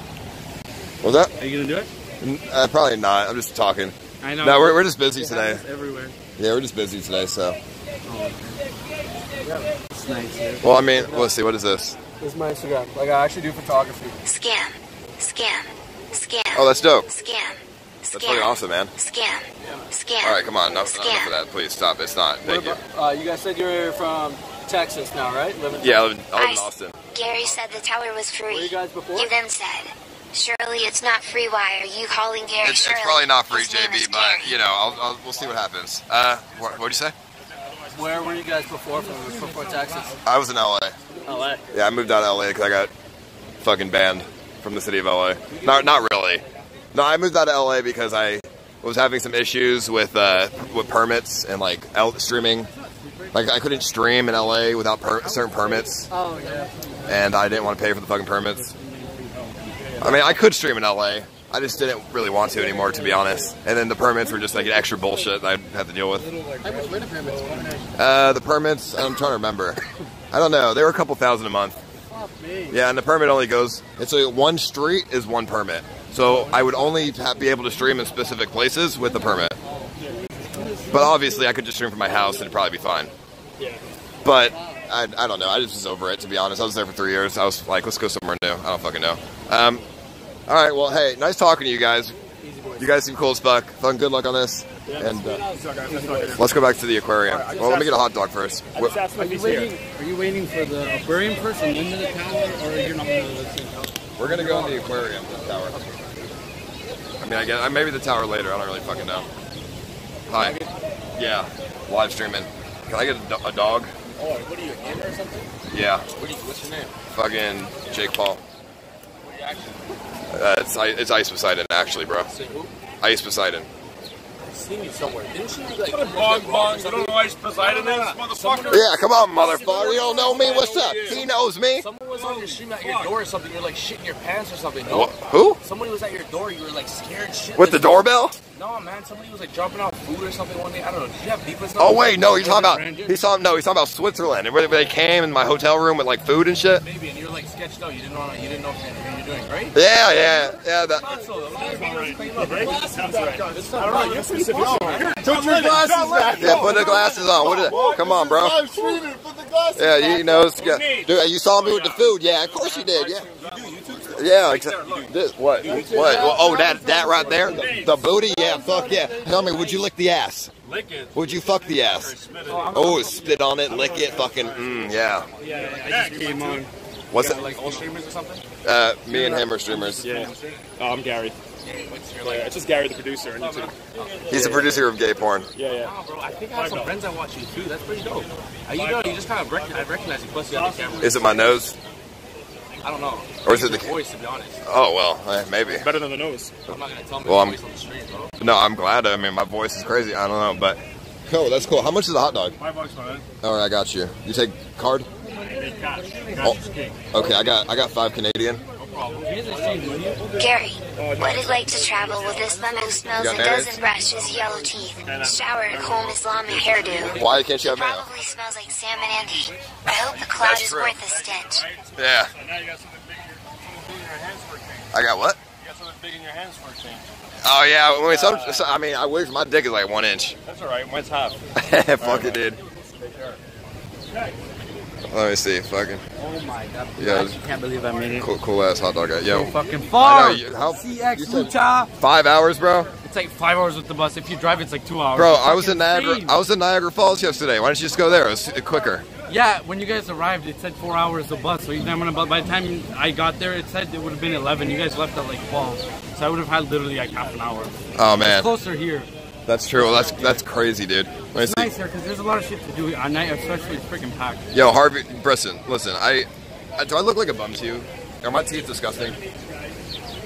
it?
Was that?
Are you gonna do it?
Uh, probably not. I'm just talking.
I know.
No, we're, we're just busy today.
everywhere.
Yeah, we're just busy today. So.
It's nice. Here.
Well, I mean, let's see. What is this?
This is my Instagram. Like I actually do photography.
Scam. Scam. Scam.
Oh, that's dope.
Scam.
That's
Scam.
fucking awesome, man.
Scam. Scam.
All right, come on. Enough, enough
Scam.
of that. Please stop. It's not. Thank you.
Uh, you guys said you're from Texas now, right? Living
Yeah, I live, in- I live in Austin.
Gary said the tower was free.
Were you guys before?
You then said, Surely it's not free. Why are you calling Gary
It's, it's probably not free,
His
JB, but you know, I'll, I'll, we'll see what happens. Uh, what what'd you say?
Where were you guys before from? Before Texas?
I was in LA.
LA.
Yeah, I moved out of LA because I got fucking banned from the city of LA. Not not really. No, I moved out of LA because I was having some issues with uh, with permits and like L- streaming. Like I couldn't stream in LA without per- certain permits,
Oh yeah.
and I didn't want to pay for the fucking permits. I mean, I could stream in LA. I just didn't really want to anymore, to be honest. And then the permits were just like an extra bullshit that I had to deal with. Uh, the permits, I'm trying to remember. I don't know. They were a couple thousand a month. Yeah, and the permit only goes. It's like one street is one permit. So I would only be able to stream in specific places with the permit. But obviously, I could just stream from my house and it'd probably be fine. But I, I don't know. I just was over it, to be honest. I was there for three years. I was like, let's go somewhere new. I don't fucking know. Um, all right. Well, hey, nice talking to you guys. You guys seem cool as fuck. Fun. Good luck on this. And uh, let's go back to the aquarium. Well, let me get a hot dog first.
I just asked him
Are you waiting? Are you waiting for the aquarium first and then to the tower, or you're not going to the tower?
We're gonna go in the aquarium, the tower. I mean, I guess I maybe the tower later. I don't really fucking know. Hi. Yeah, live streaming. Can I get a, a dog?
Oh, what are you, a or something?
Yeah,
What you, what's your name?
fucking Jake Paul.
What are you actually?
Uh, it's it's Ice Poseidon, actually, bro.
Say who?
Ice Poseidon.
I've seen you somewhere. Didn't you like?
Bong bong, you don't know why Poseidon is, motherfucker?
Yeah, come on, motherfucker. You don't know me. What's up? He knows me.
Someone was on your stream at your door or something. You're like shitting your pants or something. No.
Who?
Somebody was at your door. You were like scared shit.
With the doorbell?
No, man. Somebody was like dropping off food or something one day. I don't know. Did you have beef with
Oh wait, no, he's talking about he's talking no, he's talking about Switzerland. And where they came in my hotel room with like food and shit.
Maybe, and you're like sketched out. You didn't know. You didn't know what you're doing, right?
Yeah, yeah, yeah. That,
That's all. That's all right.
Sounds right. I don't know. You're specific.
Put your glasses back.
yeah, put the glasses on. What is it? Come on, bro.
Put the glasses
Yeah, you know, dude, you saw me with the food. Yeah, of course you did. Yeah, yeah. Exactly. This what? What? Oh, that that right there, the, the booty. Yeah, fuck yeah. Tell me, would you lick the ass?
Lick it.
Would you fuck the ass? Oh, spit on it, lick it, fucking. Mm, yeah.
I just came on.
What's it?
Like all streamers or something.
Uh, me and him are streamers.
Yeah. Oh, I'm Gary. Yeah, it's just Gary, the producer on YouTube.
He's the producer of gay porn.
Yeah, yeah.
Nah, bro. I think I have some friends that watch you too. That's pretty dope. You know, you just kind of rec- I recognize you. Plus, you have the camera.
Is it my nose?
I don't know.
Or is it
Your
the-
voice? To be honest,
Oh well, eh, maybe.
Better than the nose.
I'm not gonna tell me
Well,
your
I'm-
voice on the street, bro.
No, I'm glad. I mean, my voice is crazy. I don't know, but cool. That's cool. How much is a hot dog?
Five bucks, man.
All right, I got you. You take card?
Big cash.
Oh,
Cash is king.
okay. I got I got five Canadian.
Gary, What it like to travel with this bum who smells
a
dozen
got mayonnaise?
doesn't brush his yellow teeth, shower at home Islamic hairdo.
Why can't you have mayo?
Probably smells like Salmon Andy. I hope the cloud
That's
is
true.
worth the stench.
Yeah.
And now you got something big, something big in your hands for a change.
I got what?
You got something big in your hands for a change.
Oh yeah. I mean, some, so- I mean, I wish my dick is like one inch.
That's all right. Mine's half.
Fuck it, dude. Let me see. Fucking
Oh my god.
Yeah.
I can't believe I made it.
cool, cool ass hot dog guy. Yo.
Fucking
I
far.
know. You, how?
CX
you
Lucha.
five hours, bro.
It's like five hours with the bus. If you drive, it's like two hours.
Bro,
It's
I was in Niagara.
insane.
I was in Niagara Falls yesterday. Why don't you just go there? It was quicker.
Yeah, when you guys arrived, it said four hours the bus. So then when about by the time I got there, it said it would have been 11. You guys left at like 12, so I would have had literally like half an hour.
Oh
It's
man,
closer here.
That's true. Well, that's that's crazy, dude. Let
It's nice here because there's a lot of shit to do at night, especially it's freaking packed.
Yo, Harvey, Brisson, listen. I, I do I look like a bum to you? Are my teeth disgusting?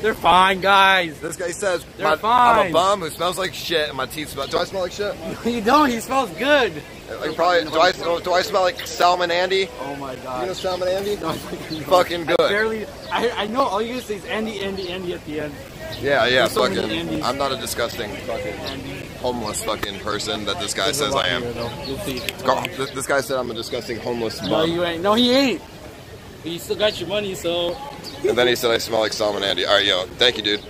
They're fine, guys.
This guy says
They're
my, I'm a bum who smells like shit, and my teeth smell. Do I smell like shit?
you don't. He smells good.
Uh, like probably. Do I do I smell like Salmon Andy?
Oh my god.
You know. Salmon Andy?
No,
Fucking
I
good.
barely. I, I know all you guys say is Andy, Andy, Andy at the end.
Yeah, yeah.
There's so
Fucking.
Andys.
I'm not a disgusting fucking
Andy.
Homeless fucking person that this guy
There's
says I am.
here, though. You'll see.
Gar- This this guy said I'm a disgusting homeless
No, you ain't. No, he ain't. But you still got your money, so
and then he said I smell like Salmon Andy. All right, yo, thank you, dude.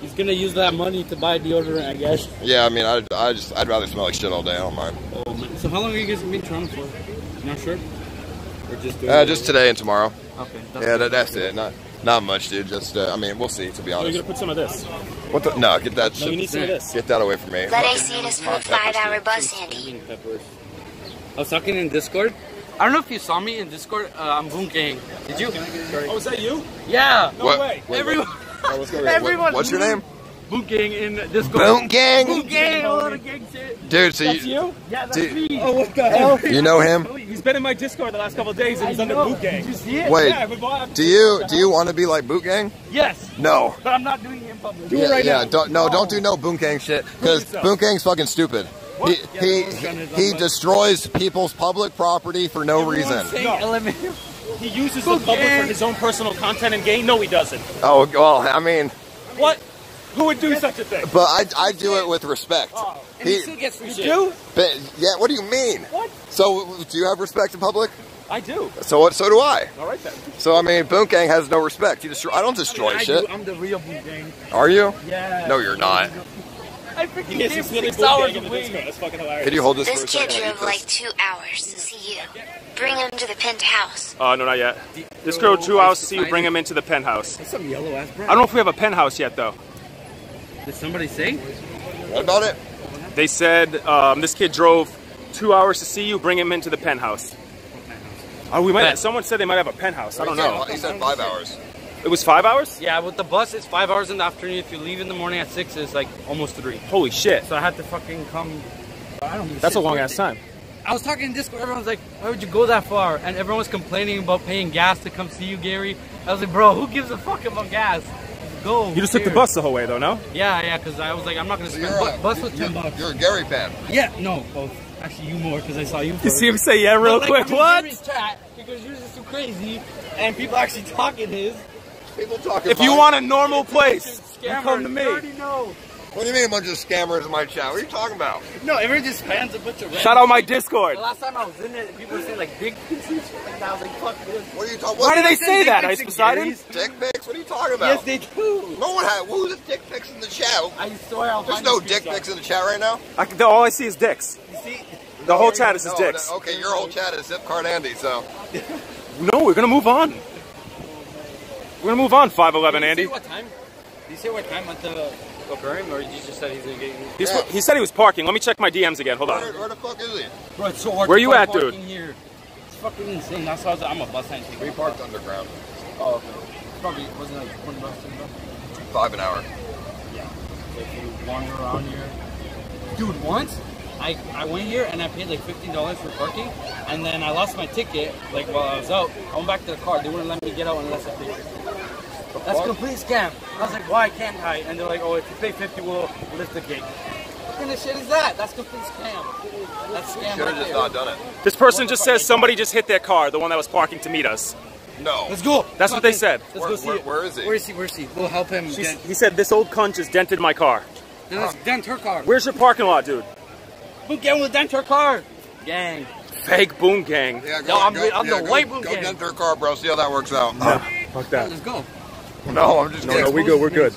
he's gonna use that money to buy deodorant, I guess.
Yeah, I mean, I, I just I'd rather smell like shit all day. I don't mind.
Oh man. So how long are you guys been in Toronto for? Not sure. Or just doing
Uh, just today and tomorrow.
okay. That's
Yeah, that, that's it. Not not much, dude. Just uh, I mean, we'll see. To be
honest. you're
honest.
gonna put some of this.
What the? No, get that
No, you
shit.
need some of this.
Get that away from me.
Let AC this full five hour bus, Andy.
peppers. I was talking in Discord. I don't know if you saw me in Discord. Uh, I'm Boom Gang. Did you?
Oh, is that you?
Yeah.
No
What?
way.
Wait,
Everyone.
what- what's going?
Everyone.
What- what's your name?
Boom Gang in this
Boom Gang.
Boom Gang. A lot of gang shit.
Dude, so
That's
you
you?
Yeah, that's
Dude.
me.
Oh, what the hell?
you know him?
He's been in my Discord the last couple of days, and he's
I
under
know.
boot gang.
Did you see it?
Wait,
Yeah,
do you do you want to be like Boot Gang?
Yes.
No.
But I'm not doing it in public.
Do it
Yeah,
right
yeah.
now.
Don't no, don't do oh. no Boom Gang shit because
yourself.
Boom Gang's fucking stupid. He
Yeah,
he
Boom Gang is
he destroys people's public property for no reason.
Saying
No. He uses the public
gang.
for his own personal content and gain. No, he doesn't.
Oh well, I mean,
What? Who would do such a thing?
but I I do it with respect.
And he
He,
still gets free
You
shit.
do?
but, yeah. What do you mean?
What?
So do you have respect in public?
I do.
So what? So do I.
All right then.
So I mean, Boom Gang has no respect. You destroy. I don't destroy
I
shit.
do. I'm the real Boom Gang.
Are you?
Yeah.
No, you're not.
I freaking
He is
gave
he's really
six hours of
the Discord.
waiting.
That's fucking hilarious.
Could you hold this,
This
for a
kid drove like two hours to see you. Bring him to the penthouse.
Uh, no, not yet. This girl two hours to see you bring him into the penthouse.
That's some yellow ass
I don't know if we have a penthouse yet, though.
Did somebody say?
What about it?
They said um, this kid drove two hours to see you, bring him into the penthouse. Oh, we might.
Bet.
Someone said they might have a penthouse. I don't
He said-
know.
He said five hours.
It was five hours.
Yeah, with the bus, it's five hours in the afternoon. If you leave in the morning at six, it's like almost three.
Holy shit!
So I had to fucking come. I don't
That's a long ass time.
I was talking in Discord. Everyone's like, "Why would you go that far?" And everyone was complaining about paying gas to come see you, Gary. I was like, "Bro, who gives a fuck about gas? Go."
You just took the bus the whole way, though, no?
Yeah, yeah, because I was like, I'm not gonna spend.
You're a-
Bu- bus with ten
you're-
bucks.
You're a Gary fan.
Yeah, no, both. Actually, you more because I saw you.
You see him say yeah real
But,
quick.
I'm in
What?
Gary's chat because yours is too crazy, and people actually talking his.
People talking.
If you want a normal place, you come to me.
You already know.
What do you mean a bunch of scammers in my chat? What are you talking about?
No, everyone just spams a bunch of.
Shout out my Discord.
The last time I was in it, people were saying like dick pics and shit like that. I was like, fuck this.
What are you talking?
Why
What
do they
They
say
send
that,
dick
Ice
pics to
Poseidon?
Gary's.
dick pics? What are you talking about?
Yes, they do.
No one had. Who's the dick pics in the chat?
I swear I'll
There's no dick pics in the chat right now.
I, the- all I see is dicks.
You see?
The whole chat is his
No,
dicks.
that- okay, your whole chat is zip card Andy. So
No, we're gonna move on. We're gonna move on. Five eleven,
Did you
Andy.
what time? Did you say what time at the aquarium, or you just said he's gonna get?
He's,
Yeah.
He said he was parking. Let me check my DMs again. Hold on.
where the fuck is he?
Bro, it's so hard.
Where
to
you at, dude?
Here. It's fucking insane. That's how I was, I'm a bus line.
We parked underground.
Oh, okay. Probably wasn't like 20 bucks. 20 bucks.
Five an hour. Yeah.
If you wander around here. Dude, once I, I went here and I paid like $15 for parking, and then I lost my ticket like while I was out. I went back to the car. They wouldn't let me get out unless I paid. That's a complete scam. I was like, why can't I? And they're like, oh, if you pay 50, we'll lift the gate. What kind of shit is that? That's complete scam. That's scam
Should
right
have just
there.
not done it.
This person just says somebody just hit their car, the one that was parking to meet us.
No.
Let's go.
That's what they said.
Let's
Where-
go see
where-
it.
where is he?
Where is he? Where is he? We'll help him.
She's- he said this old cunt just dented my car.
then let's dent her car.
Where's your parking lot, dude?
Who get with dent her car? Gang.
Fake boom gang.
Yeah,
No, I'm the- I'm
yeah,
the
go,
white
Go
boot gang.
get their car, bro. See how that works out.
No, Fuck that.
Let's go.
No, I'm just
No,
kidding.
no, we good. We're good.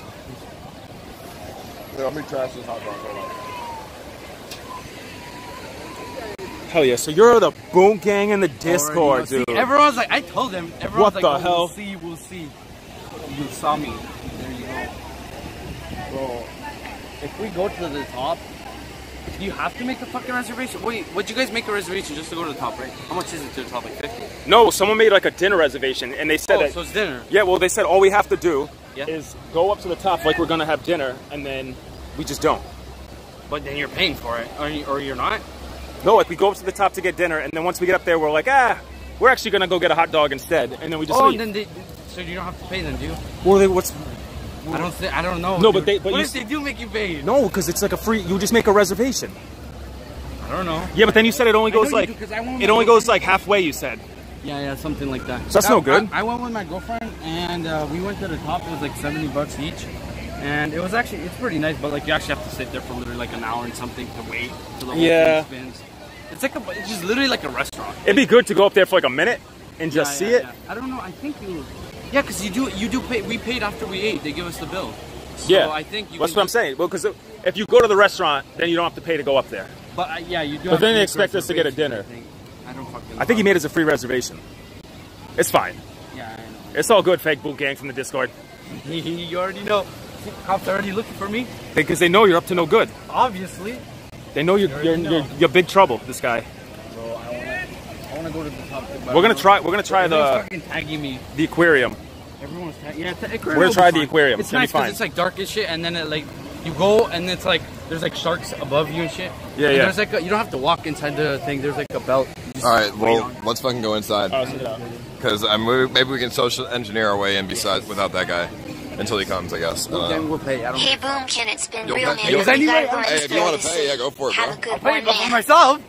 Let me trash this hot dog. Hold on.
Hell yeah. So you're the boom gang in the Discord,
Already, you know,
dude.
See, everyone's like, I told them. Everyone's
What
like,
the
oh,
hell?
We'll see, we'll see. You saw me. There you go. Bro, if we go to the top, do you have to make a fucking reservation? Wait, would you guys make a reservation just to go to the top, right? How much is it to the top? Like 50?
No, someone made like a dinner reservation, and they said
Oh,
that.
so it's dinner.
yeah, well, they said all we have to do
Yeah.
is go up to the top like we're gonna have dinner, and then we just don't.
But then you're paying for it, or, you, or you're not.
No, like we go up to the top to get dinner, and then once we get up there, we're like, ah, we're actually gonna go get a hot dog instead, and then we just
oh,
leave.
then they, so you don't have to pay them, do you?
well, they, what's
I don't think, I don't know.
No,
dude.
but they- but
what
you
if they do make you pay?
no, because it's like a free. You just make a reservation.
I don't know.
Yeah, but then you said it only goes like
do, 'cause I went with
it only goes like halfway. You said.
Yeah, yeah, something like that.
So that's no good.
I, I went with my girlfriend and uh, we went to the top. It was like seventy bucks each, and it was actually it's pretty nice. But like you actually have to sit there for literally like an hour and something to wait till the whole
Yeah.
thing spins. It's like a, it's just literally like a restaurant.
It'd be good to go up there for like a minute and just
Yeah,
see
yeah,
it.
yeah. I don't know. I think you. Yeah, because you do you do pay. We paid after we ate. They give us the bill. So
Yeah,
I think you.
That's what I'm saying. Well, because if you go to the restaurant, then you don't have to pay to go up there.
But uh, yeah, you do.
But then they expect us to get a dinner.
I, think. I don't fucking.
I think he made us a free reservation. It's fine.
Yeah, I know.
It's all good, fake boot gang from the Discord.
you already know. Cops already looking for me.
Because they know you're up to no good.
Obviously.
They know you're you're, you're, you're big trouble. This guy.
Bro, I wanna, I wanna go to the top.
We're gonna try. We're gonna try
Everyone's
the
fucking tagging me.
the aquarium.
Everyone's tagging. Yeah, the
We're
aquarium.
gonna
will be
try the
fine.
aquarium.
It's
It's gonna be
nice because it's like dark as shit, and then it like you go and it's like there's like sharks above you and shit.
Yeah,
And
yeah.
There's like a, you don't have to walk inside the thing. There's like a belt. You just
All right, well, let's fucking go inside. Oh, because I'm maybe we can social engineer our way in besides without that guy until he comes. I guess. I don't know.
Then we'll pay. I don't.
Hey, Boom Gang, it's been
You'll
real
pay-
man.
you'll
We
pay-
gotta go
Hey, if you wanna pay,
city.
yeah, go for it,
Have
bro.
a good
I'll pay
one,
for
man.
myself.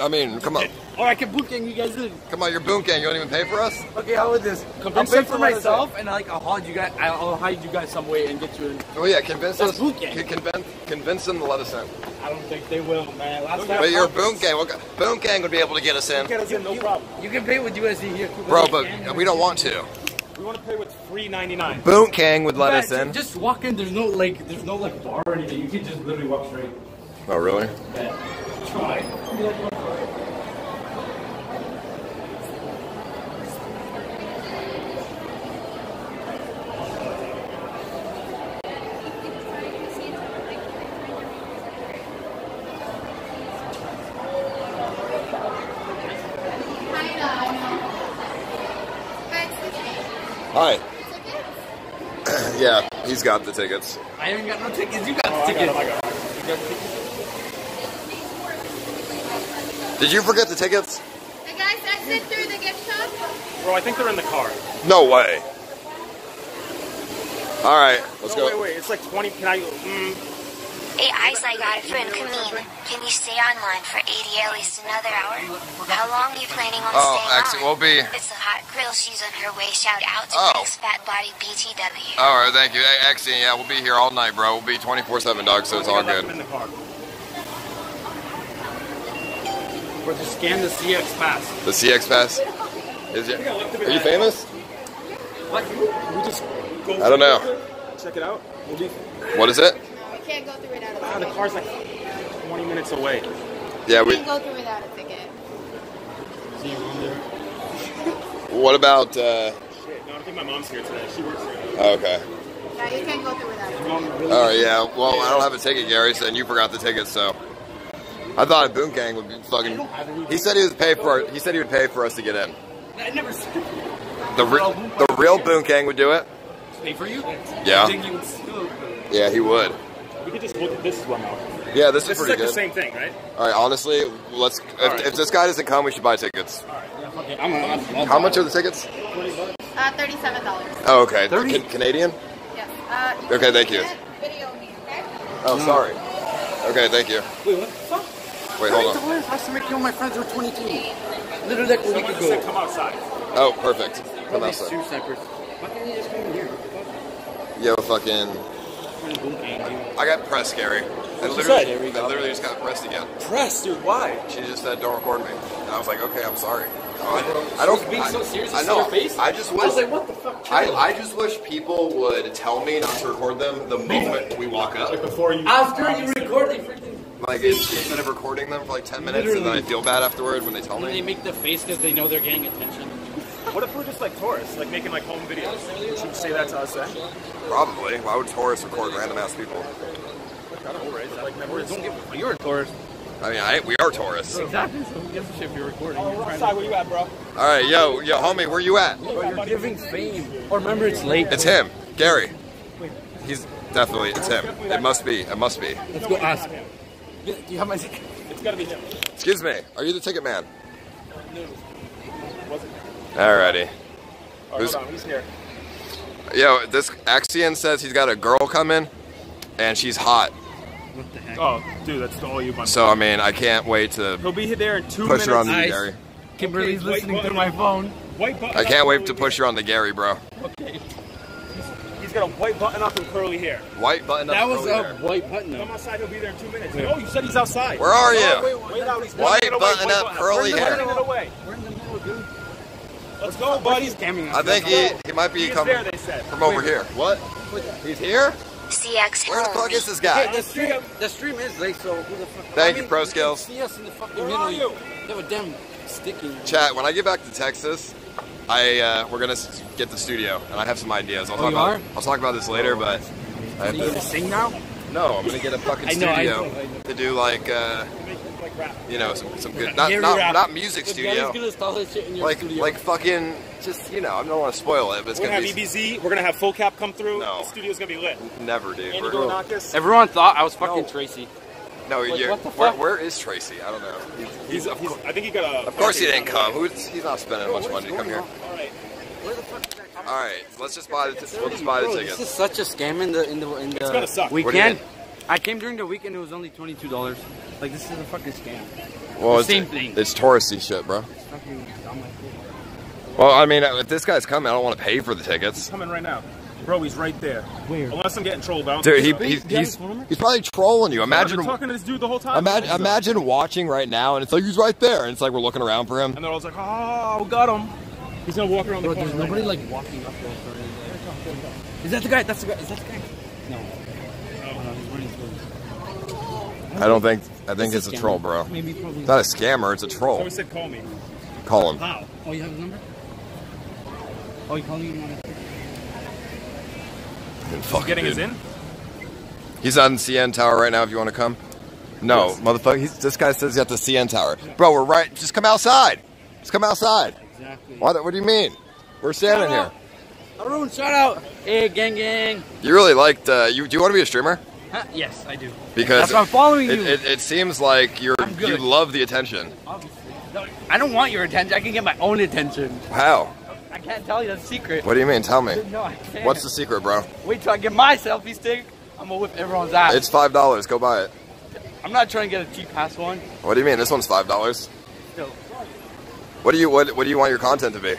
I mean, come on,
Or I can boot gang you guys in.
come on, you're boom gang. You don't even pay for us.
Okay, how about this? I'll
Convince
pay for
to let us
myself, and like I'll hide you guys. I'll hide you guys some way and get you in.
Oh yeah, convince
That's
us.
boot gang.
Convince, convince them to let us in.
I don't think they will, man. Last
But you're boom gang. What, boom gang would be able to get us in,
Get us in, no problem.
you can pay with USD here,
bro. But we don't want to.
We want to pay with free 99.
Boom gang would let us
Yeah,
in.
Just walk in. There's no like, there's no like bar or anything. You can just literally walk straight.
Oh really?
Try.
Hi. yeah, he's got the tickets.
I haven't got no tickets. You got the tickets.
Did you forget the tickets?
The guys that sit through the gift shop.
Bro, I think they're in the car.
No way. All right, let's
No,
go.
wait, wait. It's like 20. Can I? Mm,
Hey, Ice, I got a friend, Kameen. Can you stay online for 80 at least another hour? How long are you planning on
Oh,
staying
actually,
on?
we'll be.
It's a hot grill. She's on her way. Shout out to
Oh.
Thanks Fat Body BTW.
All right, thank you. Hey, Actually, yeah, we'll be here all night, bro. We'll be 24/7, dog. So it's all
I left them
good.
in the car.
Or just scan the CX pass.
The CX pass. Is it? Are you famous?
What? We just go.
I don't know.
Check it out. We'll be.
What is it?
We can't go through without a
Ah, the car's like 20 minutes away.
Yeah,
We
we.
can't go through without a ticket.
What about? uh
Shit, no, I think my mom's here today. She works here.
Okay.
Yeah, you can't go through without a ticket.
All right. Yeah. Well, I don't have a ticket, Gary. So and you forgot the ticket, so. I thought a Boom Gang would be fucking. He said he would pay for. He said he would pay for us to get in.
I never
The re- the real Boom Gang would do it.
pay for you.
Yeah.
I think you would still.
Yeah, he would.
We could just look at this one now.
Yeah, this is
This is
pretty
like
good.
the same thing, right?
All right, honestly, let's. If,
right.
if this guy doesn't come, we should buy tickets. All right.
Yeah, Okay, I'm gonna.
How much are the tickets?
Uh, thirty-seven dollars.
Oh, okay. Can- Canadian?
Yes. Uh,
Okay, thank you.
Video me, okay?
Oh, sorry. Okay, thank you.
Wait, what the fuck?
Wait, hold on.
Last time I killed my friends were 22. Literally like a week
Someone just
ago.
said come outside.
Oh, perfect. Come
these
outside.
two snipers. Why can't they just come in here?
Yo, fucking. I got pressed, Gary. I literally.
There we
I literally just got pressed again.
Pressed, dude. Why?
She just said, "Don't record me," and I was like, "Okay, I'm sorry." I, I don't.
being
I,
so serious,
I know.
face?
I just
I
wish.
was like, what the fuck?
I, I just wish people would tell me not to record them the moment we walk up.
Before you.
After you record, they freaking.
Like it's, instead of recording them for like ten minutes, and then I feel bad afterward when they tell
And they make the face because they know they're getting attention.
What if we're just like tourists, like making like home videos? Should you say that to us then?
Probably. Why would tourists record random ass people?
I don't know, right? Like, never
Don't give. You're a tourist.
I mean, I, we are tourists.
Exactly. So who gives a shit if you're recording?
Oh,
You're
what
trying
side where you at, bro?
All right, yo, yo, homie, where you at?
Bro, you're giving fame. Or remember, it's late.
It's him, Gary. He's definitely it's him. It must be. It must be.
Let's go ask. him. Do you have my ticket?
It's gotta be him.
Excuse me. Are you the ticket man?
Was it?
Alrighty.
Oh,
Who's-
hold on, he's here.
Yo, this Axion says he's got a girl coming, and she's hot.
What the heck?
Oh, dude, that's all you. want.
So I mean, I can't wait to
He'll be there in two
push
minutes.
her on the
Nice.
Gary.
Kimberly's
Okay,
listening
what-
through my phone.
White button.
I can't wait to push her on the Gary, bro.
Okay.
He's got a white button up and curly hair.
White button up.
That was
curly
a
hair.
white button
Come
up.
outside. He'll be there in two minutes. Oh, you said he's outside.
Where are you?
Wait out. He's
White
turning it away,
button
white
up,
button
curly
Turning
hair.
it away.
We're in the middle, dude.
Let's go, buddy.
Scamming us.
I think he, he might be
He's
coming
there, they said.
from over here. What? He's here?
CX
Where the fuck is this
Okay,
guy?
the stream, the stream is late, so who the fuck?
Thank
I
you, Pro
can
Skills.
See us in the fucking
Where
middle.
are you?
They have a damn sticky.
Chat. When I get back to Texas, I uh, we're gonna get the studio, and I have some ideas. I'll
Oh,
talk
you
about.
are?
I'll talk about this later, but I
Are
have
you gonna sing now?
no, I'm gonna get a fucking
I know, I
studio
know, I know.
to do like uh,
Like rap.
You know some, some good not not, not music studio.
guy's gonna install his shit in your
like
studio.
like fucking just you know I don't want to spoil it, but it's going to be.
We're gonna
gonna
have EBZ. We're gonna have full cap come through.
No.
The studio's gonna be lit.
never, dude.
Andy
We're-
Everyone thought I was fucking
No.
Tracy.
no,
Like,
you're, where, where is Tracy? I don't know. He's,
He's,
of,
he's, I think he got a.
of course he didn't come. Who's, he's not spending a bunch of money to come here.
All right.
Where the fuck is that
All right, let's just buy the t- we'll just buy the
Bro,
tickets.
this is such a scam in the in the in the
gonna suck.
What do you
weekend.
Mean?
I came during the weekend. It was only twenty two dollars. Like this is a fucking scam.
Well, it's,
same thing.
It's touristy shit, bro.
It's fucking like.
Well, I mean, if this guy's coming, I don't want to pay for the tickets.
Coming right now. Bro, he's right there.
Where?
Unless I'm getting trolled, but I don't
Dude,
think
he, he's,
Do you have
he's,
his phone number?
he's probably trolling you.
I've been
Imagine,
talking to this dude the whole time.
imagine, imagine watching right now, and it's like he's right there, and it's like we're looking around for him.
And they're all like, oh, we got him. He's gonna walk around
Bro,
the corner.
there's nobody
now.
like walking up there. Is that the guy? That's the guy. Is that the guy? No. Oh, no, he's running towards-
I don't think. I think
It's
it's
a
a troll, bro.
Maybe probably.
Not a scammer. It's a troll.
Someone said, call me.
Call him.
How?
Oh, you have his number? Oh, you calling him on it?
Fuck,
Getting
dude.
his in?
He's on CN Tower right now. If you want to come. No, motherfucker. He's, this guy says he's at the CN Tower, bro. We're right. Just come outside. Just come outside.
Exactly.
What? What do you mean? We're standing here.
Arun, shout out. Hey, gang, gang.
You really liked. Uh, you do you want to be a streamer?
Huh? Yes, I do.
Because
That's why I'm following
it,
you.
It, it seems like you're you love the attention.
Obviously. No, I don't want your attention. I can get my own attention.
How?
I can't tell you the secret.
What do you mean? Tell me.
No, I can't.
What's the secret, bro?
Wait till I get my selfie stick. I'm gonna whip everyone's ass.
It's five dollars. Go buy it.
I'm not trying to get a cheap ass one.
What do you mean? This one's five dollars.
No.
What do you what What do you want your content to be?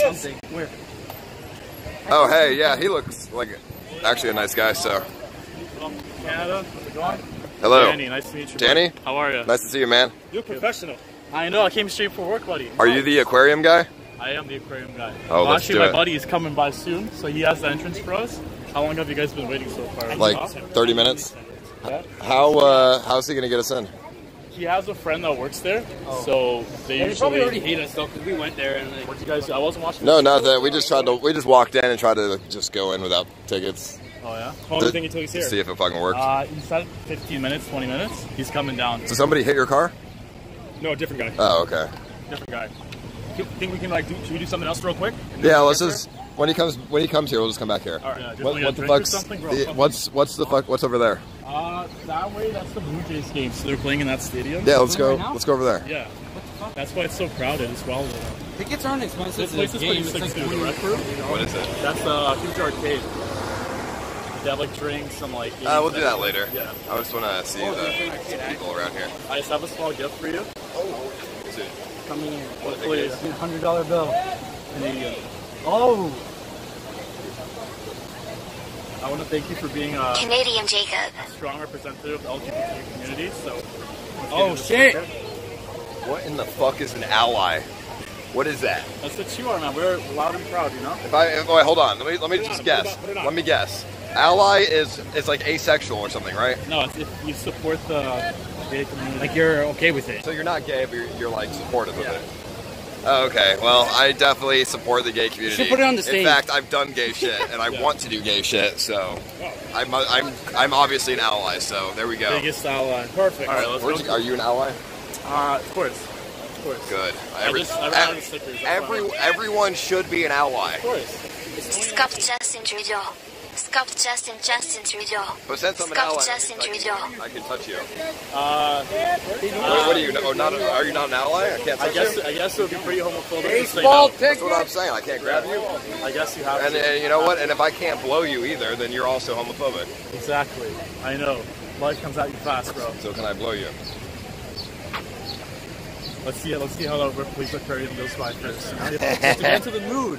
Something. Where?
Oh, hey, yeah, he looks like actually a nice guy. So,
Canada. How's it going?
hello,
Danny, nice to meet you.
Danny.
How are you?
Nice to see you, man.
You're a professional.
I know. I came straight for work, buddy.
Are you the aquarium guy?
I am the aquarium guy.
Oh,
well,
let's
actually,
do
my
it.
buddy is coming by soon, so he has the entrance for us. How long have you guys been waiting so far?
Like 30 minutes.
Yeah.
How uh, how's he gonna get us in?
He has a friend that works there, so they
They
usually.
probably already hate us though, because we went there and like.
What you guys? I wasn't watching.
No, not that. We just tried to. We just walked in and tried to just go in without tickets.
Oh yeah.
How long do you think until he's
to
here?
see if it fucking works.
Uh, he said 15 minutes, 20 minutes. He's coming down.
so somebody hit your car?
No, a different guy.
Oh, okay.
Different guy. Think we can like do? Should we do something else real quick?
Yeah, let's just when he comes when he comes here, we'll just come back here.
All right.
Yeah,
What, what the fuck's the-
Fuck
what's what's the fuck what's over there?
Uh, that way, that's the Blue Jays game, so they're playing in that stadium.
Yeah, let's go.
Right?
Let's go over there.
Yeah. That's why it's so crowded as well.
Tickets aren't expensive.
This place is pretty
game.
sick
It's
too.
like
The
20
rec room.
What is it?
That's a huge arcade. They have like drinks, some like.
Uh, we'll
games
do that later.
Yeah.
I just want to see the people around here.
I just have a small gift for you.
Dude,
Coming in.
Hopefully,
Hundred dollar bill.
Canadian. Oh. I want to thank you for being a
Canadian Jacob.
strong representative of the LGBT community. So.
Oh, shit. What in the fuck is an ally? What is that?
That's what you are, man. We're loud and proud, you know.
If I if, wait, hold on. Let me let me
Put
just
on,
guess.
put it on, put it on.
Let me guess. Ally is is like asexual or something, right?
No, it's if you support the gay community.
Like you're okay with it.
So you're not gay, but you're, you're like supportive of it. Oh, okay. Well, I definitely support the gay community.
should put it on the stage.
In fact, I've done gay shit, and I want to do gay shit. So, I'm I'm I'm obviously an ally. So there we go.
Biggest ally. Perfect. All right, let's
Where'd
go.
you- are you an ally?
Uh, of course. Of course.
Good.
I
Every,
just- I ran out stickers,
every everyone should be an ally.
Of course.
Scop Justin Trudeau. Scop Justin Justin Trudeau.
But since I'm an
Scop
ally,
Justin
I
Trudeau.
can, I can touch you.
Uh,
Wait, what are you? Oh, not are you not an ally? I can't
I
touch
guess
you.
I guess it would be pretty homophobic. to say
Baseball
no.
That's what I'm saying. I can't grab you.
I guess you have
And,
to.
and you know what? And if I can't blow you either, then you're also homophobic.
Exactly. I know. Life comes at you fast, bro.
So can I blow you?
Let's see. Let's see how the police aquarium goes by first. You have to get into the mood.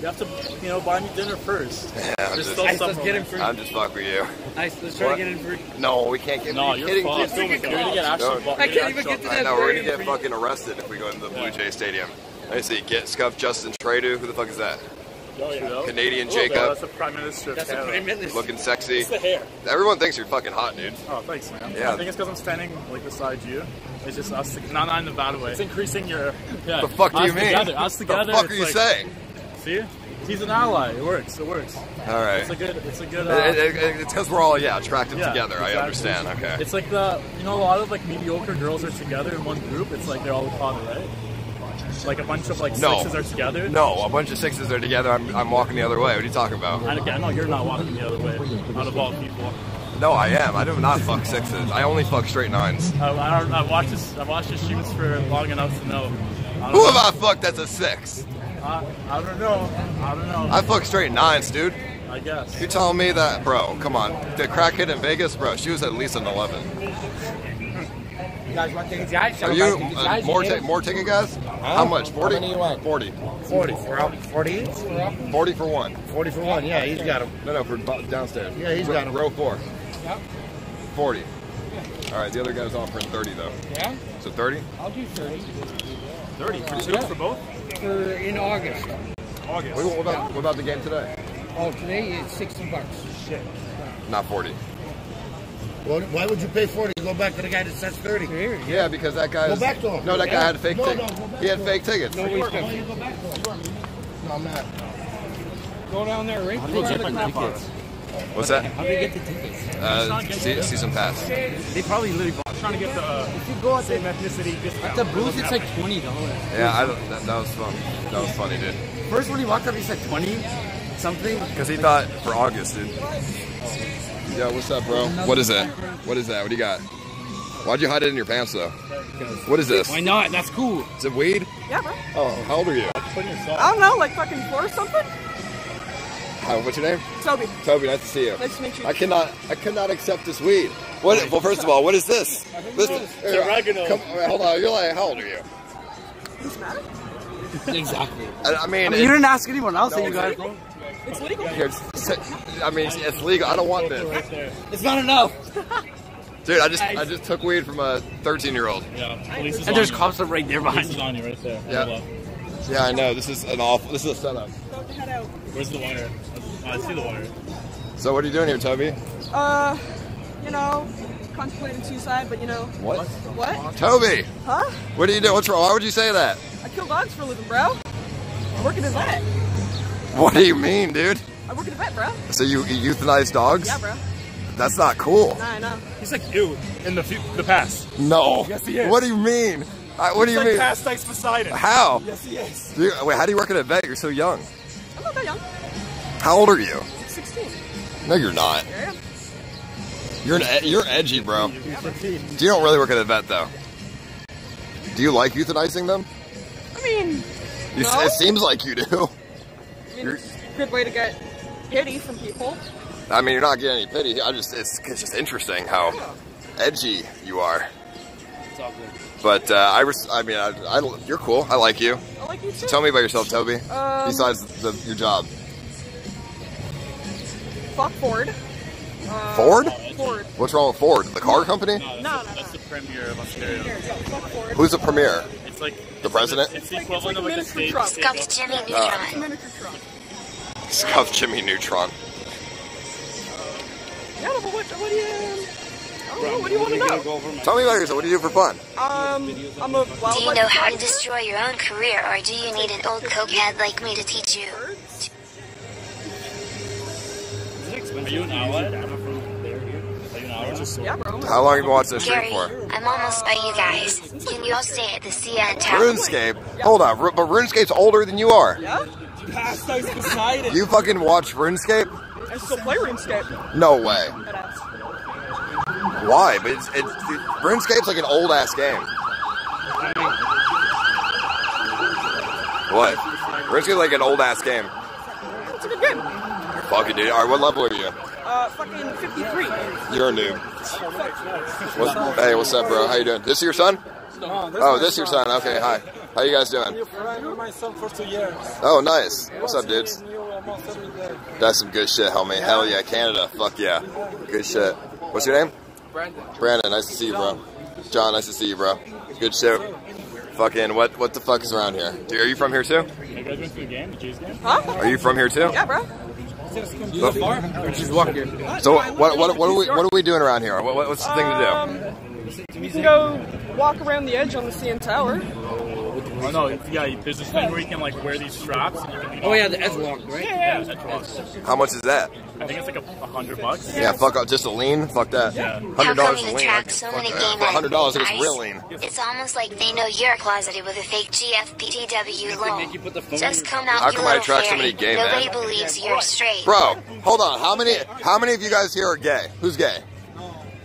You have to, you know, buy me dinner first.
Yeah, I'm
There's
just,
still some romance.
I'm just fucking with you.
Nice. Let's try
What?
to get in free.
No, we can't get.
No,
are you
you're
kidding?
fucked.
Dude,
You're gonna get actually
No.
fucked.
I can't even get to
I
that.
know we're gonna get fucking arrested if we go into the Blue Jay Stadium. Let me see. Get scuff Justin Trudeau. Who the fuck is that?
Trudeau?
Canadian
Oh, yeah,
Jacob.
That's the prime minister. of
That's a
Canada.
prime minister.
Looking sexy.
It's the hair.
Everyone thinks you're fucking hot, dude.
Oh, thanks, man.
Yeah.
I think it's because I'm standing like beside you. It's just us. Not, not in the bad way. It's increasing your. Yeah.
The fuck do
us
you mean?
Together, us together.
The fuck are you
like-
saying?
See, he's an ally. It works. It works.
All right.
It's a good. It's a good. Uh,
It- it- it- it's because we're all yeah attracted
yeah,
together. I understand. Okay.
It's like the you know a lot of like mediocre girls are together in one group. It's like they're all father, right? Like a bunch of like
No.
sixes are together.
No, a bunch of sixes are together. I'm, I'm walking the other way. What are you talking about?
I, I know you're not walking the other way. Out of all people,
No, I am. I do not fuck sixes. I only fuck straight nines.
I, I, don't- I watched this. I watched his shoots for long enough to know.
Who
know.
have I fucked that's a six?
I, I don't know. I don't know.
I fuck straight nines, dude.
I guess.
You telling me that, bro? Come on, the crackhead in Vegas, bro. She was at least an eleven.
You guys want tickets, guys?
Are you uh, more ti- more ticket guys? How much? Forty.
How many you want?
Forty.
40 for up. 40 each? For?
Forty for one.
40 for one. Yeah, he's got them.
No, no, for bu- downstairs.
Yeah, he's
Row-
got 'em.
Row four.
Yep.
Forty. All right, the other guy's offering thirty though.
Yeah?
So thirty.
I'll do 30.
Thirty for two
Yeah.
for both.
For in August.
August.
What, what about what about the game today?
Oh, today it's 60 bucks. Shit.
Not forty.
Well, why would you pay 40? Go back to the guy that says 30. Here.
Yeah, because that guy.
Go back to him.
No, that guy
Yeah.
had fake
No,
tickets.
no, go
he had fake tickets.
No, wait, no, you go back to him. No, I'm not. Go down there, right?
How do you get the tickets?
What's that?
How do you get the tickets?
Uh, see, season pass.
They probably literally bought.
trying to get the
If you go at
same ethnicity discount.
At the booth, it's like twenty dollars.
Yeah, I don't, that, that was fun. That was funny, dude.
First, when he walked up, he said twenty something.
Because he thought for August, dude. Yo, what's up, bro? What is that? What is that? What do you got? Why'd you hide it in your pants, though? What is this?
Why not? That's cool.
Is it weed?
Yeah, bro.
Oh, how old are you?
I don't know, like fucking four or something?
How, what's your name?
Toby.
Toby, nice to see you.
Nice to meet you.
I cannot, I cannot accept this weed. What? Well, first of all, what is this? This
It's oregano.
Come, hold on. You're like, how old are you?
exactly.
I, I mean,
I mean, you didn't ask anyone else that you
No,
guys.
It's legal.
Here, it's- I mean, it's legal. I don't want this.
It's not enough.
Dude, I just, I just took weed from a 13 year old.
Yeah,
And there's
on
cops are right there
you. Police
behind
is
you.
on you right there.
Yeah. Yeah, I know. This is an awful. This is a setup.
Head out.
Where's the wire? I see the wire.
So, what are you doing here, Toby?
Uh, you know, contemplating suicide, but you know.
What?
What?
Toby,
Huh?
what are you doing? What's wrong? Why would you say that?
I kill dogs for a living, bro. I work in a vet.
What do you mean, dude?
I work in a vet, bro.
So you, you euthanize dogs?
Yeah, bro.
That's not cool.
Nah, I know.
He's like you in the fu- the past.
No.
Yes, he is.
What do you mean? I, what do you
like
mean?
past Dice Poseidon.
How?
Yes, he is.
Do you, wait, how do you work at a vet? You're so young.
I'm not that young.
How old are you?
16.
No, you're not.
Yeah.
You're an ed- you're edgy, bro. You don't really work at a vet, though. Do you like euthanizing them?
I mean,
You,
No.
It seems like you do.
I mean, it's a good way to get pity from people.
I mean, you're not getting any pity. I just it's, it's just interesting how edgy you are.
It's all good.
But uh, I, res- I mean, I, I, you're cool. I like you.
I like you too.
So Tell me about yourself, Toby.
Um,
Besides the, your job.
Fuck Ford. Uh,
Ford?
Ford.
What's wrong with Ford? The car company?
No, no, no.
That's the premier of Ontario.
Fuck
Who's the premier?
It's like
The president?
it's the equivalent of like a
miniature
state.
truck.
Scuffed Jimmy
Uh,
Neutron.
It's a.
Scuff Jimmy Neutron.
Yeah, but what, what do you... I don't know, what do you want to know?
Tell me about yourself. What do you do for fun?
Um, I'm a
Do you know how to destroy your own career, or do you need an old cokehead like me to teach you?
Are you an ally? I'm from there here. Are you an ally?
Yeah, bro.
How long have you been watching this stream for?
I'm almost by you guys. Can you all stay at the CN Tower?
RuneScape? Hold on, Ru- but RuneScape's older than you are.
Yeah?
Pastimes beside it.
You fucking watch RuneScape?
I still play RuneScape.
No way. Why? But it's, it's dude, RuneScape's like an old ass game. What? RuneScape's like an old ass game.
It's a good game.
Fuck it, dude. All right, what level are you?
Uh, fucking 53.
You're a noob. What's, hey, what's up, bro? How you doing? This is your son? Oh, this your son. Okay, hi. How you guys doing?
I knew my son for two years.
Oh, nice. What's up, dudes?
You almost every day.
That's some good shit, homie. Hell yeah, Canada. Fuck yeah. Good shit. What's your name?
Brandon.
Brandon, nice to see you, bro. John, nice to see you, bro. Good shit. Fucking what? What the fuck is around here? Dude, are you from here too?
Are You guys went to the game, the Jays game?
Huh?
Are you from here too?
Yeah, bro.
So,
Just walk here.
so what? What? What are we? What are we doing around here? What, what- what's the thing to do?
Um, you can go walk around the edge on the CN Tower.
Oh no, yeah. There's this thing where you can like wear these straps. And you can
Oh yeah, the edge walk, right?
Yeah, yeah. Edge.
How much is that?
I think it's like a, a hundred bucks.
Yeah, fuck up. Just a lean. Fuck that.
Yeah.
Hundred dollars
you
a lean.
attract so many
Fuck
gay
that.
Men?
hundred dollars, it's
guys?
real lean.
It's almost like they know you're closeted with a fake GFPTW loan.
make you put the phone
Just come out,
How
you
come I
little
attract so
fairy.
many gay
Nobody
men?
believes you're straight.
Bro, hold on. How many? How many of you guys here are gay? Who's gay?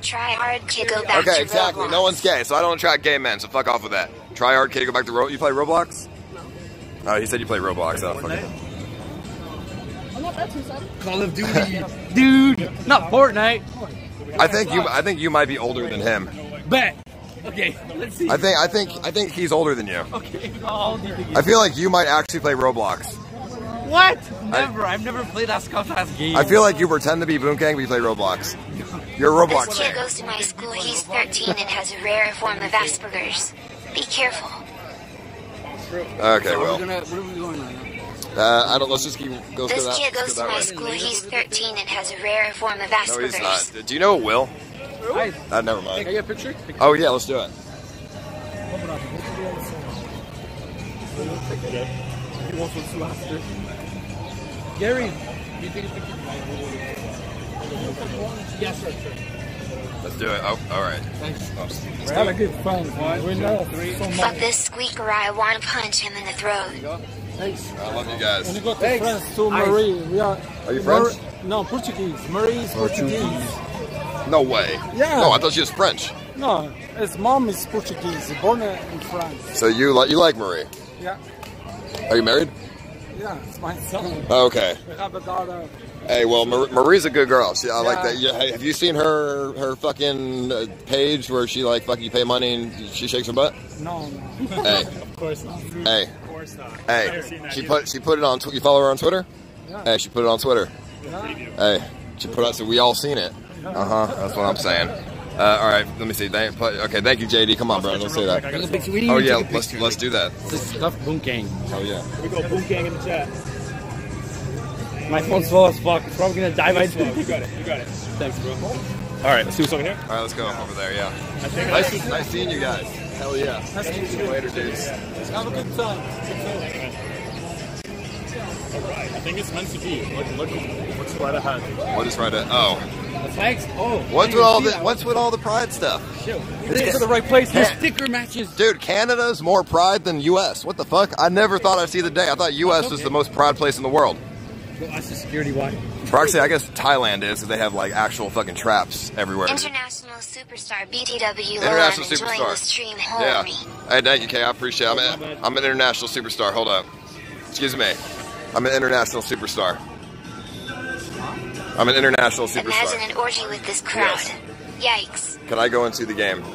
Try hard, to Go back
Okay,
to
exactly.
Roblox.
No one's gay, so I don't attract gay men. So fuck off with that. Try hard, kid. Go back to Ro. You play Roblox? Oh, he said you play Roblox. Oh, fuck it.
I'm not that too sad.
Call of Duty. Dude, not Fortnite.
I think you. I think you might be older than him.
Bet. Okay, let's see.
I think. I think. I think he's older than you.
Okay, how old do you think he
I feel like you might actually play Roblox.
What? Never. I've never played that scuff ass game.
I feel like you pretend to be Boom Gang, but you play Roblox. You're a
This kid goes to my school. He's 13 and has a rare form of Asperger's. Be careful.
Okay,
So
well,
We're gonna, where are we going right now?
uh, I don't. Let's just keep go through
This
that.
kid goes to my
way.
school. He's 13 and has a rare form of Asperger's.
No,
Asperger's.
he's not. Do you know Will?
Hi.
Uh, never
Can I
mind.
get a picture?
Oh yeah, let's do it.
He wants one too after. Gary, you take a picture? Yes, sir. Sure.
Let's do it. Oh, all right.
Thanks.
We had a good fun. we know so
Fuck
much.
this squeaker. I want to punch him in the throat.
Thanks.
I love you guys.
When you go to
Thanks.
France, to Marie, we are.
Are you French?
Mar- no, Portuguese. Marie is Portuguese.
No way.
Yeah.
No, I thought she was French.
No, his mom is Portuguese, born in France.
So you like you like Marie?
Yeah,
Are you married?
Yeah, it's my son.
Okay.
We have a daughter.
Hey, well, Mar- Marie's a good girl. She, I like that. You, hey, have you seen her her fucking uh, page where she like fucking you pay money and she shakes her butt?
No, no.
Hey,
Of course not.
hey,
Of course not.
hey.
Never seen that
She
either.
put she put it on. You follow her on Twitter?
Yeah.
Hey, she put it on Twitter.
Yeah.
Hey, she put it. So we all seen it. Uh huh. That's what I'm saying. Uh, all right, let me see. Thank, put- okay, thank you, JD. Come on, bro. Don't say that.
Take a picture. We didn't
Oh yeah, let's
picture.
let's do that.
This stuff boom gang.
Oh yeah.
We go boom gang in the chat.
My phone's full as fuck. It's probably gonna die by
You got it. You got it. Thanks, bro. All right, let's see what's over here.
All right, let's go over there. Yeah.
I
Nice, nice seeing you guys. Hell yeah.
Nice to meet you.
Later, dudes.
Have a good time. All right.
I think it's meant to be. Look, look, what's right ahead.
What is right ahead? Oh,
The flags. Oh.
what's with all the what's with all the pride stuff?
This to the right place. The sticker matches.
Dude, Canada's more pride than U.S. What the fuck? I never thought I'd see the day. I thought U.S. was the most pride place in the world.
That's the security why.
Or actually, I guess Thailand is. 'cause They have like actual fucking traps everywhere.
International superstar BTW
International
Lohan
superstar.
the stream.
Yeah.
me.
Hey, thank you, Kay. I appreciate it. I'm, a, I'm an international superstar. Hold up. Excuse me. I'm an international superstar. I'm an international superstar.
Imagine
superstar.
an orgy with this crowd. Yikes.
Can I go into the game?
Do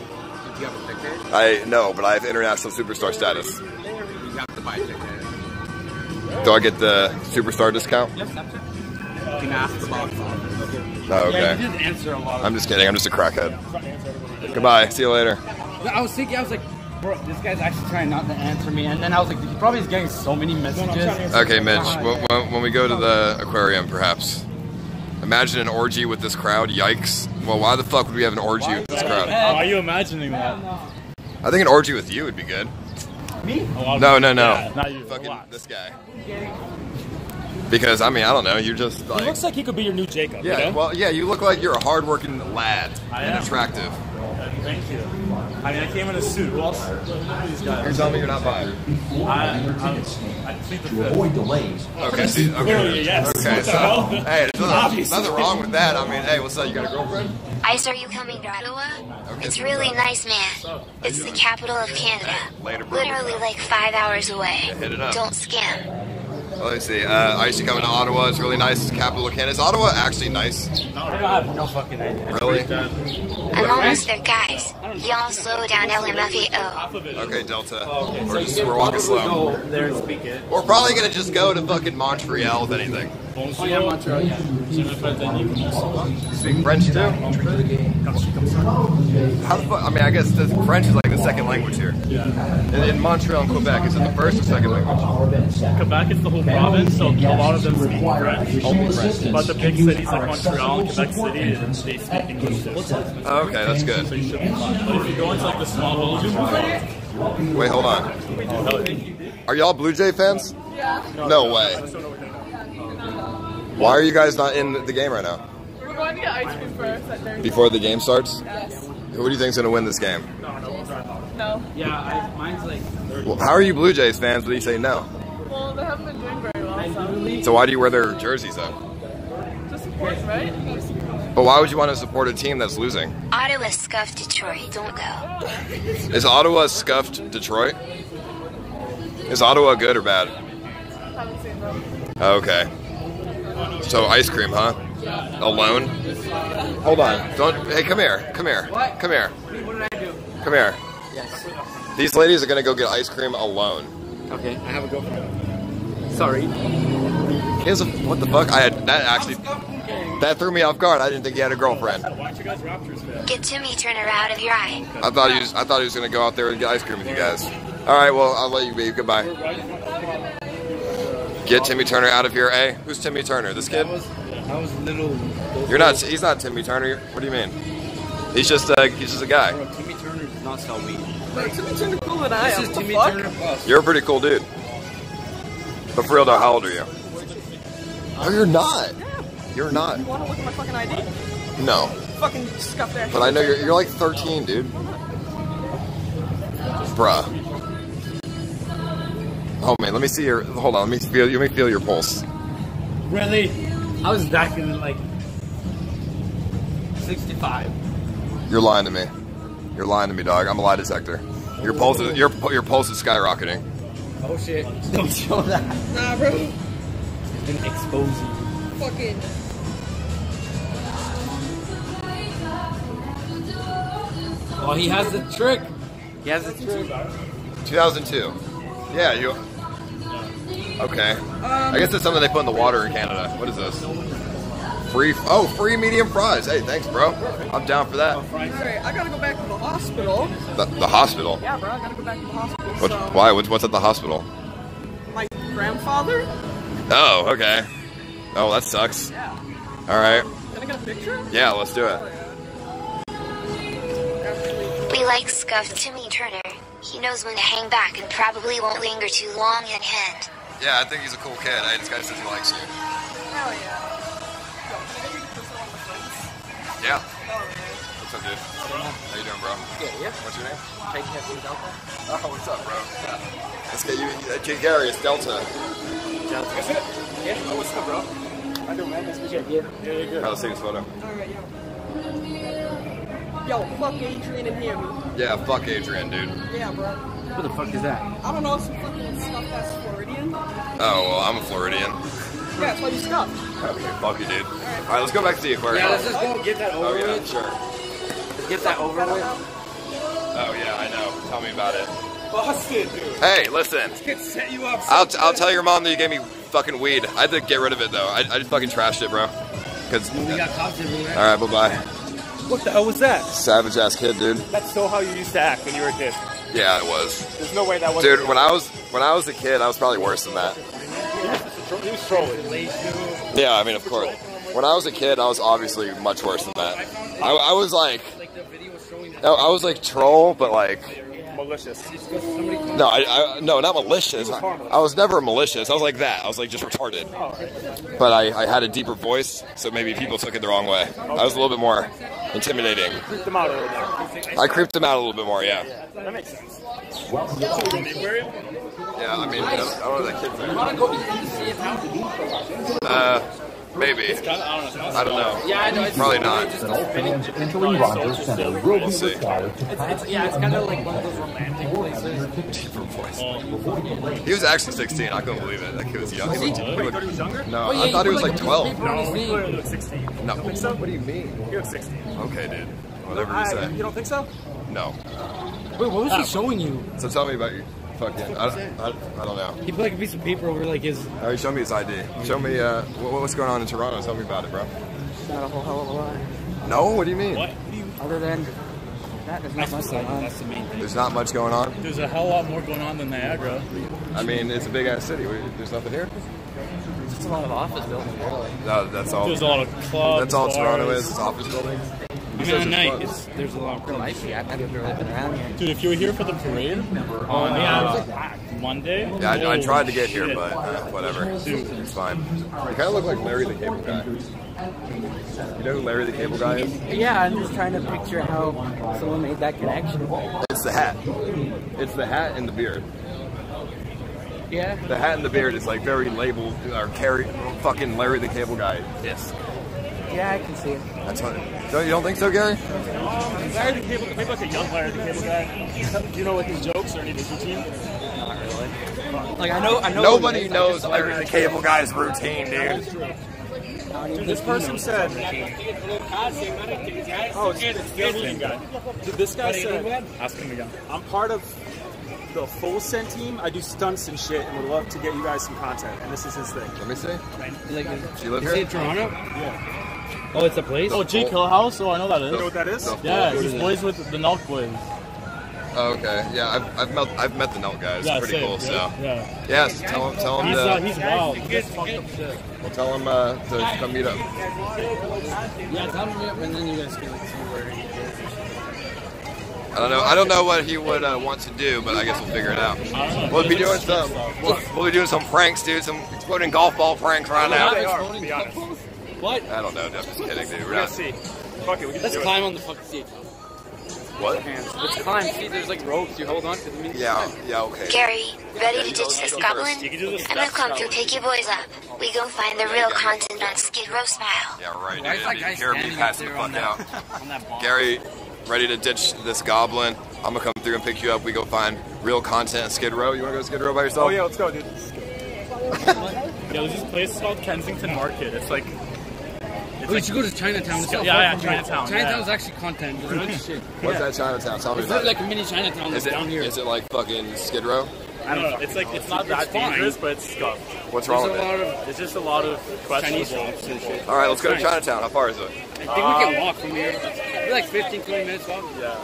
you have a picture?
I no, but I have international superstar status.
You have the
buy a ticket.
Do I get the superstar discount?
Yes, that's it. You can ask the box office.
Oh,
Yeah,
okay.
you did answer a lot. Of
I'm just kidding. I'm just a crackhead. Goodbye. See you later.
I was thinking, I was like, bro, this guy's actually trying not to answer me. And then I was like, he probably is getting so many messages.
Okay, Mitch. When, when- when we go to the aquarium, perhaps. Imagine an orgy with this crowd. Yikes. Well, why the fuck would we have an orgy with this crowd?
Why are you imagining that?
I think an orgy with you would be good.
Me?
No, no, no.
Yeah, not you.
Fucking this guy. Because I mean, I don't know. You're just
He looks like he could be your new Jacob.
Yeah.
You know?
Well, yeah. You look like you're a hardworking lad
I
and
am.
attractive.
Thank you. I mean, I came in a suit. Who else? These guys.
You're telling me you're not buying.
I, I'm, I plead the fifth.
delays.
Okay. See, okay.
Oh, Clearly, yes.
Okay.
What the
So,
hell?
hey, there's nothing, nothing wrong with that. I mean, hey, what's up? You got a girlfriend?
Ice, are you coming to Ottawa? It's really nice, man. It's the capital of Canada.
Later, bro.
Literally like five hours away.
hit it up.
Don't scam.
Well, let me see. Uh, I used to come into Ottawa. It's really nice. It's the capital of Canada. Is Ottawa actually nice?
I have no fucking idea.
Really?
I'm almost there, guys. Y'all slow down LMFAO.
Okay, Delta. We're just we're walking slow.
There and speak it.
We're probably gonna just go to fucking Montreal with anything.
Oh, yeah, Montreal, yeah.
Speak French too? How the fuck? I mean, I guess the French is like the second language here. In, in Montreal and Quebec, is it the first or second language?
Quebec is the whole province, so a lot of them speak French.
Only French.
But the big cities like Montreal and Quebec City, they speak English too.
Oh, okay, that's good.
So you should be fine. But if you go into like the small villages,
Wait, hold on. Are y'all Blue Jay fans?
Yeah.
No way. Why are you guys not in the game right now?
We're going to get ice cream first
Before the game starts?
Yes.
Who do you think's gonna win this game?
No.
Yeah, I, mine's like.
Well, how are you Blue Jays fans, but you say no?
Well, they haven't been doing very well, so.
So why do you wear their jerseys though?
Just support, right? You gotta support.
But why would you want to support a team that's losing?
Ottawa scuffed Detroit. Don't go.
Is Ottawa scuffed Detroit? Is Ottawa good or bad?
Haven't seen them.
Okay. So ice cream, huh? Alone? Hold on. Don't. Hey, come here. Come here. Come here.
What did I do?
Come here.
Yes.
These ladies are gonna go get ice cream alone.
Okay, I have a girlfriend. Sorry.
He has a, what the fuck? I had that actually. That threw me off guard. I didn't think he had a girlfriend.
Get Timmy Turner out of your eye.
I thought he was. I thought he was gonna go out there and get ice cream with you guys. All right. Well, I'll let you be. Goodbye. Get Timmy Turner out of here, eh? Who's Timmy Turner? This kid?
I was little.
You're not. He's not Timmy Turner. What do you mean? He's just a. He's just a guy.
Bro, Timmy Turner does not sell weed.
Wait, Timmy Turner cooler than I
This is Timmy
fuck?
Turner plus.
You're a pretty cool dude. But for real though, how old are you? Oh, you're not. You're not.
You wanna look at my fucking ID?
No.
Fucking scuff there.
But I know you're. You're like 13, dude. Bruh. Oh man, let me see your. Hold on. Let me feel. Let me feel your pulse.
Really? I was back in like 65.
You're lying to me. You're lying to me, dog. I'm a lie detector. Your pulse is your your pulse is skyrocketing.
Oh shit. Don't show that.
Nah, bro.
It's been exposing.
Fucking.
Oh, he has the trick. He has the trick.
2002. Yeah, you. Okay. I guess it's something they put in the water in Canada. What is this? Free. Oh, free medium fries. Hey, thanks, bro. I'm down for that.
Alright, I gotta go back to the hospital.
The, the hospital.
Yeah, bro, I gotta go back to the hospital.
What,
so,
why? What's, what's at the hospital?
My grandfather?
Oh, okay. Oh, that sucks.
Yeah.
All right.
Can I get a picture?
Yeah, let's do it.
We like scuffed Timmy Turner. He knows when to hang back and probably won't linger too long at hand.
Yeah, I think he's a cool kid. Hey, this guy says he likes you.
Hell yeah. Yo, can I you the picture of?
Yeah. What's up, dude? How you doing, bro?
Good, yeah.
What's your name?
Take care of Delta.
Oh, what's up, bro? Let's get you. Uh, Kid Gary, it's Delta.
Delta.
Yeah. Oh, what's up, bro? I do, man. Nice to meet you. Yeah. Yeah, you're good.
All right, let's take this photo.
Alright, yo. Yo, fuck Adrian and hear me.
Yeah, fuck Adrian, dude.
Yeah, bro.
What the fuck is that?
I don't know, some fucking stuff that's Floridian. Yeah,
Oh, well, I'm a Floridian.
Yeah, that's why you scuff.
Okay, fuck you, dude. All right, let's go back to the aquarium.
Yeah, let's just go get that over
Oh, yeah,
with.
sure.
Let's get that over with.
Oh, yeah, I know. Tell me about it.
Busted, dude.
Hey, listen.
It set you up. so
I'll, I'll tell your mom that you gave me fucking weed. I had to get rid of it though. I, I just fucking trashed it, bro. Cause.
We got cops everywhere.
All right, bye bye.
What the hell was that?
Savage ass kid, dude.
That's so how you used to act when you were a kid.
Yeah, it was.
There's no way that was.
Dude, when I was when I was a kid, I was probably worse than that.
He was trolling.
Yeah, I mean, of course. When I was a kid, I was obviously much worse than that. I, I was like, I I was like troll, but like,
Malicious.
no, I, I no, not malicious. I, I was never malicious. I was like that. I was like just retarded. But I, I had a deeper voice, so maybe people took it the wrong way. I was a little bit more intimidating.
Creep them out a little bit.
I creeped them out a little bit more. Yeah.
That makes sense.
Yeah, I mean, I don't, know that kid's name. Uh, maybe. I don't know.
Yeah, I know. It's
Probably not.
Entering Rogers Center will be
We'll see.
required to
It's, it's, yeah, it's kind of like one of those romantic places.
Deeper voice. He was actually 16. I couldn't believe it. That kid was young. He looked, he looked-
he was younger?
no,
Oh, yeah,
I thought he was like
like
12.
No, he clearly looks 16.
No.
Think so?
What do you mean?
He looks 16.
Okay, dude. Whatever you say.
You don't think so?
No.
Wait, what was he ah. showing you?
So tell me about your fucking. I, don't- I, I don't know.
He put like a piece of paper over like his.
All right, show me his ID. Show me uh, what, what's going on in Toronto. Tell me about it, bro.
Not a whole hell of a lot.
No, what do you mean?
Other than that, there's not much going on.
That's the main thing.
There's not much going on.
There's a hell lot more going on than Niagara.
I mean, it's a big ass city. There's nothing here.
Just a lot of office buildings, really.
No, that's all.
There's a lot of clubs.
That's all Toronto
bars.
is. Office buildings.
I mean, at night, it's, there's a lot of
Real nice. I've never really been around here.
Dude, if you were here for the parade on uh, Monday,
Yeah, I, I
holy
tried to get here,
shit.
but uh, whatever. It's fine. You kind of look like Larry the Cable Guy. You know who Larry the Cable Guy is?
Yeah, I'm just trying to picture how someone made that connection.
It's the hat. It's the hat and the beard.
Yeah.
The hat and the beard is like very labeled or carry fucking Larry the Cable Guy. Yes.
Yeah, I can see it.
That's funny. Don't you don't think so, Gary?
Larry the Cable, maybe like a young Larry the Cable guy. Do you know like his jokes or any of his routine?
Not really. Like I know, I know.
Nobody
is,
knows
just-
Larry the Cable Guy's routine, dude.
I
This person said. Oh, it's, it's the Indian guy. Dude, this guy said,
Ask him again.
I'm part of the full send team. I do stunts and shit and would love to get you guys some content. And this is his thing.
Let me see.
Like,
She live
is he
here?
in Toronto?
Yeah.
Oh, it's a place?
Oh, Jake Hillhouse? Oh, I know that is.
You know what that is?
Yeah, he's boys with the Nelk boys.
Oh, okay. Yeah, I've, I've met I've met the Nelk guys.
Yeah,
Pretty
same,
cool.
right?
So
Yeah.
yes, tell him tell him
He's,
to
uh, he's wild. He gets fucked up shit.
well, tell him uh, to come meet up.
Yeah, tell me up and then you guys can like, see where he is.
I don't know. I don't know what he would uh, want to do, but I guess we'll figure it out. We'll be doing some. We'll, we'll be doing some pranks, dude. Some exploding golf ball pranks right now.
They are, be honest.
What?
I don't know. I'm just kidding, dude. We're
We're
not.
gonna see. Fuck it, we can
Let's
do
climb on the fucking seat.
What?
Let's climb. See, there's like ropes. You hold on to them.
Yeah. Yeah. Okay.
Gary, ready to ditch this goblin?
You can do the
I'm gonna come through pick you boys up. We go find the real content on Skid Row style.
Yeah. Right,
Why is that
dude.
guy
Here, be
standing
passing the fuck
that-
out.
on that bar?
Gary, ready to ditch this goblin. I'm gonna come through and pick you up. We go find real content at Skid Row. You wanna go to Skid Row by yourself?
Oh yeah, let's go, dude.
Yeah, there's this place called Kensington Market. It's like. It's
We
like
should go to Chinatown. It's
Yeah, yeah,
far
yeah,
from.
Chinatown,
Chinatown's
yeah.
actually content. There's a shit.
What's that Chinatown? Tell me
It's
about
like
it.
a mini Chinatown
Is it
down here.
is it like fucking Skid Row?
I don't know. It's like it's not that
It's fine.
dangerous, but it's scuffed.
What's
There's
wrong
a
with
lot
it?
of
It's just a lot of
Chinese
questionable.
shops and shit.
All right, let's go to Chinatown. How far is it?
I think we can uh, walk from here. It's like 15, 20 minutes walk.
Yeah.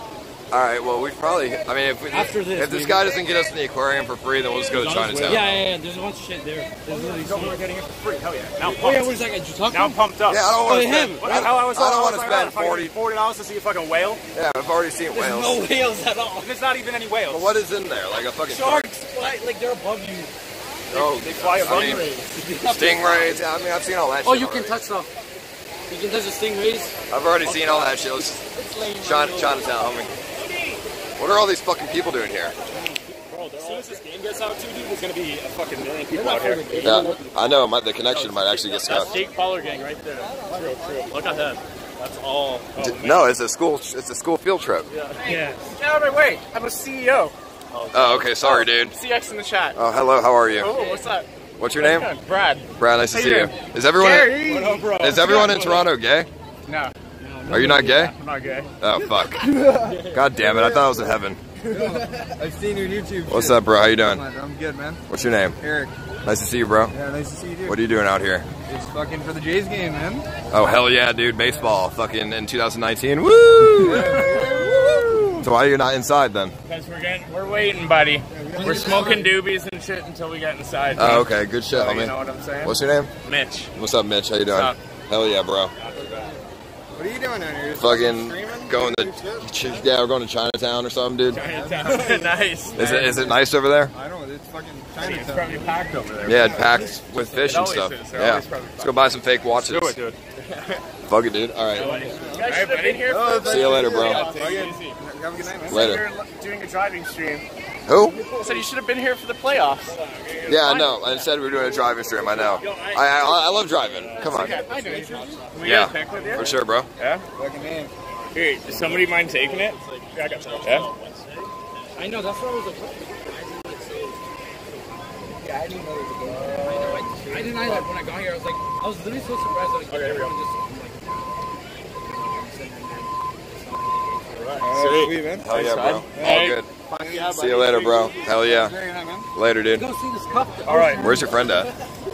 All right. Well, we probably. I mean, if we,
After this,
if this
maybe.
guy doesn't get us in the aquarium for free, then we'll just go to Chinatown.
Yeah, yeah, yeah. There's a bunch of shit there. There's literally so
We're getting it for free. Hell yeah. Now I'm
Oh yeah,
pumped.
wait a second. Did you talk
Now I'm pumped up.
Yeah, I don't want
Oh,
to
him.
spend.
What the hell I was
I don't
I
want to spend
if
forty.
forty dollars to see a fucking whale.
Yeah, I've already seen
There's
whales.
no whales at all.
There's not even any whales.
But what is in there? Like a fucking?
Sharks fly like they're above you.
Oh,
They fly above
I mean,
you.
stingrays. Yeah, I mean, I've seen all that.
Oh, you can touch stuff. You can touch the stingrays.
I've already seen all that shit. Let's just
It's lame.
Chinatown, homie. What are all these fucking people doing here?
As soon as this game gets out, too, dude, there's gonna be a fucking million people out here.
Yeah, I know. My, the connection might actually get
That's
scuffed.
Jake Pollard gang right there. True, true. Look ahead. That's all. Oh, man.
No, it's a school. It's a school field trip.
Yeah.
Get out of my way. I'm a CEO.
Oh, okay. Sorry, dude.
Oh, CX in the chat.
Oh, hello. How are you?
Oh, what's up?
What's your name?
Brad.
Brad. Nice to
How
see
you
you. Is everyone?
Gary. What up, bro?
Is everyone in Toronto gay?
No.
Are you not gay?
I'm not gay.
Oh fuck. God damn it! I thought I was in heaven.
I've seen your YouTube.
What's
shit.
up, bro? How you doing?
I'm good, man.
What's your name?
Eric.
Nice to see you, bro.
Yeah, nice to see you, dude.
What are you doing out here?
Just fucking for the Jays game, man.
Oh hell yeah, dude! Baseball, fucking in 2019. Woo! So why are you not inside then?
Because we're getting, we're waiting, buddy. We're smoking doobies and shit until we get inside.
Oh, okay, good shit,
So,
homie.
You know what I'm saying?
What's your name?
Mitch.
What's up, Mitch? How you doing?
What's
Hell yeah, bro.
What are you doing out here?
Fucking going to yeah, we're going to Chinatown or something, dude.
Chinatown. nice.
Is it is it nice over there?
I don't know. It's fucking
It's probably packed over there.
Yeah, packed with fish and stuff. Yeah, let's go buy some fake watches.
Do it, dude.
Fuck it, dude. All right.
You guys have been here
Oh,
for
See you later, bro.
Yeah, take it easy.
Have a good night.
Later.
Doing a driving stream.
Who?
I said you should have been here for the playoffs.
Yeah, I know. I said we were doing a driving stream. I know. I I, I love driving. Come on.
Okay, I know
Yeah,
got a pic with you?
for sure, bro.
Yeah?
Fucking man.
Here, does somebody mind taking it? Yeah, I got some. Yeah?
I know, that's what I was like.
Yeah, I didn't know there was a game.
I know, I, I didn't either. When I got here, I was like, I was literally so surprised. I was like,
Okay, here we go.
Alright, sweet, man.
Hell yeah, bro. All
Hey.
good. See you later, bro. Hell yeah. Later, dude.
Go see this.
All right.
Where's your friend at?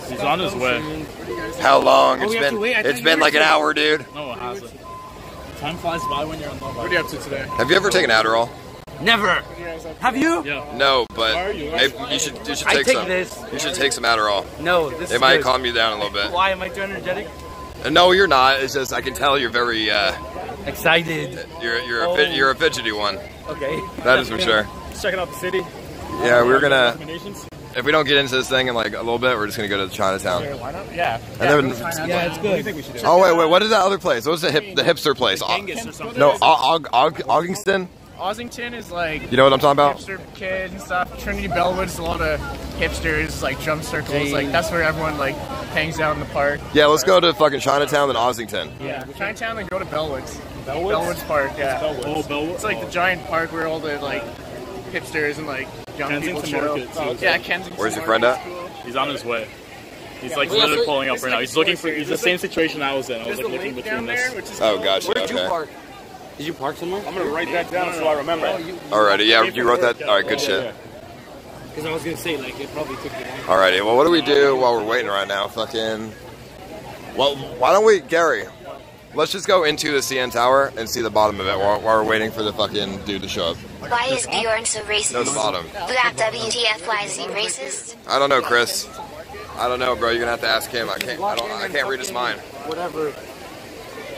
He's on his way.
How long?
Oh,
It's
we
been
wait? I
it's
thought
been like an hour, dude.
No, it hasn't.
Time flies by when you're in love.
What are you up to today?
Have you ever taken Adderall?
Never. Have you?
Yeah.
No, but maybe you should you should take,
I
take
take
some.
this.
You should take some Adderall.
No, this
It
is
might
good.
calm you down a little bit.
Why am I too energetic?
No, you're not. It's just I can tell you're very uh,
Excited.
you're you're a fid-
Oh.
you're a fidgety one.
Okay.
That is for sure.
Just checking out the city.
Yeah, we're gonna
Recommendations?
if we don't get into this thing in like a little bit, we're just gonna go to Chinatown.
Sure, why not? Yeah.
And then,
Yeah, it's
What do you
good.
think we should do?
oh wait, wait, what is that other place? What was the hip the hipster place? Au-
Genghis or something.
No, Au- Au- Au- Augingston.
Ossington is like
You know what I'm talking about?
hipster kids and stuff. Trinity Bellwood's a lot of hipsters, like drum circles.
Hey.
Like that's where everyone like hangs out in the park.
Yeah, let's go to fucking Chinatown then Ossington.
Yeah, Chinatown and go to Bellwoods. Bellwoods, Park, yeah.
Oh, Bellwood.
It's like the giant park where all the like hipsters and like young
Kensington
people chill.
Market, too.
Yeah, Kensington.
Where's your friend at?
He's on his way. He's like literally pulling up right now. He's looking for. He's the same situation I was in. I was like looking between
down there,
this.
which is
Oh,
gosh.
gotcha.
Where did you
Okay.
Park? Did you park somewhere?
I'm gonna write that down so I remember.
Oh, Alrighty, yeah, you wrote that. All right, good shit.
Because I was gonna say like it probably took you long.
Alrighty, well, what do we do while we're waiting right now? Fucking. Well, why don't we, Gary? Let's just go into the CN Tower and see the bottom of it while, while we're waiting for the fucking dude to show up.
Why is Bjorn so racist?
No, the bottom.
Black WTF, why is he racist?
I don't know, Chris. I don't know, bro. You're gonna have to ask him. I can't. I don't. I can't read his mind.
Whatever.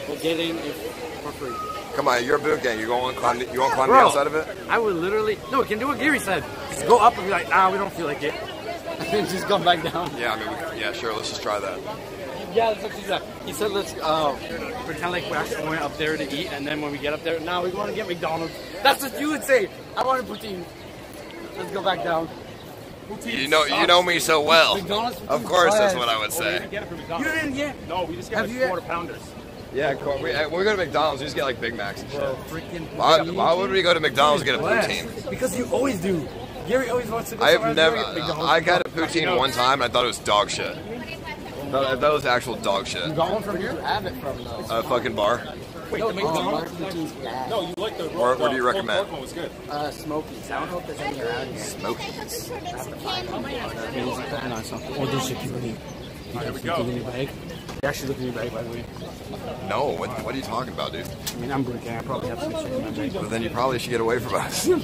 We'll get in if for free.
Come on, you're a boot gang. You going to climb? the- You want to climb the outside of it?
I would literally no. We can do what Gary said. Just go up and be like, nah, we don't feel like it, and then just come back down.
Yeah, I mean, we, yeah, sure. Let's just try that.
Yeah, that's what he said. He said let's uh, pretend like we're actually going up there to eat, and then when we get up there, now we want to get McDonald's. That's what you would say. I want a poutine. Let's go back down.
You know, you know me so well.
McDonald's
Of course, that's what I would say.
You didn't get.
No, we just got
Have
like
you-
quarter pounders.
Yeah, cool. We, uh, when we go to McDonald's, we just get like Big Macs and shit.
Freaking
Why, why would we go to McDonald's and get a poutine?
Because you always do. Gary always wants to go
I have never.
Gary get McDonald's.
I got a poutine one time and I thought it was dog shit. That, that was actual dog shit.
You got one from here? have it from though.
A fucking bar.
Wait, no, McDonald's poutine's bad.
No, you like the
Where, where do you recommend?
one was good.
Uh, Smokies. I don't know if there's any around here.
Smokies.
Oh, there's security.
Here we go.
In your bag. They actually look in your bag, by the way.
No, what, what are you talking about, dude?
I mean, I'm blinking. I probably have some shit in my bag.
Well, then you probably should get away from us.
I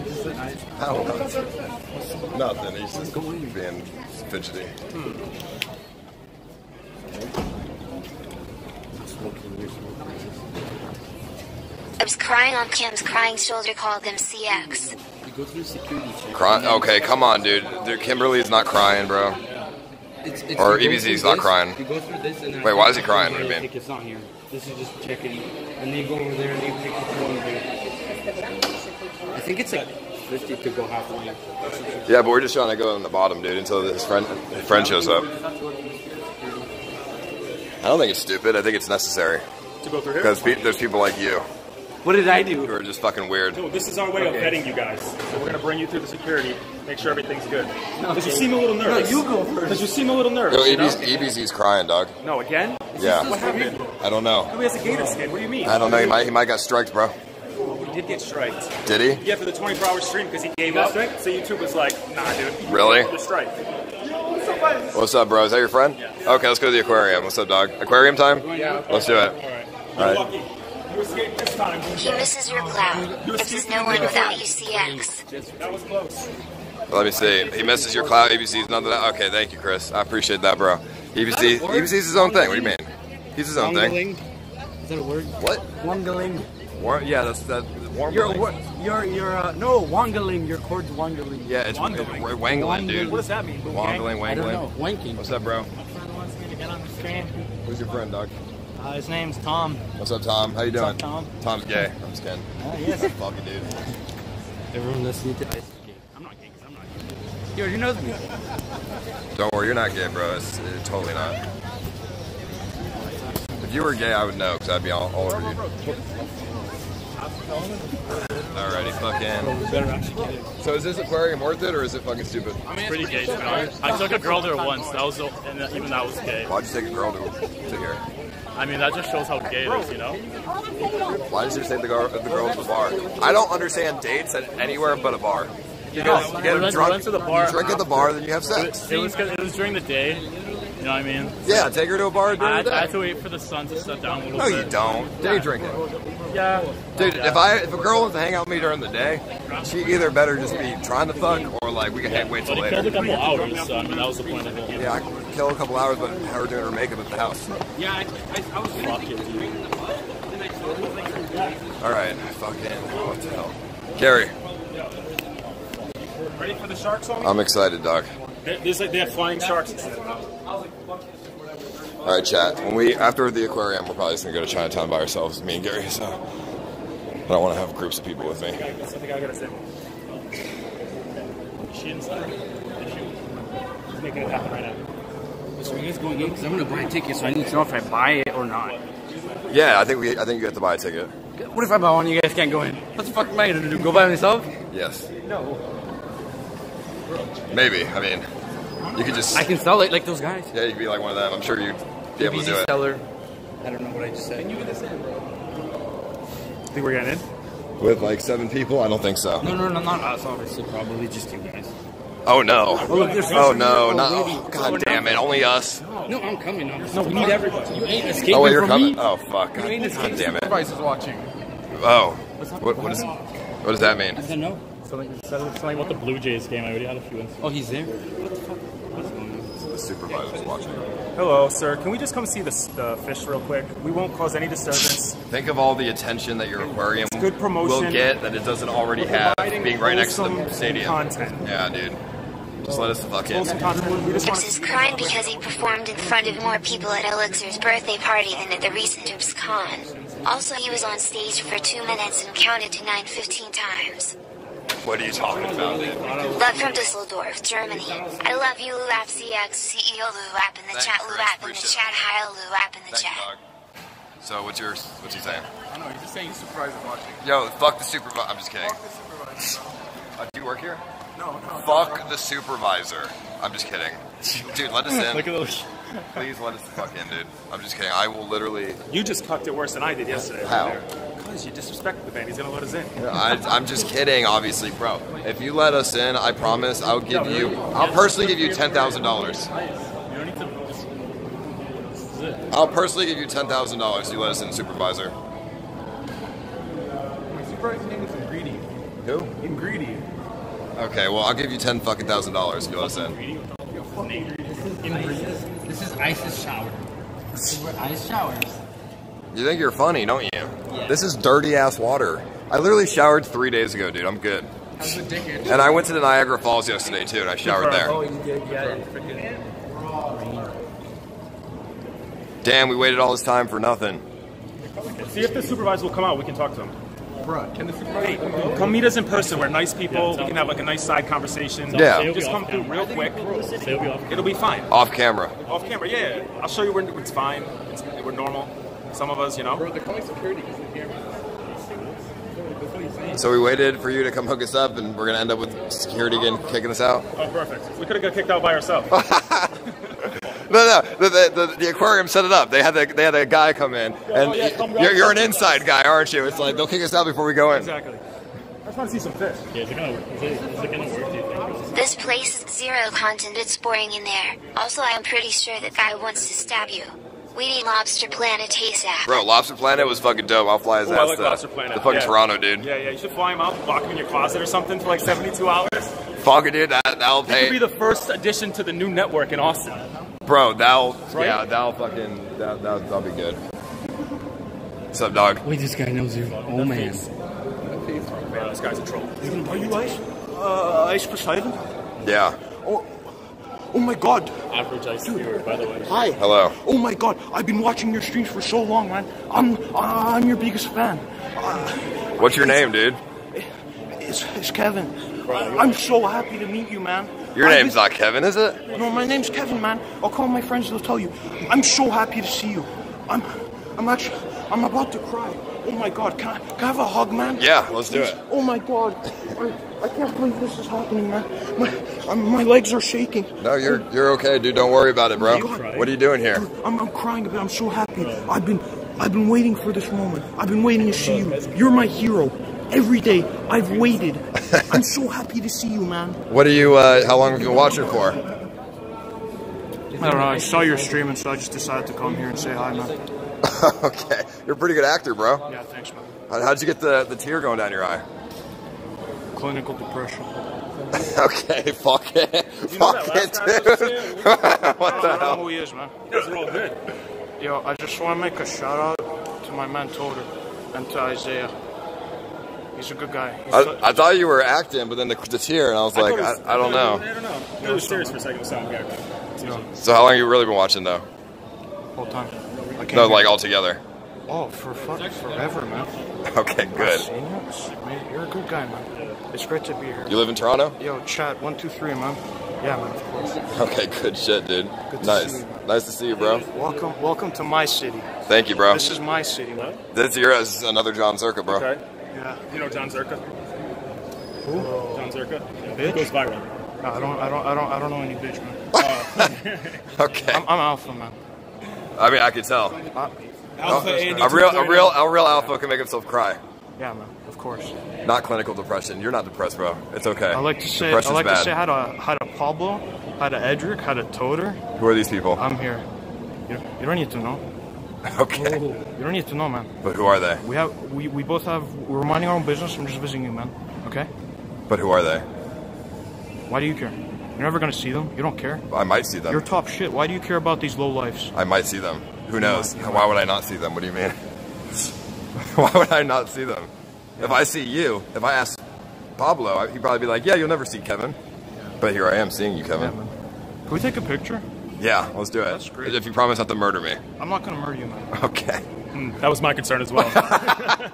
just said I.
How? Nothing. He's just being fidgety. Hmm.
I was crying on Kim's crying shoulder, called them CX.
You go through security check.
Cry- okay, come on, dude. Dude, Kimberly's not crying, bro.
It's, it's
Or
you go
EBZ's not
this,
crying.
You go through this and then
Wait, why is he crying? What do you mean?
Ticket's not here. This is just checking, and then you go over there and you pick the phone there. I think it's like 50 to go halfway.
Yeah, but we're just trying to go on the bottom, dude, until his friend his friend shows up. I don't think it's stupid. I think it's necessary.
To go through here?
Because pe- there's people like you
What did I do?
who are just fucking weird.
No, this is our way of vetting you guys. So we're gonna bring you through the security, make sure everything's good. Because you seem a little nervous.
No, you go first.
Because you seem a little nervous.
Yo,
you know?
EBZ, EBZ's crying, dog.
No, again?
Yeah.
What happened?
I don't know.
Who has a gator skin? What do you mean?
I don't know. He might he might got striked, bro.
He did get striked.
Did he?
Yeah, for the 24 hour stream because he gave up. So YouTube was like, nah, dude.
Really?
You're strike.
What's up, bro? Is that your friend? Yeah. Okay, let's go to the aquarium. What's up, dog? Aquarium time?
Yeah.
Let's do it. All right.
You escaped this time.
He misses your cloud. If there's no one without UCX.
That was close.
Let me see. He misses your cloud. EBZ's none of that. Okay, thank you, Chris. I appreciate that, bro. EBZ, EBZ's his own thing. What do you mean? He's his own thing.
Is that a word?
What?
Wangaling.
War, yeah, that's that. Warm
You're, you're, you're, uh, no, Wangaling. Your chord's Wangaling.
Yeah, it's
Wangling.
it's wangling, dude.
What does that mean?
Wangling,
I don't know. Wanking.
What's up, bro?
My friend wants me to get on the stream.
Who's your friend, dog?
Uh, his name's Tom.
What's up, Tom? How you doing?
What's up, Tom?
Tom's gay. I'm just kidding.
Oh, yes.
Fucking dude.
Everyone listening to Ice
I'm not gay 'cause I'm not
He already knows me.
Don't worry, you're not gay, bro. It's, it's totally not. If you were gay, I would know, because I'd be all, all over you. Alrighty, fucking. So is this aquarium worth it, or is it fucking stupid?
It's pretty gay, to. I took a girl there once. That was, the- and even that was gay.
Why'd you take a girl to, to here?
I mean, that just shows how gay it is, you know?
Why did you take the girl, the girl to the bar? I don't understand dates at anywhere but a bar. You,
No,
guys- you
we
get
went- we
drunk,
went to the bar
you drink at the bar, then you have sex.
It was, it was during the day. You know what I mean?
Yeah, take her to a bar during
I,
the day.
I had to wait for the sun to set down a little
No,
bit.
you don't. Day drinking.
Yeah.
Dude,
Yeah.
if I if a girl wants to hang out with me during the day, she either better just be trying to fuck or like we can hang, wait till
But he
later.
killed a couple hours, so I mean, that was the point of it.
Yeah, I kill a couple hours, but have her doing her makeup at the house.
Yeah, I, I, I was
Fuck it, dude.
All right, fucking what the hell, Gary?
Ready for the sharks, homie?
I'm excited, Doc.
They, there's they have flying sharks.
All right, chat. When we after the aquarium, we're probably just gonna go to Chinatown by ourselves, me and Gary. So I don't want to have groups of people with me.
That's something I gotta say.
She inside. Is she?
He's making it happen right now.
So you guys going in? Because I'm going to buy a ticket, so I need to know if I buy it or not.
Yeah, I think we I think you have to buy a ticket.
What if I buy one you guys can't go in? What the fuck am I gonna do? Go by myself?
Yes,
No.
Maybe. I mean, you could just
I can sell it like those guys.
yeah, you could be like one of them. I'm sure you'd be able to do
Easy
it.
seller. I don't know what I just said. Can you get this in, bro?
Think we're getting in?
With like seven people, I don't think so.
No, no, no, not us, obviously. Probably just you guys.
Oh no!
Oh,
Oh
something
no!
here
Not, oh, God damn it! Only us.
No, I'm coming. I'm no, we need everybody. You ain't oh, escaping
Oh wait, you're
from
coming.
me.
Oh fuck! God,
You ain't
God damn it!
Everybody's watching.
Oh, what what is what does that mean?
I don't know.
Something, something about the Blue Jays game. I already had a few instances.
Oh, he's there? What the fuck? What's going on?
The supervisor's watching.
Hello, sir. Can we just come see the, the fish real quick? We won't cause any disturbance.
Think of all the attention that your aquarium
good promotion.
will get that it doesn't already have being right next to the stadium.
content.
Yeah, dude. Just let us fuck in.
Wholesome content. We just want
Gibbs is crying because he performed in front of more people at Elixir's birthday party than at the recent Gibbs Con. Also, he was on stage for two minutes and counted to 915 times.
What are you talking about, dude?
Love from Dusseldorf, Germany. I love you, Lulap CX, CEO Lulap in the
Thanks,
chat,
Chris.
Lulap in the chat, hi Lulap in the
Thank
chat.
dog. So what's yours? What's he saying?
I know, he's just saying he's surprised at watching.
Yo, fuck the supervisor. I'm just kidding. Uh, do you work here?
No, no.
Fuck the supervisor. I'm just kidding. Dude, let us in.
Look at those.
Please let us fuck in, dude. I'm just kidding. I will literally.
You just cucked it worse than I did yesterday.
How?
Because you disrespect the man. He's gonna let us in.
I, I'm just kidding, obviously, bro. If you let us in, I promise I'll give you. I'll personally give you ten thousand dollars.
You don't need to. This is it.
I'll personally give you ten thousand dollars. You let us in, supervisor.
My supervisor's name is Greedy.
Who?
Greedy.
Okay, well I'll give you ten fucking thousand dollars if you let us in.
This is ISIS shower. This is where Ice showers.
You think you're funny, don't you? This is dirty ass water. I literally showered three days ago, dude. I'm good.
How's the dickhead?
And I went to the Niagara Falls yesterday too, and I showered there.
Oh, you did? Yeah.
Damn, we waited all this time for nothing.
See if the supervisor will come out. We can talk to him.
Bruh, can the supervisor
Hey, come meet us in person. We're nice people. We can have like a nice side conversation.
Yeah.
Just come through real quick. It'll be fine.
Off camera.
Off camera, yeah. I'll show you where it's fine. It's, we're normal. Some of us, you know.
Bro, they're calling security because the camera. That's what.
So we waited for you to come hook us up, and we're gonna end up with security again kicking us out.
Oh, perfect. We could have got kicked out by ourselves.
no, the, the, the, the aquarium set it up. They had the, they had a guy come in, and
Oh, yeah, come
you're, you're an inside guy, aren't you? It's like they'll kick us out before we go in.
Exactly. I just want to see some fish.
Yeah, is it gonna, work? is it, is it gonna work, do you think?
This place is zero content, it's boring in there. Also, I'm pretty sure the guy wants to stab you. We need Lobster Planet ASAP.
Bro, Lobster Planet was fucking dope. I'll fly his
Oh,
ass
I like
to
Lobster Planet.
the fucking
yeah.
Toronto, dude.
Yeah, yeah. You should fly him out, lock him in your closet or something for like 72 hours.
Fuck it, dude. That, that'll
He could be the first addition to the new network in Austin.
Bro, that'll,
Right?
yeah, that'll fucking, that, that, that'll be good. What's up, dog?
Wait, this guy knows you. Oh man.
Man, this guy's a troll.
Are you Ice? Uh, Ice Poseidon?
Yeah.
Oh, oh my god.
Average ice viewer, by the way.
Hi.
Hello.
Oh my god, I've been watching your streams for so long, man. I'm I'm your biggest fan.
Uh, What's your name, dude?
It's, it's Kevin. I'm so happy to meet you, man.
Your
I've
name's not Kevin, is it?
No, my name's Kevin, man. I'll call my friends, they'll tell you. I'm so happy to see you. I'm I'm actually I'm about to cry. Oh my god, can I, can I have a hug, man?
Yeah, let's do
Please?
it.
Oh my god. I, I can't believe this is happening, man. My, I'm, my legs are shaking.
No, you're you're okay, dude. Don't worry about it, bro.
You-
What are you doing here?
I'm, I'm crying a bit. I'm so happy. I've been I've been waiting for this moment. I've been waiting to see you. You're my hero. Every day I've waited. I'm so happy to see you, man.
What are you? Uh, how long have you been watching for?
I don't know. I saw your stream, and so I just decided to come here and say hi, man.
okay, you're a pretty good actor, bro.
Yeah, thanks, man.
How, how'd you get the the tear going down your eye?
Clinical depression.
okay, fuck it,
You know
fuck
that
it,
last guy that was
dude.
here?
what
I
the
don't know
hell?
who he is, man.
You guys are all good.
Yo, I just want to make a shout out to my man Toter and to Isaiah. He's a good guy. He's
I,
so-
I thought you were acting, but then the, the tear, and I was like,
was-
I, I don't know.
I don't know. It was serious for a second. It sounded good.
So how long have you really been watching though?
whole time. I came
No,
here-
like all together.
Oh, for fuck, forever, man.
Okay, good.
You. Man, You're a good guy, man. It's great to be here.
You live in Toronto?
Yo, chat one two three, man. Yeah, man. Of course.
Okay, good shit, dude.
Good to
Nice,
see you.
nice to see you, bro.
Welcome, welcome to my city.
Thank you, bro.
This is my city, man.
This your this is another Jon Zherka, bro.
Okay.
Yeah.
You know Jon Zherka?
Who?
Jon Zherka?
Bitch?
Goes viral.
No, I don't, I don't, I don't, I don't know any bitch, man. Oh.
Okay.
I'm, I'm alpha, man.
I mean, I could tell.
Uh,
Alpha
a real, a real, a real alpha can make himself cry.
yeah, man. Of course.
Not clinical depression. You're not depressed, bro. It's okay.
I like to say, I like
bad.
to say hi to, hi to Pablo, hi to Edric, hi to Toter.
Who are these people?
I'm here. You, you don't need to know.
Okay.
You don't need to know, man.
But who are they?
We have, we, we both have, we're minding our own business. I'm just visiting you, man. Okay?
But who are they?
Why do you care? You're never gonna see them. You don't care.
I might see them.
You're top shit. Why do you care about these low lives?
I might see them. Who knows? Why would I not see them? What do you mean? Why would I not see them? If I see you, if I ask Pablo, he'd probably be like, "Yeah, you'll never see Kevin." But here I am seeing you, Kevin.
Can we take a picture?
Yeah, let's do it.
That's great.
If you promise not to murder me.
I'm not gonna murder you, man.
Okay.
Mm, that was my concern as well.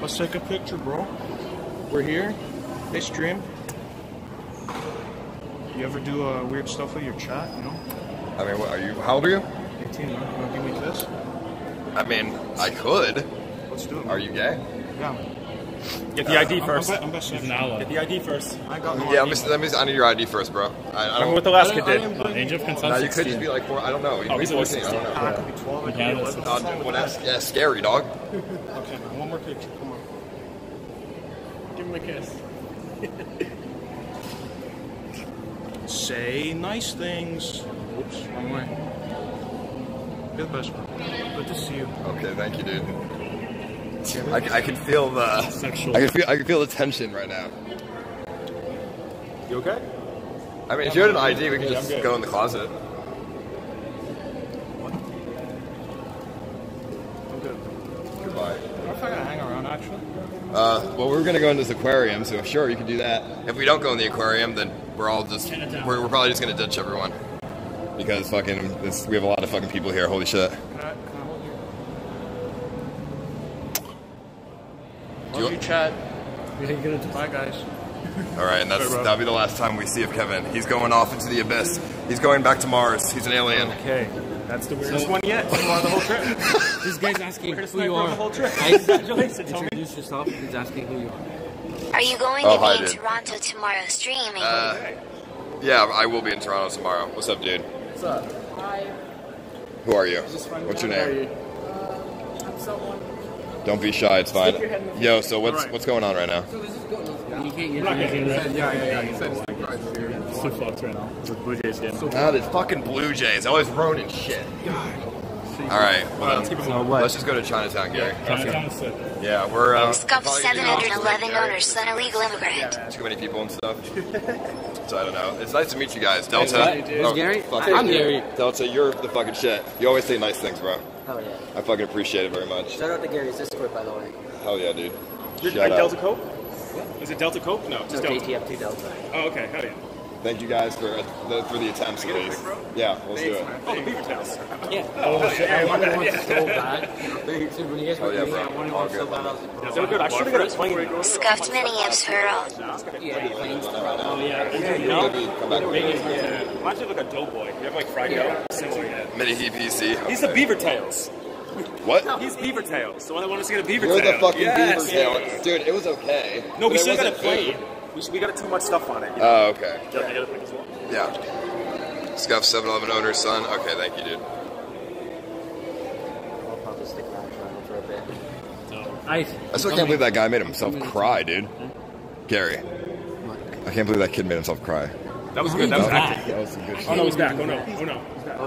Let's take a picture, bro. We're here. They stream. You ever do uh, weird stuff with your chat? You know?
I mean, what, are you? How old are you?
18, man. You wanna give me this?
I mean, I could.
Let's do it.
Are you gay?
Yeah.
Get the ID
I'm-
first.
I'm, I'm best
an ally. Get the ID first.
I got no
Yeah,
ID.
let me, let me. I need your ID first, bro. I, I don't.
what the last kid did?
don't- I don't-
Age of consent.
No, you could
16.
just be like four. I don't know. You
Oh, he's only
14. I don't know.
I could be 12. I could be
Yeah,
11.
Uh, well, that's yeah, scary, dog.
Okay, man. One more picture. Come on.
Give him a kiss.
Say nice things. Oops, wrong way. You're the best, man. Good to see you.
Okay, thank you, dude. I, I can feel the.
Sexual.
I can feel. I can feel the tension right now.
You okay?
I mean, if you had an ID, we could
Yeah,
just go in the closet.
I'm good.
Goodbye.
What if I gotta hang around, actually?
Uh, well, we are gonna go in this aquarium, so sure, you can do that. If we don't go in the aquarium, then we're all just we're, we're probably just gonna ditch everyone because fucking this, we have a lot of fucking people here. Holy shit!
Can I, can I hold you?
Do you-
Love you, chat.
Yeah, you're gonna just
Bye, guys.
All right, and that's
Good,
that'll be the last time we see of Kevin. He's going off into the abyss. He's going back to Mars. He's an alien.
Okay. That's the weirdest one yet. So far the whole trip.
This guy's asking who you are.
the whole trip.
I-
Congratulations, homie.
Introduce yourself. He's asking who you are.
Are you going
Oh,
to
hi,
be in
dude.
Toronto tomorrow streaming?
Uh, Yeah, I will be in Toronto tomorrow. What's up, dude?
What's up? Hi.
Who are you? What's your name?
Uh, I'm someone.
Don't be shy. It's fine.
Stick your head in the
Yo, so what's what's going on right now?
You can't use
Not
it. Yeah, yeah, yeah. You said it's like right here.
It's too fucked right now. The Blue Jays game.
Ah, this fucking Blue Jays. Always ruining shit. All right. Well,
let's
then,
moving.
let's just go to Chinatown, Gary.
Chinatown is sick.
Yeah, we're uh,
Scuffed
probably gonna do
711
Gary.
owners, son illegal immigrant.
Too many people and stuff. so I don't know. It's nice to meet you guys. Delta.
Hey, dude. Who's Gary?
fuck
I'm
you.
Gary.
Delta, you're the fucking shit. You always say nice things, bro.
Oh yeah.
I fucking appreciate it very much.
Shout out to Gary's Discord, by the way.
Hell yeah, dude.
You're
Shout
like
out.
Delta Coke? Is it Delta Coke? No,
No,
just Delta.
KTF2 Delta.
Oh, okay. Hell yeah.
Thank you guys for the, for the attempts at least. Yeah, let's do it.
Oh, the beaver tails.
Yeah.
Oh, shit.
I
Yeah, my
wanted
bad.
one
Yeah.
so bad. They- so when you guys
Oh, yeah,
doing
bro.
I wanted
All
one so bad. I was like, bro.
They were good. I should have got a plane.
Scuffed mini amps for all.
Yeah, planes.
Oh, yeah.
You know? Come back with me.
Yeah. Reminds me of like a doughboy. You have like fried
Yeah.
dough.
Mini PC.
He's the beaver tails.
What?
He's beaver tails. The one that wanted us to get a beaver
You're
tail.
the fucking
yes,
beaver tail.
yes.
Dude, it was okay.
No, we still got it
wasn't good.
played. We, should- we got too much stuff on it. you know?
Oh, okay.
You got to get it as well.
Yeah. Scuff 7-Eleven owner's son. Okay, thank you, dude.
I'll probably stick around for a bit.
I still can't believe that guy made himself cry, dude. Gary. I can't believe that kid made himself cry.
That was good. That was acting.
That was some good shit.
Oh no, he's back. Oh no. Oh no. He's back.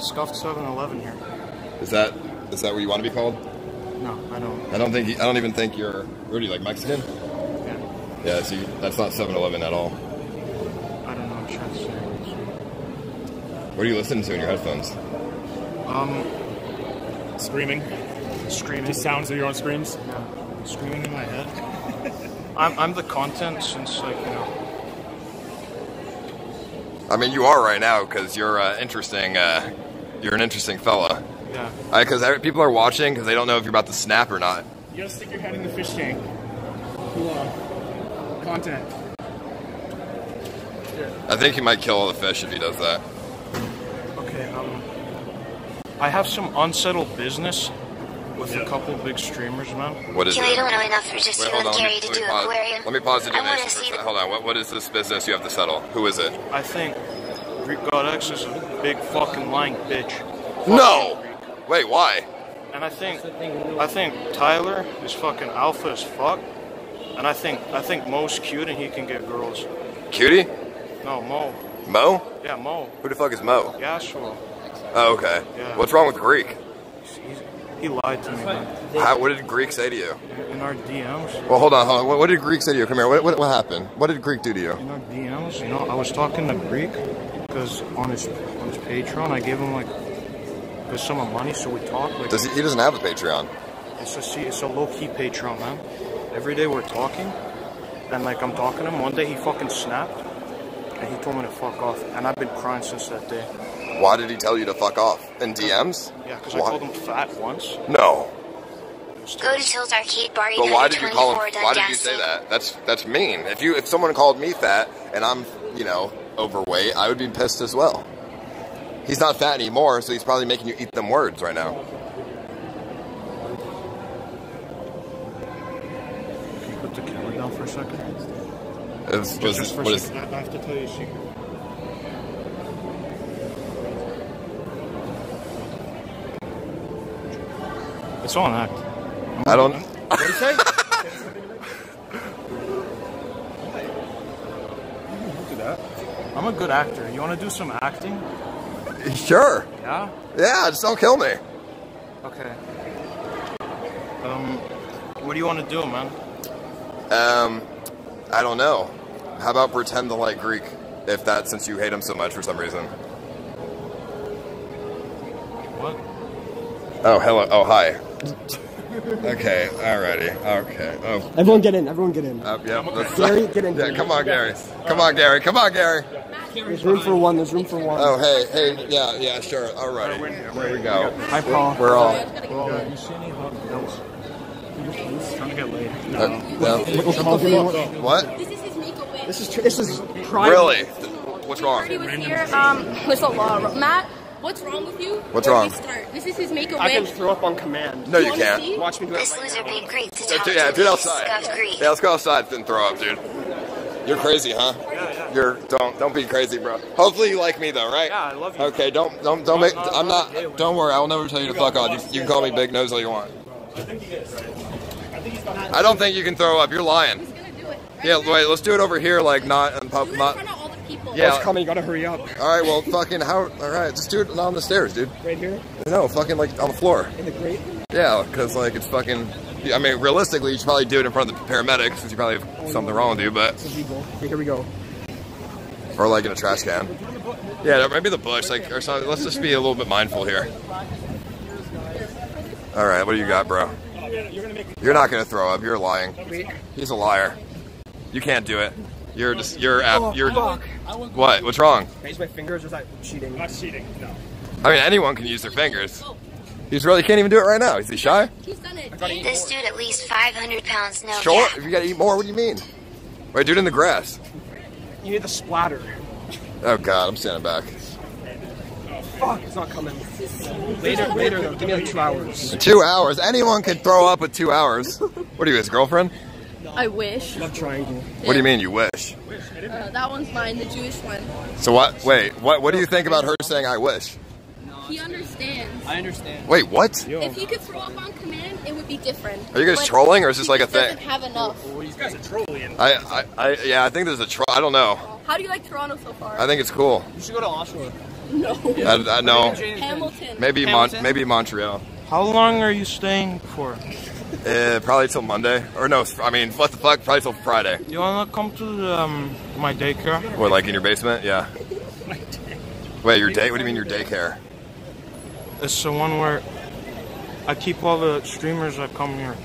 Scuffed 7-Eleven here.
Is that is that what you want to be called?
No, I don't.
I don't think I don't even think you're Rudy like Mexican.
Yeah.
Yeah, see, that's not 7-Eleven at all.
I don't know. I'm trying to say.
What are you listening to in your headphones?
Um,
Screaming.
screaming.
Just sounds of your own screams.
Yeah. Screaming in my head. I'm, I'm the content since like you know.
I mean, you are right now because you're uh, interesting. Uh, you're an interesting fella.
Yeah.
Because people are watching because they don't know if you're about to snap or not.
You gotta stick your head in the fish tank. Cool. uh, Content.
I think he might kill all the fish if he does that.
Okay. Um, I have some unsettled business with a couple big streamers, man.
What is
Kill, you
it?
don't know enough for just
Wait, hold on.
Gary
Let me,
to
let
do
me pause.
aquarium.
Let me pause the
I
donation for a second. Hold on. What, what is this business you have to settle? Who is it?
I think Greek God X is a big fucking lying bitch.
No. Wait, why?
And I think I think Tyler is fucking alpha as fuck. And I think I think Mo's cute and he can get girls.
Cutie?
No, Mo.
Mo?
Yeah, Mo.
Who the fuck is Mo?
Yashua.
Oh, okay.
Yeah.
What's wrong with Greek?
He's, he lied to me.
How, what did Greek say to you?
In our DMs.
Well, hold on, hold on. What, what did Greek say to you? Come here. What, what, what happened? What did Greek do to you?
In our DMs, you know, I was talking to Greek because on his on his Patreon, I gave him like a sum of money, so we talk. Like,
Does he, he doesn't have a Patreon.
It's a see, it's a low key Patreon, man. Every day we're talking, and like I'm talking to him. One day he fucking snapped, and he told me to fuck off, and I've been crying since that day.
Why did he tell you to fuck off? In DMs?
Yeah, because I
Why?
called him fat once.
No.
Go to Tills Arcade Bar.
But why did you call him?
24
Why did you say that? That's that's mean. If you if someone called me fat and I'm you know overweight, I would be pissed as well. He's not fat anymore, so he's probably making you eat them words right now.
Can you put the camera down for a second?
Is- was-
Just for
what is-.
I have to tell you a secret. It's all an act.
I don't.
What did you say? I'm a good actor. You want to do some acting?
Sure.
Yeah?
Yeah, just don't kill me.
Okay. Um, what do you want to do, man?
Um, I don't know. How about pretend to like Greek? If that, since you hate him so much for some reason.
What?
Oh, hello. Oh, hi. okay, alrighty. Okay. Oh.
Everyone get in. Everyone get in.
Uh, yeah, let's-
Gary, get in.
Yeah, come on, Gary. Come on, Gary. Come on, Gary.
There's room for one. There's room for one.
Oh, hey, hey, yeah, yeah, sure. Alrighty. There we go.
Hi, Paul.
We're all.
You see any hot girls? Trying to get laid.
Uh, no. What?
This is tr- this is private.
Really? What's wrong?
He was here. Um, there's a lot. Matt, what's wrong with you?
What's
Where
wrong?
we start? This is his make a
I can throw up on command.
No, you
wanna
can't.
see?
Watch me do it.
This loser paid Greek to
Yeah,
talk
do- yeah,
to
do it outside. Yeah, let's go outside and throw up, dude. You're crazy, huh?
Yeah, yeah.
You're don't don't be crazy, bro. Hopefully you like me though, right?
Yeah, I love you.
Okay, don't don't don't make. I'm not. Don't worry. I'll never tell you to fuck off. You, you can call me Big Nose all you want.
I think he is, right? I think he's behind.
I don't think you can throw up. You're lying. He's gonna do it. Yeah, wait. Let's do it over here, like not in pub. Not. all the Yeah.
It's coming. You gotta hurry up.
All right. Well, fucking how? All right. Just do it on the stairs, dude.
Right here
No, fucking like on the floor.
in the grate.
Yeah, because like it's fucking. I mean, realistically, you should probably do it in front of the paramedics because you probably have something wrong with you, but
This is legal. Okay, here we go.
or like in a trash can. Yeah, maybe the bush, like or something. Let's just be a little bit mindful here. All right, what do you got, bro? You're not gonna throw up. You're lying. He's a liar. You can't do it. You're just you're at you're. What? What's wrong?
Can I use my fingers or is that cheating?
Not cheating. No.
I mean, anyone can use their fingers. He's really can't even do it right now. Is he shy? He's done it.
This dude at least 500 pounds, no
Sure.
cap.
If you gotta eat more, what do you mean? Wait, do it in the grass.
You need the splatter.
Oh god, I'm standing back.
Fuck, it's not coming. Later, later though. Give me like two hours.
Two hours. Anyone can throw up with two hours. What are you, his girlfriend?
I wish.
Love triangle.
What do you mean you wish?
Uh, that one's mine, the Jewish one.
So what? Wait, what? What do you think about her saying I wish?
He understands.
I understand.
Wait, what?
If he could throw up on command, it would be different.
Are you guys
But
trolling or is this like a
just doesn't
thing?
have enough.
These guys are trolling.
I, I, I, yeah, I think there's a troll. I don't know.
How do you like Toronto so far?
I think it's cool.
You should go to Oshawa.
No.
I, I know.
Hamilton.
Maybe Mon- maybe Montreal.
How long are you staying for?
Uh, probably till Monday. Or no, I mean, what the fuck? Probably till Friday.
You wanna come to um, my daycare?
What, like in your basement? Yeah. Wait, your day? What do you mean your daycare?
It's the one where I keep all the streamers that come here.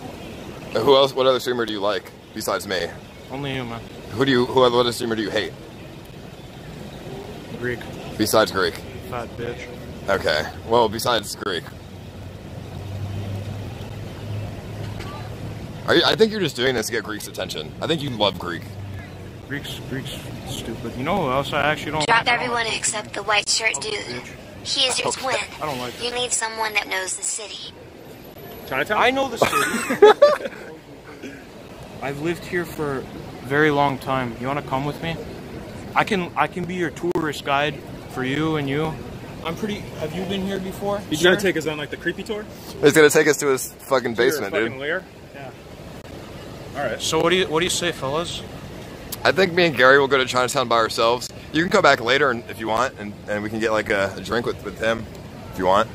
Uh, Who else? What other streamer do you like besides me?
Only you, man.
Who do you? Who what other streamer do you hate
Greek.
besides Greek?
Fat bitch.
Okay. Well, besides Greek. Are you, I think you're just doing this to get Greek's attention. I think you love Greek.
Greek's Greek's stupid. You know who else I actually don't
Dropped everyone except the white shirt dude. He is your
Okay,
twin.
I don't like
You need someone that knows the city.
Chinatown?
I know the city. I've lived here for a very long time. You want to come with me? I can I can be your tourist guide for you and you. I'm pretty. Have you been here before?
He's
sir?
gonna take us on like the creepy tour.
He's gonna take us to his fucking
To
basement,
fucking
dude.
lair. Yeah. All right.
So what do you what do you say, fellas?
I think me and Gary will go to Chinatown by ourselves. You can come back later and, if you want, and, and we can get like a, a drink with, with him if you want.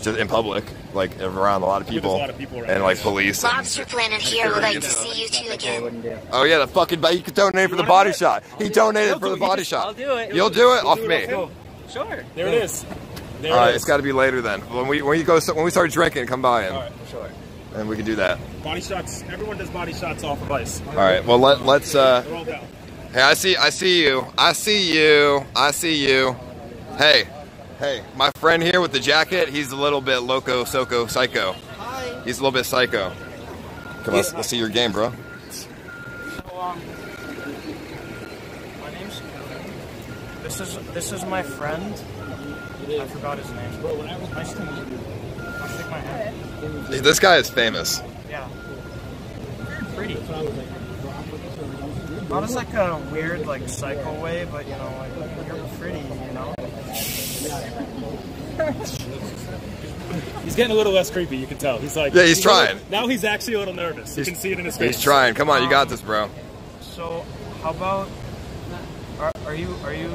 Just in public, like around a lot of
There's a
people,
lot of people
and like police. and-
Lobster Planet here would like to see you two again.
Oh yeah, the fucking he could donate for the body shot. He donated for the body shot.
I'll do it.
You'll do it off me.
Sure.
There it is. There
All
it
right,
is.
it's got to be later then. When we when we go when we start drinking, come by and
All right, sure.
and we can do that.
Body shots. Everyone does body shots off of ice.
All right. Well, let let's. uh
Roll down.
Hey, I see I see you. I see you. I see you. Hey, hey, my friend here with the jacket. He's a little bit loco, soco, psycho.
Hi.
He's a little bit psycho. Come on, let's, let's see your game, bro.
So, um, my name's. This is this is my friend. I forgot his name. Nice to meet you. I'll shake my hand.
This guy is famous.
Yeah. Pretty. Not as like a weird like cycle way, but you know, like you're pretty, you know.
He's getting a little less creepy. You can tell. He's like.
Yeah, he's
a little-
trying.
now he's actually a little nervous. You
He's-
can see it in his face.
He's trying. Come on, you got um, this, bro.
So, how about are, are you are you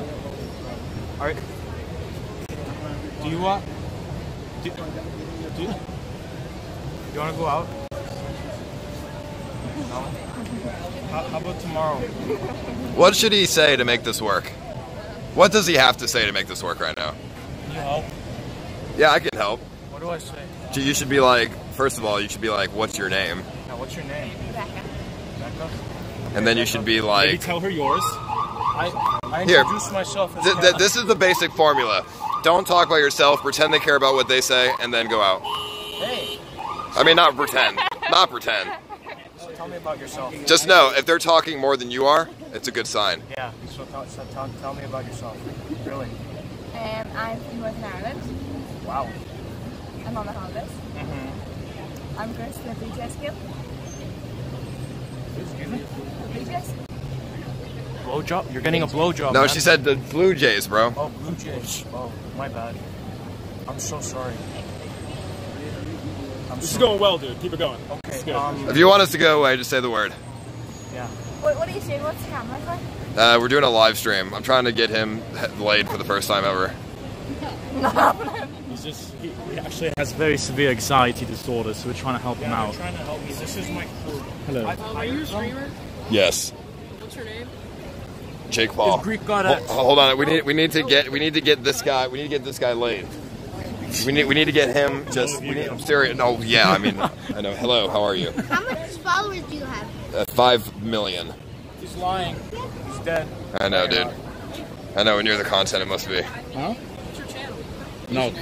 are do you want do, do, you want to go out? No. How, how about tomorrow?
What should he say to make this work? What does he have to say to make this work right now?
Can you help?
Yeah, I can help.
What do I say?
You should be like, first of all, you should be like, what's your name?
Now, what's your name? Becca.
And then you should be
Maybe
like,
tell her yours.
I I
Here.
introduced myself as
Th- th- this is the basic formula. Don't talk about yourself, pretend they care about what they say, and then go out.
Hey,
I mean, not pretend. Not pretend.
So tell me about yourself.
Just know, if they're talking more than you are, it's a good sign.
Yeah. So tell, so tell, tell me about yourself. Really.
Um, I'm from Northern Ireland.
Wow.
I'm on the holidays.
Mm-hmm.
I'm going to the BJ skill.
Excuse me.
BJ's.
blowjob? You're getting a blowjob.
No,
man.
she said the Blue Jays, bro.
Oh, Blue Jays. Oh, my bad. I'm so sorry. I'm
This is going well, dude. Keep it going.
Okay.
good.
Um,
If you want us to go away, just say the word.
yeah.
What, what are you saying? What's the camera for?
Uh, we're doing a live stream. I'm trying to get him laid for the first time ever.
He's just he, he actually has very severe anxiety disorder, so we're trying to help him out.
trying to help me. This is my crew.
Hello.
Um, are you a streamer?
Yes.
What's your name?
Jake Paul.
If Greek god
Hol- hold on. We need we need to get we need to get this guy. We need to get this guy laid. We need we need to get him just. We need, I'm serious. No, yeah. I mean, I know. Hello. How are you?
How much followers do you have?
Uh, Five million.
He's lying. He's dead.
I know, dude. I know. When you're the content, it must be.
Huh?
What's your channel?
No.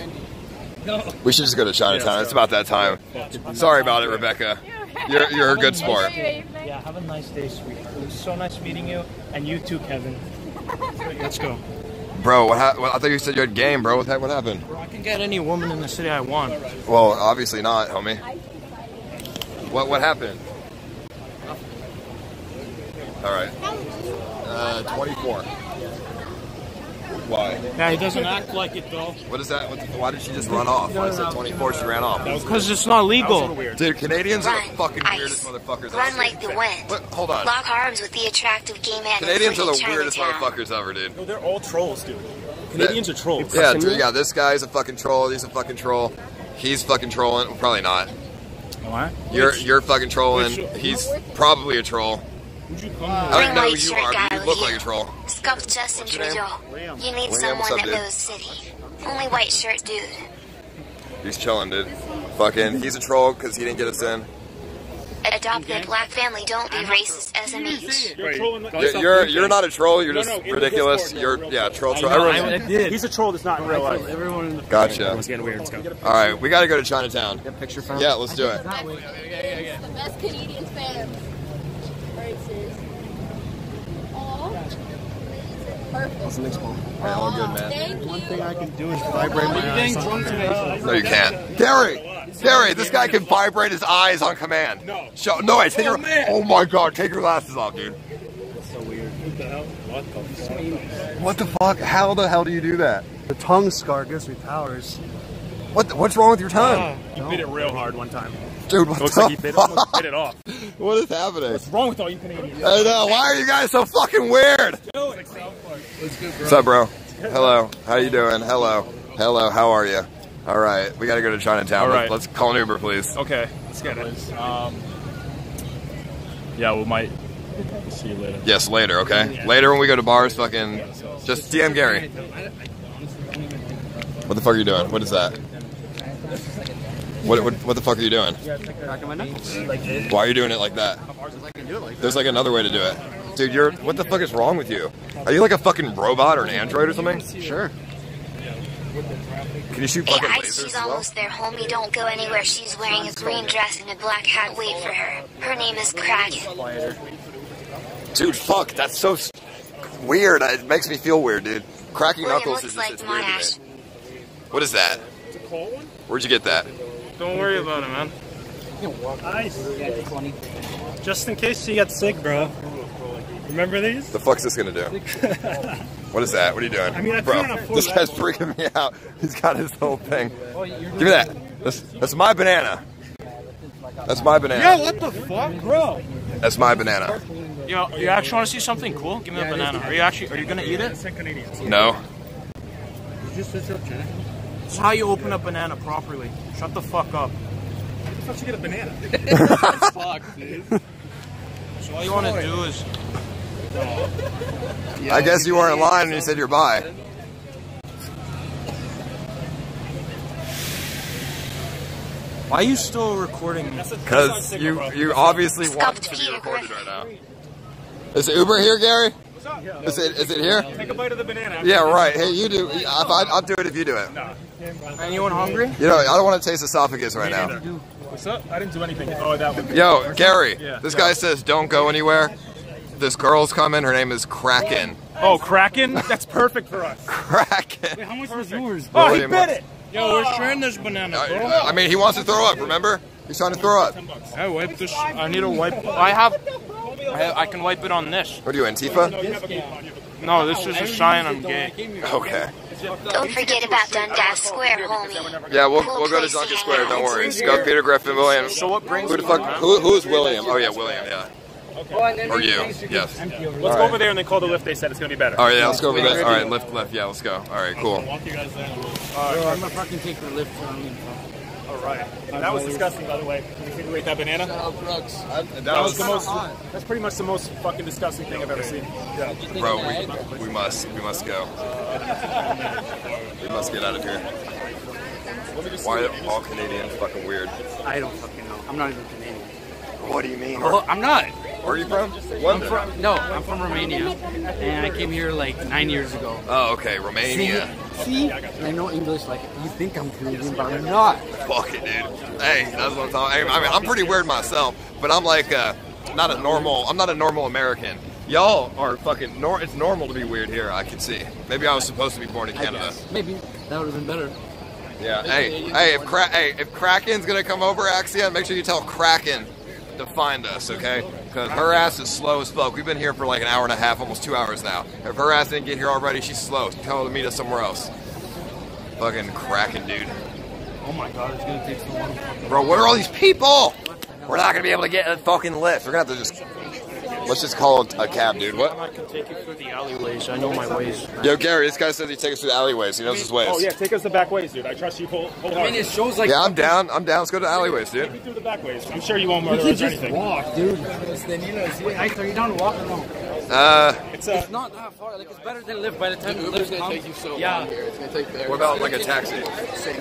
No.
We should just go to Chinatown. It's about that time. Sorry about it, Rebecca. You're you're a good sport.
Yeah, have a nice day, sweetheart. It was so nice meeting you, and you too, Kevin. Let's go.
Bro, what, hap- what I thought you said you had game, bro. What, the heck- what happened?
I can get any woman in the city I want.
Well, obviously not, homie. What what happened? All right. Uh, 24. Why?
Yeah, he doesn't act like it though.
What is that? What why did she just run off? I said 24, she ran off.
Because it's not legal.
Dude, Canadians are the fucking
ice.
weirdest motherfuckers.
Run
ever.
like the wind.
What? Hold on.
Lock arms with the attractive gay man.
Canadians are the
living
weirdest
Chinatown.
motherfuckers ever, dude.
No, they're all trolls, dude. Canadians are trolls.
Yeah, dude, yeah, this guy's a fucking troll. He's a fucking troll. He's fucking trolling. Well, probably not.
What?
You're you're fucking trolling.
which-
He's probably a troll.
Would you come
I
Bring
don't know who
white
you
shirt
are,
guy
but you
with
look
you.
like a troll.
Scuff Justin
your name?
Trudeau. You need
Liam,
someone
up,
that
dude?
knows city. Only white shirt dude.
He's chilling, dude. Fucking, he's a troll because he didn't get us in.
Adopt the black family. Don't be racist SMH.
You're
You're you're, you're not a troll. You're
No,
just
no, in
ridiculous. You're
no,
yeah, troll.
I
troll.
know,
Everyone's-
I did. He's a troll that's not in real life.
Everyone in the
Gotcha.
Let's get weird. Let's go.
All right, we got to go to Chinatown.
picture
Yeah, let's do it.
The best Canadian fans. Racist. Aw. Perfect.
What's the next one? All right, all good, man.
Thank you.
thing I can do is vibrate my eyes.
No, you can't. Gary, Gary, this guy can vibrate his eyes on command. No. Show, no, wait, take your. Oh my God, take your glasses off, dude.
so weird. What the hell? What the fuck?
What the fuck? How the hell do you do that?
The tongue scar gives me powers.
What? The, what's wrong with your tongue, ah.
He bit it real hard one time.
Dude? What
Looks
the
like he bit, almost bit it off.
What is happening?
What's wrong with all you Canadians?
I know. Why are you guys so fucking weird? What's up, bro? Hello. How you doing? Hello. Hello. How are you? All right. We got to go to Chinatown.
All right.
Let's call an Uber, please.
Okay, let's get it. Um, yeah, we might. See you later.
Yes, later. Okay. Later when we go to bars, fucking just DM Gary. What the fuck are you doing? What is that? What, what, what the fuck are you doing? Why are you doing it like that? There's like another way to do it. Dude, you're what the fuck is wrong with you? Are you like a fucking robot or an android or something? Sure. Can you shoot
Hey,
fucking
Ice,
lasers
she's
as well?
almost there, homie. Don't go anywhere. She's wearing a green dress and a black hat. Wait for her. Her name is Kraken.
Dude, fuck, that's so weird. It makes me feel weird, dude. Cracking
William
knuckles is just
like
it's weird to
Monash.
me. What is that? Where'd you get that?
Don't worry about it, man.
Ice. Just in case you get sick, bro. Remember these?
The fuck's this gonna do? What is that? What are you doing?
I mean, I
Bro, this
that.
guy's freaking me out. He's got his whole thing. Oh, Give me that. That's, that's my banana. That's my banana.
Yeah, what the fuck, bro?
That's my banana.
Yo, you actually want to see something cool? Give me a banana. Are you actually? Are you gonna eat it?
No.
This is how you open a banana properly. Shut the fuck up.
How you get a banana?
fuck, dude. So all you want to do is.
I guess you weren't lying when you said you're bi.
Why are you still recording me?
Because you you obviously want to be recorded right now. Is Uber here, Gary? Is it is it here?
Take a bite of the banana.
Yeah, right. Hey, you do. If I, I'll do it if you do it. Nah.
Anyone hungry?
You know, I don't want to taste esophagus right now.
What's up? I didn't do anything. Oh, that one.
Yo, Gary,
Yeah.
this guy says don't go anywhere. This girl's coming. Her name is Kraken.
Oh, Kraken? That's perfect for us.
Kraken.
Wait, how much was yours?
Oh, he
William,
bit it.
Yo, we're sharing this banana, bro.
I mean, he wants to throw up. Remember? He's trying to throw up.
I wipe this. I need a wipe. I have. I, I can wipe it on this.
What are you, Antifa?
No, this is a sign I'm gay.
Okay.
Don't forget about Dundas Square, homie.
Yeah, we'll, we'll go to Duncan Square. Don't worry. Scott, Peter, Griffin, Williams. So what brings who the fuck? Who, who is William? Oh yeah, William. Yeah. Or you? Yes.
Let's
All
go over there and they call the Lyft. They said it's gonna be better.
All right, yeah, let's go over there. All right, Lyft, left. Yeah, let's go. All right, cool.
Walk you guys there.
Bro, I'm gonna fucking take the Lyft from
All right. That was disgusting, by the way. Can you see the way that banana?
That
That was
was-
the most. That's pretty much the most fucking disgusting thing I've ever seen. Yeah.
Bro, we, we must, we must go. We must get out of here. Why are all Canadians fucking weird?
I don't fucking know. I'm not even Canadian.
What do you mean?
Oh, I'm not.
Where are you from?
I'm from, no, I'm from Romania, and I came here like nine years ago.
Oh, okay, Romania.
See, see? I know English like you think I'm Canadian, but I'm not.
Fuck it, dude. Hey, that's what I'm talking. I mean, I'm pretty weird myself, but I'm like, uh, not a normal. I'm not a normal American. Y'all are fucking. Nor- it's normal to be weird here. I can see. Maybe I was supposed to be born in Canada.
Maybe that would have been better.
Yeah. Hey, hey, if Kra- hey, if Kraken's gonna come over, Axia, make sure you tell Kraken to find us, okay? Because her ass is slow as fuck. We've been here for like an hour and a half, almost two hours now. If her ass didn't get here already, she's slow. Tell her to meet us somewhere else. Fucking Kraken, dude.
Oh my god, it's gonna take so long.
Bro, what are all these people? We're not gonna be able to get a fucking lift. We're gonna have to just. Let's just call a cab, dude. What?
I can take you through the alleyways. I know my ways.
Yo, Gary, this guy says he takes us through the alleyways. He knows his ways.
Oh yeah, take us the back ways, dude. I trust you whole, wholeheartedly.
it shows like-
yeah, I'm down. I'm down. Let's go to the alleyways, dude.
Take me through the back ways. I'm sure you won't
We
murder
can
us or
just
anything.
walk, dude. Then you know, see, I are you down to walk or no?
Uh,
It's,
It's not that far. Like it's better than Lyft. By the time the Lyft's
gonna
come,
take you so
yeah.
long here. It's gonna take there.
what about like a taxi? Same.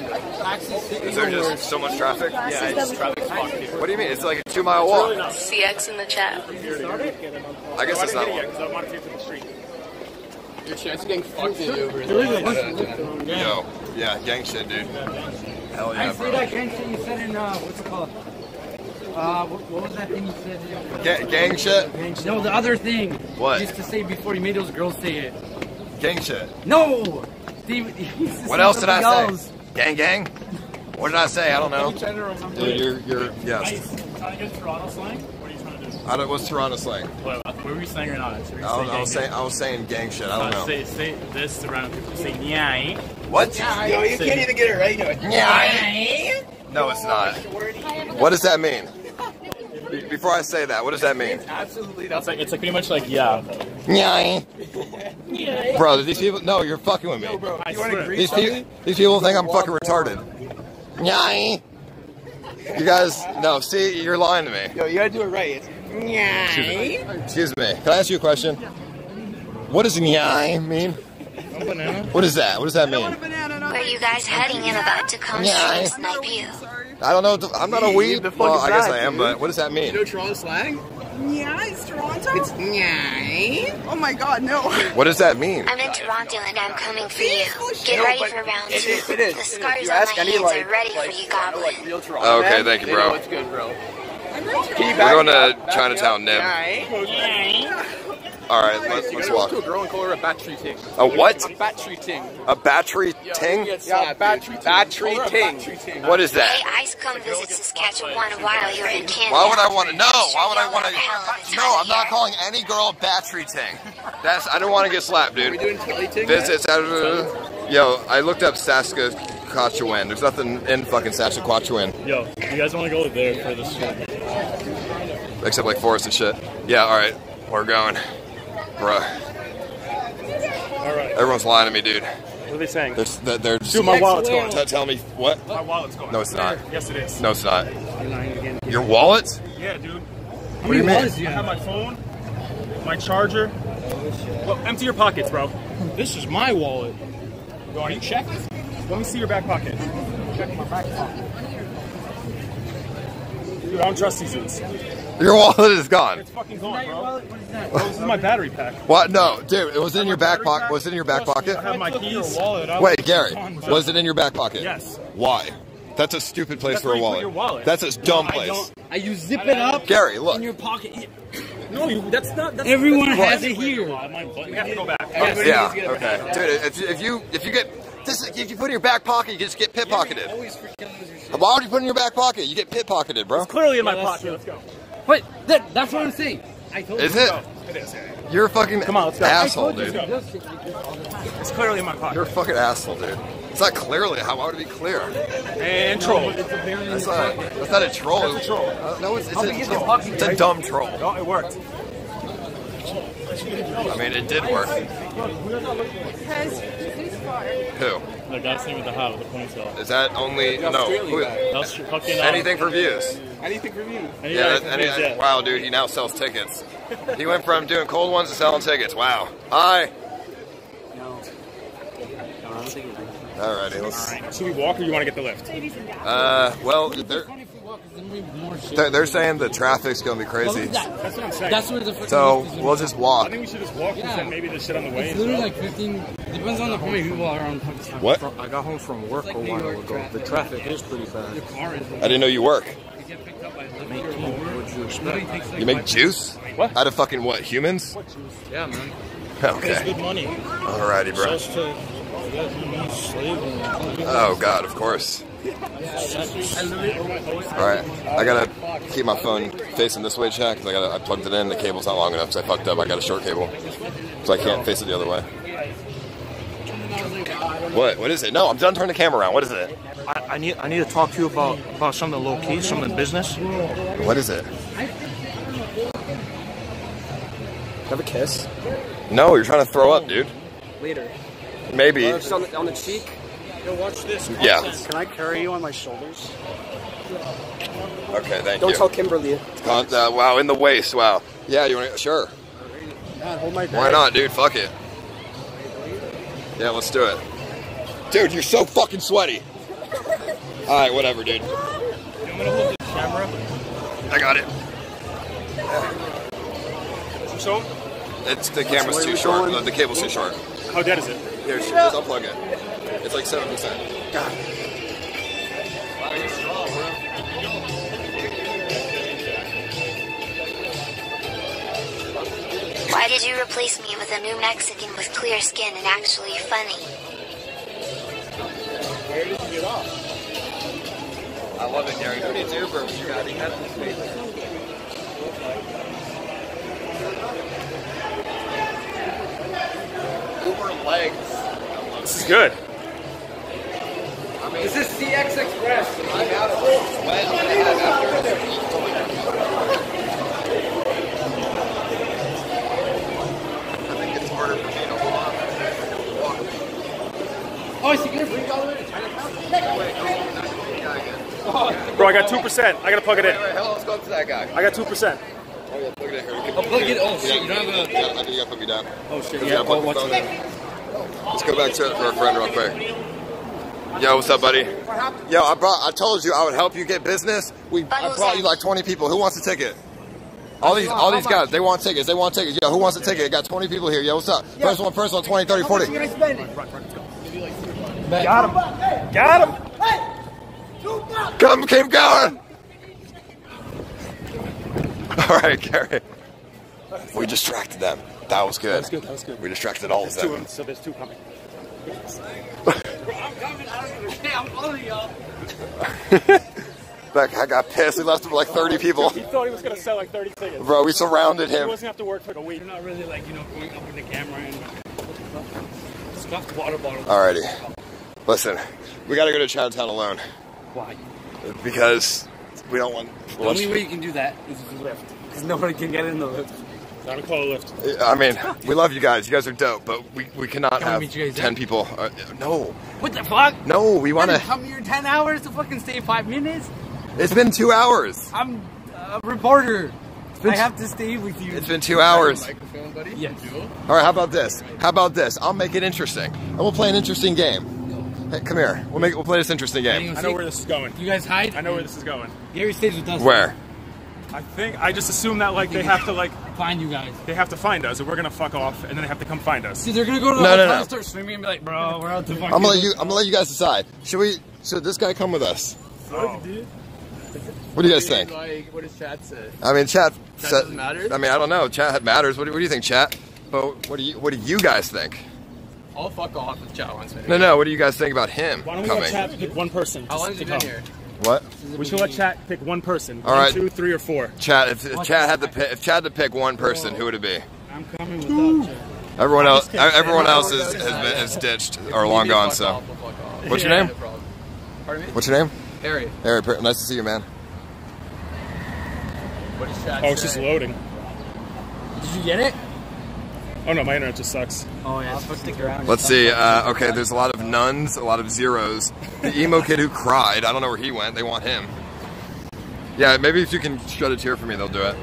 Is there just so much traffic?
Yeah, it's traffic's fucked here.
What do you mean? It's like a two mile walk.
CX in the chat.
I guess it's not one.
because I want to take the street.
Your chance of getting fucked in Uber is
There is a bunch
that.
Yo, yeah, gang shit, dude. Hell yeah,
I see
bro.
that gang shit you said in uh, what's it called? Uh, what, what was that thing you said?
Ga- gang shit?
Gang shit. No, the other thing.
What?
You used to say before you made those girls say it.
Gang shit.
No. Steve, he used to
What
say
else did I
something
say?
else.
Gang, gang. What did I say? I don't know.
I'm trying to remember.
Dude, you're, you're, yes.
Trying to get Toronto slang?
I don't, what's Toronto slang?
What, what were you saying or not? Were you
I was, I
gang
was saying, I was saying gang shit. I don't
Uh,
know.
Say, say this around people. Say nyai.
What?
Yo, you can't even get it right.
Nyai. No, it's not. What does that mean? Before I say that, what does that mean?
Absolutely. That's like it's like pretty much like yeah.
Nyai. Bro, these people, no, you're fucking with me.
I swear.
These people, these people think I'm fucking retarded. Nyai. You guys, no, see, you're lying to me.
Yo, you gotta do it right. It's
Excuse me. Excuse me. Can I ask you a question? What does nyai mean? What is that? What does that mean?
Where are you guys heading in about to come
Yeah.
and snipe you?
I don't know. I'm not a weeb.
The fuck
Well,
is
I guess
that,
I am,
dude?
but what does that mean?
You know Toronto slang?
Yeah, it's Toronto.
it's nyai.
Oh my god, no.
What does that mean?
I'm in Toronto and I'm coming for you. Get
No,
ready for round two.
is- it is.
The scars
You
on
ask
my
any,
hands
like-
are ready
Like,
for you,
you know,
Goblin.
like real Toronto.
Okay, thank you, bro.
it's good, bro.
We're going to Chinatown, Nib. All right, let's, let's walk.
to a girl and call her a battery ting.
A what?
A battery ting.
A battery ting?
Yeah, battery ting.
battery
a
ting.
battery ting.
What is
Hey,
that?
Ice, come visit Saskatchewan while you're in Canada.
Why would I want to know? Why would I want
you'll have a hell of a
to? No, I'm not calling any girl a battery ting. That's I don't want to get slapped,
Are we
dude.
doing Tilly ting?
Visit Saturday. Uh, yo, I looked up Saskatchewan. There's nothing in fucking Saskatchewan
Yo, you guys want to go there for this shit?
Except like forest and shit. Yeah, all right, we're going, bruh.
All right.
Everyone's lying to me, dude.
What are they saying?
They're, they're, they're just,
Dude, my wallet's gone.
T- tell me what?
My wallet's gone.
No, it's not.
Yes, it is.
No, it's not. Your wallet?
Yeah, dude.
What do you mean?
I have my phone, my charger. Well, empty your pockets, bro.
This is my wallet.
Yo, are you checked? Let me see your back pocket. Check my back pocket. Dude, I don't trust these dudes.
Your wallet is gone.
It's fucking gone, bro. Bro, this is my battery pack.
What? No, dude. It was in your back pocket. Was it in your back pocket?
I have my keys.
Wait, Gary. Was it in your back pocket?
Yes.
Why? That's a stupid place
That's
for a
where you put
wallet.
your wallet.
That's a dumb
I
place.
don't. I you zip it up.
Gary, look.
in your pocket.
No, you, that's not. That's,
Everyone
that's
has it here.
We have to go back.
Yeah. Okay. Dude, if, if you if you get this, if you put it in your back pocket, you just get pit pocketed. Why would you put it in your back pocket? You get pit pocketed, bro.
Clearly in my
Yeah, that's
pocket.
true.
Let's go.
Wait, that, that's what I'm saying. I told
Is
you.
it?
It is. Yeah.
You're a fucking
Come on, let's go.
asshole, dude.
It's clearly in my pocket.
You're a fucking asshole, dude. It's not clearly. How why would it be clear?
And troll.
That's not. That's not a troll.
That's a troll.
Uh, no, it's, it's, a,
big is
it's,
your pocket,
it's a dumb troll.
No, it worked.
I mean, it did work. Who?
The guy sitting with the hat with the ponytail.
Is that only
The
no? Who-
That's fucking,
anything for views.
Anything for you.
Any
Yeah, that, any,
views, yeah.
wow, dude, he now sells tickets. He went from doing cold ones to selling tickets. Wow. Hi. Alrighty, let's.
Should we walk or you want to get the Lyft?
Uh, well, they're, they're, they're saying the traffic's gonna be crazy.
That's what I'm saying.
That's where the fucking
So
is
we'll just walk.
I think we should just walk because
Yeah.
then maybe there's shit on the way.
It's literally
well.
like 15. Depends on the how many people are on Pakistan.
What?
I got home from work
like
a while ago.
traffic.
The traffic is pretty bad.
Your car is.
I didn't know you work.
You get picked up by a Lyft
Make
or
tea.
Uber.
What'd you
Literally
expect?
takes like
You make
five-
juice?
What?
Out of fucking what? Humans?
Yeah, man.
Okay.
It's good money.
Alrighty, bro.
Just to get you slave and
Oh god, of course. Alright, I gotta keep my phone facing this way, Chad, because I got I plugged it in. The cable's not long enough, because I fucked up. I got a short cable, so I can't face it the other way. What? What is it? No, I'm done turning the camera around. What is it?
I, I need I need to talk to you about about something low key, something business.
What is it?
Have a kiss.
No, you're trying to throw up, dude.
Later.
Maybe.
Uh, just on the, on the cheek.
Yo, watch this.
Yeah.
Can I carry you on my shoulders?
Okay, thank you.
Don't tell Kimberly.
Con- uh, wow, in the waist. Wow. Yeah, you want to? Sure.
God, hold my
Why not, dude? Fuck it. Yeah, let's do it. Dude, you're so fucking sweaty. All right, whatever, dude.
I'm gonna hold the camera.
I got it.
So,
It's the camera's too short. Uh, the cable's too short.
how dead is it?
Here, just unplug it. It's like seven percent. God.
Why did you replace me with a new Mexican with clear skin and actually funny?
Where did you get off? I love it, Gary. Who needs Uber? You got he has this face. Uber legs.
This is good.
I mean,
This is CX Express.
I'm out of sweat. I'm have after this. I think it's harder for me to hold.
Oh, is he gonna bring all the way to Chinatown?
Wait, no, not the guy again. Oh.
Bro, I got 2%. I gotta plug it in.
Wait, wait, hell, let's go up to that guy.
I got 2%.
Oh, yeah, plug it in here. We can-
Oh, plug it- oh, shit, you don't have a-
Yeah, I think you gotta put me down.
Oh shit.
You
Yeah.
plug
Oh,
the
what's.
Let's go back to our friend real quick. Yo, what's up, buddy? Yo, I brought. I told you I would help you get business. We, I brought you like 20 people. Who wants a ticket? All these, all these guys, they want tickets. They want tickets. Yo, who wants a ticket? Got 20 people here. Yo, what's up? First one, first one, 20, 30, 40.
How much are gonna spend it?
Got him. Got him.
Come, keep going. All right, Gary. We distracted them. That was good.
That was good, that was good.
We distracted all of them.
so there's two coming.
I'm following y'all.
That guy got pissed. We left him with like 30 people.
He thought he was gonna sell like 30 tickets.
Bro, we surrounded him.
He
him.
wasn't have to work for like a week.
You're not really like you know going up with the camera and. Stuffed water bottle.
Alrighty. Listen, we gotta go to Chinatown alone.
Why?
Because we don't want.
The only way you can do that is with the Lyft. Because nobody can get in the Lyft.
Time to call a Lyft.
I mean, we love you guys. You guys are dope, but we, we cannot have
meet you guys
10
there?
people. Uh, no.
What the fuck?
No, we want to.
Come here 10 hours to fucking stay 5 minutes?
It's been two hours.
I'm a reporter. I have to stay with you.
It's been two hours.
Microphone, buddy? Yes.
All right, how about this? How about this? I'll make it interesting. And we'll play an interesting game. Hey, come here. We'll make. We'll play this interesting game.
I know where this is going.
You guys hide?
I know where this is going.
Gary stays with us.
Where?
I think I just assume that like they have to like
find you guys.
They have to find us, and we're gonna fuck off, and then they have to come find us.
See, they're gonna go to the
No, no,
hotel
no.
and start swimming and be like, bro, we're out to fucking.
I'm gonna let you. I'm gonna let you guys decide. Should we? Should this guy come with us?
Oh.
What do you guys think?
Like, what does chat say?
I mean, chat.
Chat
said-
doesn't matter?
I mean, I don't know. Chat matters. What do, what do you think, chat? But what do you? What do you guys think?
I'll fuck off if chat wants me.
No, no. What do you guys think about him
Why don't we
coming?
have chat pick one person?
How
just
long has
to
he been
come?
here?
What?
We should let chat pick one person.
All
One,
right.
two, three, or four.
Chad, if, if Chad had to pick, if Chad had to pick one person, who would it be?
I'm coming without you.
Everyone else, everyone else
that.
is, has been is ditched or long gone. So, what's your
Yeah.
name?
Pardon me?
What's your name?
Harry.
Harry. Nice to see you, man.
What is chat
Oh, it's just loading.
Did you get it?
Oh no, my internet just sucks.
Oh yeah, it's stick around.
Let's see. Uh, okay, there's a lot of nuns, a lot of zeros. The emo kid who cried. I don't know where he went. They want him. Yeah, maybe if you can shed a tear for me, they'll do it.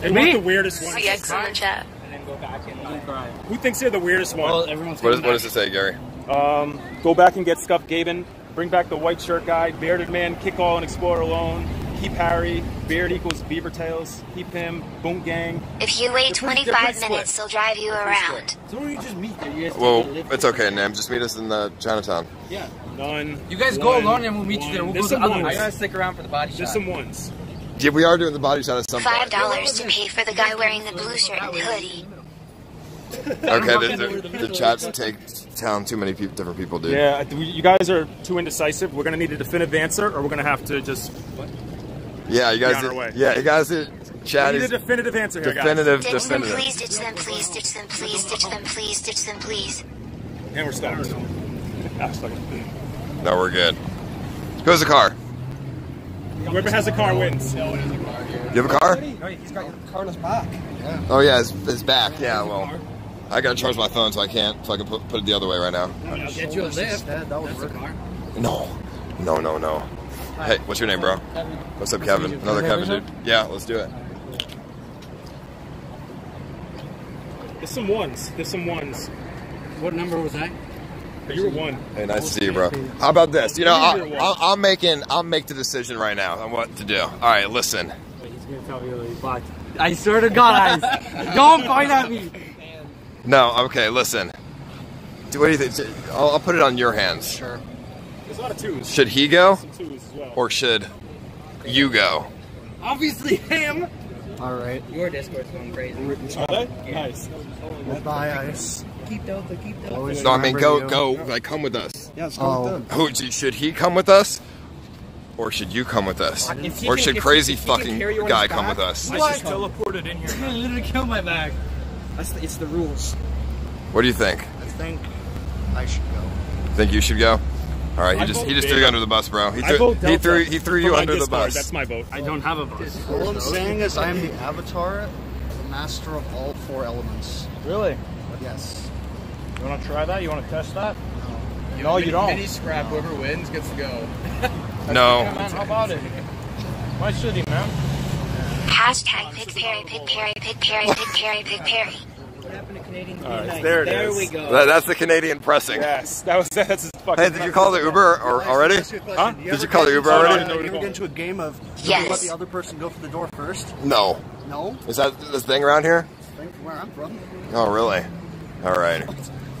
They want the weirdest one.
CX in the chat.
And then go back and then cry.
Who thinks they're the weirdest one?
Well, everyone's
What, is, what does it say, Gary?
Um, go back and get Scuff Gaben. Bring back the white shirt guy. Bearded man, kick all and explore alone. Keep Harry. Beard equals beaver tails. Keep him. Boom gang.
If you wait
They're
25
they're pretty
minutes, they'll drive you around.
So when you just meet there, you guys
Well,
take a lift.
it's okay, Nam. Just meet us in the Chinatown.
Yeah.
None.
You guys go
one,
alone and we'll meet you there. We'll
There's
go to the other
ones.
I gotta stick around for the body
Just
shot.
some ones.
Yeah, we are doing the body shot at some
Five dollars to pay for the guy wearing the blue shirt and hoodie.
Okay, the, the, the chats take down too many peop different people, dude.
Yeah, you guys are too indecisive. We're gonna need a definitive answer, or we're gonna have to just.
Yeah, you
Be
guys.
on our way.
Yeah, you guys. Did,
I
chat
need a definitive answer here, guys.
definitive.
Them,
Definitive.
please. Ditch them, please. Ditch them, please. Ditch them, please. Ditch them, please.
And we're stopped. Ah, fuck it.
No, we're good. Who's the car?
Whoever has a car wins.
You have a car?
No, he's got your car in his back.
Oh yeah, it's, it's back. Yeah, well, I gotta charge my phone, so I can't fucking put, put it the other way right now.
I'll get you a Lyft.
That, that would
a
work.
car.
No, no, no, no. Hey, what's your name, bro? What's up, Kevin? Another Kevin, dude. Yeah, let's do it.
There's some ones. There's some ones.
What number was that?
You were one.
Hey, nice to see you, bro. How about this? You know, I, I'm making, I'll make the decision right now on what to do. All right, listen.
He's gonna tell me that he blocked. I swear to God, guys, don't point at me.
No, okay, listen. Do- What do you think? I'll, I'll put it on your hands.
Sure.
There's a lot of twos.
Should he go,
Some twos as well.
or should you go?
Obviously him.
All right.
Your Discord's going crazy.
Are they? Nice.
Goodbye, ice.
Keep Delta, keep Delta.
Always
No, I mean, go,
you.
go, like, come with us.
Yeah, let's go oh. with them.
Who should he come with us, or should you come with us,
If he
or
can-
should
if-
crazy
if he can
fucking
carry
guy
his
come
back,
with us?
I just teleported in
It's
here.
gonna literally kill my back.
That's the, it's the rules.
What do you think?
I think I should go.
Think you should go? All right, he
I
just he just threw you under the bus, bro. He
I
threw
vote
he threw he threw you
my
under the bus.
That's my vote.
I don't have a bus.
All I'm saying is I am the avatar, the master of all four elements.
Really?
Yes.
You want to try that? You want to test that? No, you don't.
Mini scrap. Whoever wins gets to go.
No,
Man, how about it? Why should he, man?
Hashtag pick Perry, pick Perry, pick Perry, pick Perry, pick Perry.
What happened to Canadian
All right,
Midnight?
there it
there
is.
we go.
That- that's the Canadian pressing.
Yes, that was that's his fucking.
Hey, did you call the Uber or, already?
Huh?
Did you call the Uber already?
I didn't
You ever get into a game of
Yes.
let the other person go for the door first?
No.
No.
Is that this thing around here?
Think from where I'm from.
Oh, really? All right.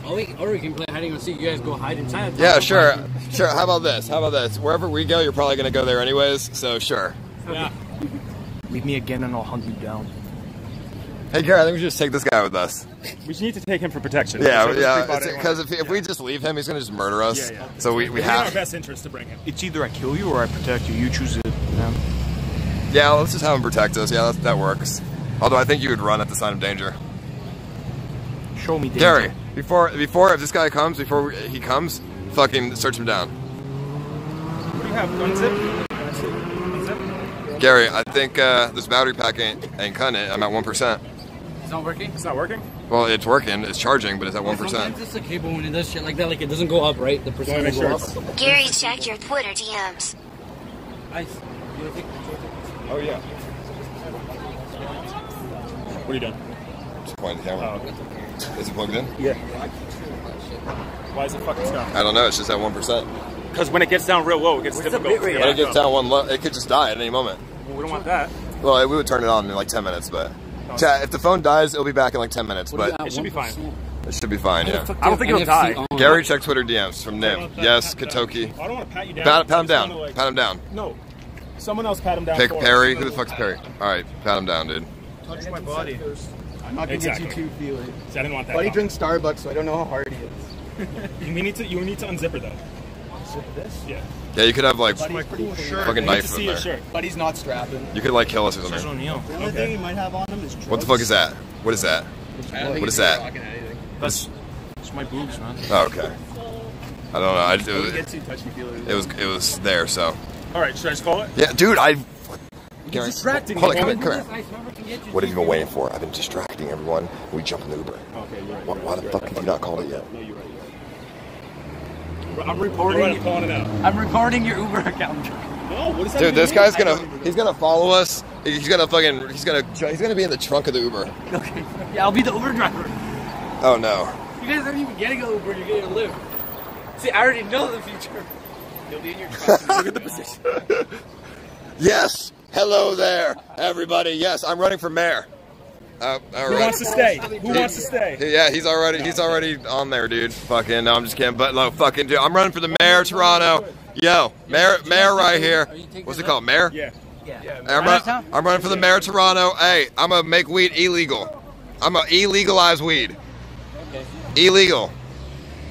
Or we, or we can play hide and seek. You guys go hide in Chinatown.
Yeah, sure, sure. How about this? How about this? Wherever we go, you're probably gonna go there anyways. So sure.
Yeah.
Meet me again and I'll hunt you down.
Hey, Gary, I think we should just take this guy with us.
We just need to take him for protection.
Yeah,
So
yeah.
creep out anyone.
Because if, if we just leave him, he's gonna just murder us.
Yeah, yeah.
So we, we
It's in our best interest to bring him.
It's either I kill you or I protect you. You choose it. man.
Yeah, let's just have him protect us. Yeah, that, that works. Although I think you would run at the sign of danger.
Show me danger.
Gary, before before if this guy comes, before we- he comes, fucking search him down.
What do you have? Unzip? Unzip?
Gary, I think uh, this battery pack ain't ain't cutting it. I'm at one percent.
It's not working.
It's not working.
Well, it's working. It's charging, but it's at one percent.
Sometimes it's the cable when it does shit like that. Like it doesn't go up, right? The percent
make
will
sure
go up.
Gary, check your Twitter DMs.
Ice. You think-
Oh yeah. What are you doing?
Just point the camera.
Oh,
Is it plugged in?
yeah. Why is it fucking stop?
I don't know. It's just at one percent.
Because when it gets down real low, it gets difficult.
When it gets down one, low, it could just die at any moment.
Well, we don't want that.
Well, we would turn it on in like ten minutes, but Chat, if the phone dies, it'll be back in like ten minutes. But
It should be fine.
it should be fine. Yeah.
I don't think it'll die.
Gary, check Twitter DMs from Nim. Yes, Katoki.
I don't want to pat you down.
Pat, pat him down.
like-
Pat him down.
No. Someone else pat him down.
Pick. Perry. Who the fuck's Perry? All right, pat him down, dude.
Touch my body. I'm not gonna
Exactly.
get you too feely.
See, I didn't want that.
Buddy drinks Starbucks, so I don't know how hard he is.
You need to. You need to unzip her though. zip this? Yeah.
Yeah, you could have like
Buddy's pretty cool
fucking
I
knife in there.
shirt.
But he's not strapping.
You could like kill us or something.
O'Neal. The only thing he might have on him is
What the fuck is that? What is that? What is that?
That's it's my boobs, man.
Oh, okay. I don't know. I, it,
Don't
was,
get too touchy feely.
it was it was there. So
All right, should I just call it?
yeah, dude. I.
You're distracting
Hold on, come
bro.
here, come here. What have you been waiting for? I've been distracting everyone. We jump in the Uber.
Okay, you're right.
Why, why the fuck have you not called it yet?
No, you're right. I'm reporting. I'm calling out.
I'm recording your Uber account.
No, what is that?
Dude, this
mean?
guy's gonna he's gonna follow us. He's gonna fucking he's gonna he's gonna be in the trunk of the Uber.
Okay. Yeah, I'll be the Uber driver.
Oh no.
You guys aren't even getting an Uber, you're getting a Lyft. See, I already know the future. You'll be in your truck. Look at the position.
Yes. Hello there, everybody. Yes, I'm running for mayor. Uh, all
Who
right.
wants to stay? Who wants to stay?
Yeah, he's already he's already on there, dude. Fucking no, I'm just kidding. But no, fucking dude, I'm running for the mayor of Toronto. Yo, mayor, mayor right here. What's it called, mayor?
Yeah.
I'm, run, I'm running for the mayor of Toronto. Hey, I'm gonna make weed illegal. I'm gonna illegalize weed. Illegal.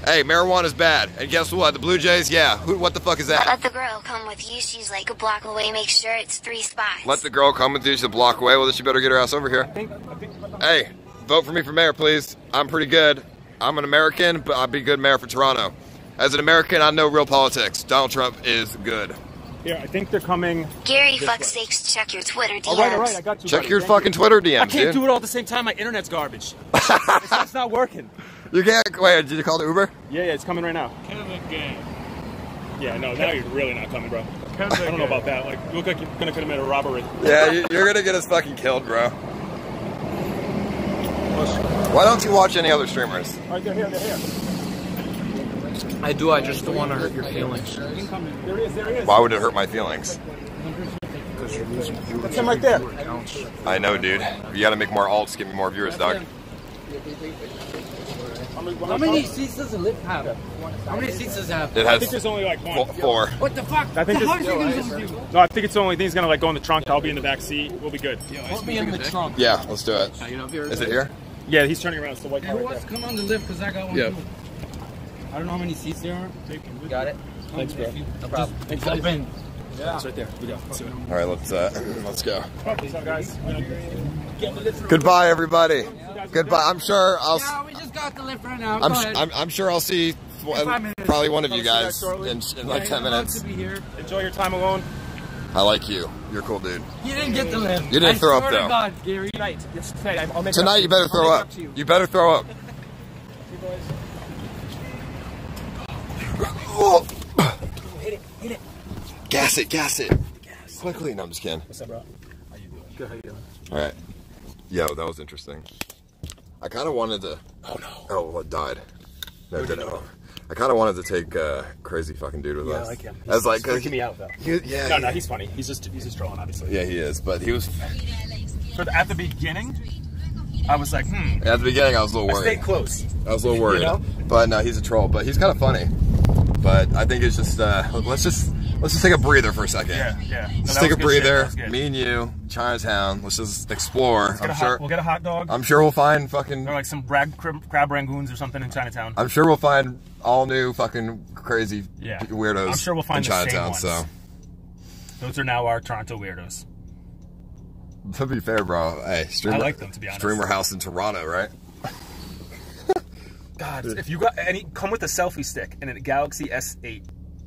Hey, marijuana's bad. And guess what? The Blue Jays, yeah. Who? What the fuck is that?
Let the girl come with you. She's like a block away. Make sure it's three spots.
Let the girl come with you. She's a block away. Well, then she better get her ass over here. Hey, vote for me for mayor, please. I'm pretty good. I'm an American, but I'd be good mayor for Toronto. As an American, I know real politics. Donald Trump is good.
Yeah, I think they're coming.
Gary,
this
fuck
way.
sakes, check your Twitter DMs.
All right, all right, I got you.
Check
buddy.
your
Thank
fucking
you.
Twitter DMs,
I can't
dude.
do it all at the same time. My internet's garbage. it's, it's not working.
You can't. Wait, did you call the Uber?
Yeah, yeah, it's coming right now.
Kevin Gang.
Yeah, no, now you're really not coming, bro. I don't know about that. Like, you look like you're gonna commit a robbery.
Yeah, you- you're gonna get us fucking killed, bro. Why don't you watch any other streamers?
All right, they're here, they're here.
I do. I just don't want to hurt your feelings.
There he is, there he is.
Why would it hurt my feelings?
Because you're losing viewers.
That's him right there.
I know, dude. You gotta make more alts, get me more viewers, dog.
How many seats does the Lyft have? How many seats does it have?
It
I think there's only like one.
fo- four.
What the fuck?
I think
the
there's-
hell's gonna do?
No, I think it's the only thing he's gonna like go in the trunk. I'll be in the back seat. We'll be good.
Put me in the trunk.
Yeah, let's do it. Is it here?
Yeah, he's turning around. It's the white
Hey,
car
who
right
wants to come on the Lyft? Because I got one
Yeah.
I don't know how many seats there are. Got it.
Thanks, bro.
No problem. Jump in.
Yeah, it's right there. We go. Let's do it.
All right, let's uh, let's go.
What's up, guys?
Goodbye, everybody. Goodbye. I'm sure I'll. s-
Yeah, we just got the Lyft right now.
I'm,
Go
s-
ahead.
I'm, I'm sure I'll see
In
probably one of you
I'll see you
guys
guys
in, in like 10 minutes.
To be here.
Enjoy your time alone.
I like you. You're a cool, dude.
You didn't get the Lyft.
You didn't
I
throw up,
swear to
though.
God, Gary.
Tonight. Yes, tonight. I'll make
Tonight
up
you better
I'll
throw
make
up.
to you.
You better throw up. Oh.
Hit it. Hit it.
Gas it, gas it. Quickly. No, I'm just kidding.
What's up, bro? How you doing? Good. How you doing?
All right. Yo, that was interesting. I kind of wanted to. Oh no. Oh, what died? No, it didn't. Oh. I kind of wanted to take uh, crazy fucking dude with
Yeah, I
us.
like him.
As like,
He's freaking me out though.
He- yeah,
No, no, he's funny. He's just he's just trolling, obviously.
Yeah, he is. But he was.
For the, at the beginning, I was like, hmm.
At the beginning, I was a little
I
worried.
stayed close.
I was a little worried,
You know?
but no, he's a troll. But he's kind of funny. But I think it's just uh, let's just let's just take a breather for a second.
Yeah, yeah. No,
Let's take a
was good shit. That
breather. Me and you, Chinatown. Let's just explore.
Let's
I'm sure.
hot, we'll get a hot dog.
I'm sure we'll find fucking.
or like some brag, crab, crab rangoons or something in Chinatown.
I'm sure we'll find all new fucking crazy
Yeah.
weirdos.
I'm sure we'll find
in Chinatown. So
Those are now our Toronto weirdos.
to be fair, bro, hey, streamer,
like them, to be honest.
Streamer house in Toronto, right?
God, if you got any, come with a selfie stick and a Galaxy S8,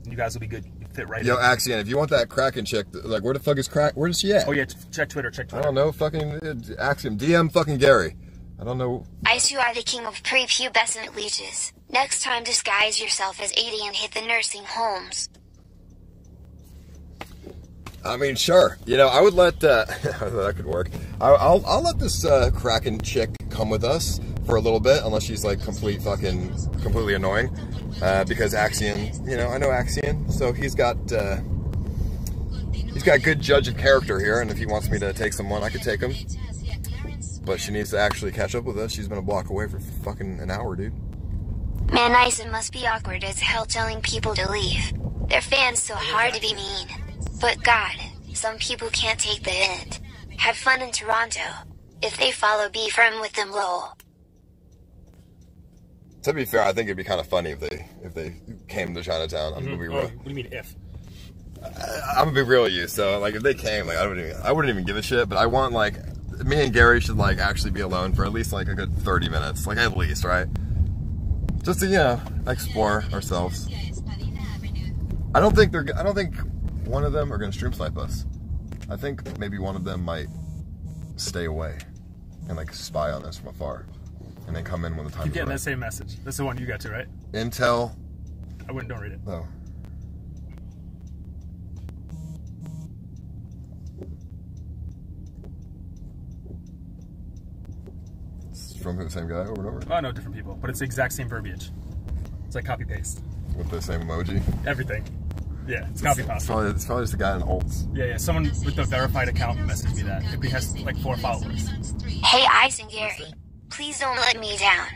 you guys will be good. You fit right
Yo,
in.
Axion, if you want that Kraken chick, like, where the fuck is Crack? Where is she at?
Oh yeah, check Twitter. Check Twitter.
I don't know. Fucking uh, Axiom, DM fucking Gary. I don't know.
I too are the king of prepubescent leeches. Next time disguise yourself as 80 and hit the nursing homes.
I mean, sure. You know, I would let uh, that could work. I, I'll I'll let this uh, Kraken chick come with us for a little bit, unless she's like complete fucking completely annoying. Uh, because Axion, you know, I know Axion, so he's got uh, he's got a good judge of character here, and if he wants me to take someone, I could take him. But she needs to actually catch up with us. She's been a block away for fucking an hour, dude.
Man, nice, it must be awkward as hell telling people to leave. Their fans so hard to be mean. But God, some people can't take the hint. Have fun in Toronto. If they follow, be firm with them, lol.
To be fair, I think it'd be kind of funny if they if they came to Chinatown, I'm gonna be real.
Oh, what do you mean if?
I'm gonna be real with you. So like, if they came, like, I wouldn't, even, I wouldn't even give a shit. But I want like, me and Gary should like actually be alone for at least like a good 30 minutes, like at least, right? Just to you know explore ourselves. I don't think they're. I don't think one of them are gonna stream snipe us. I think maybe one of them might stay away and like spy on us from afar, and then come in when the time
Keep getting
right.
that same message. That's the one you got to, right?
Intel.
I wouldn't. Don't read it.
No. It's from the same guy over and over
Oh no, different people, but it's the exact same verbiage. It's like copy paste.
with the same emoji.
Everything. Yeah, it's copy
It's
pasta.
probably, it's probably just a guy in alts.
Yeah, yeah. Someone with the verified account messaged me that. If He has like four followers.
Hey, Ice and Gary, please don't let me down.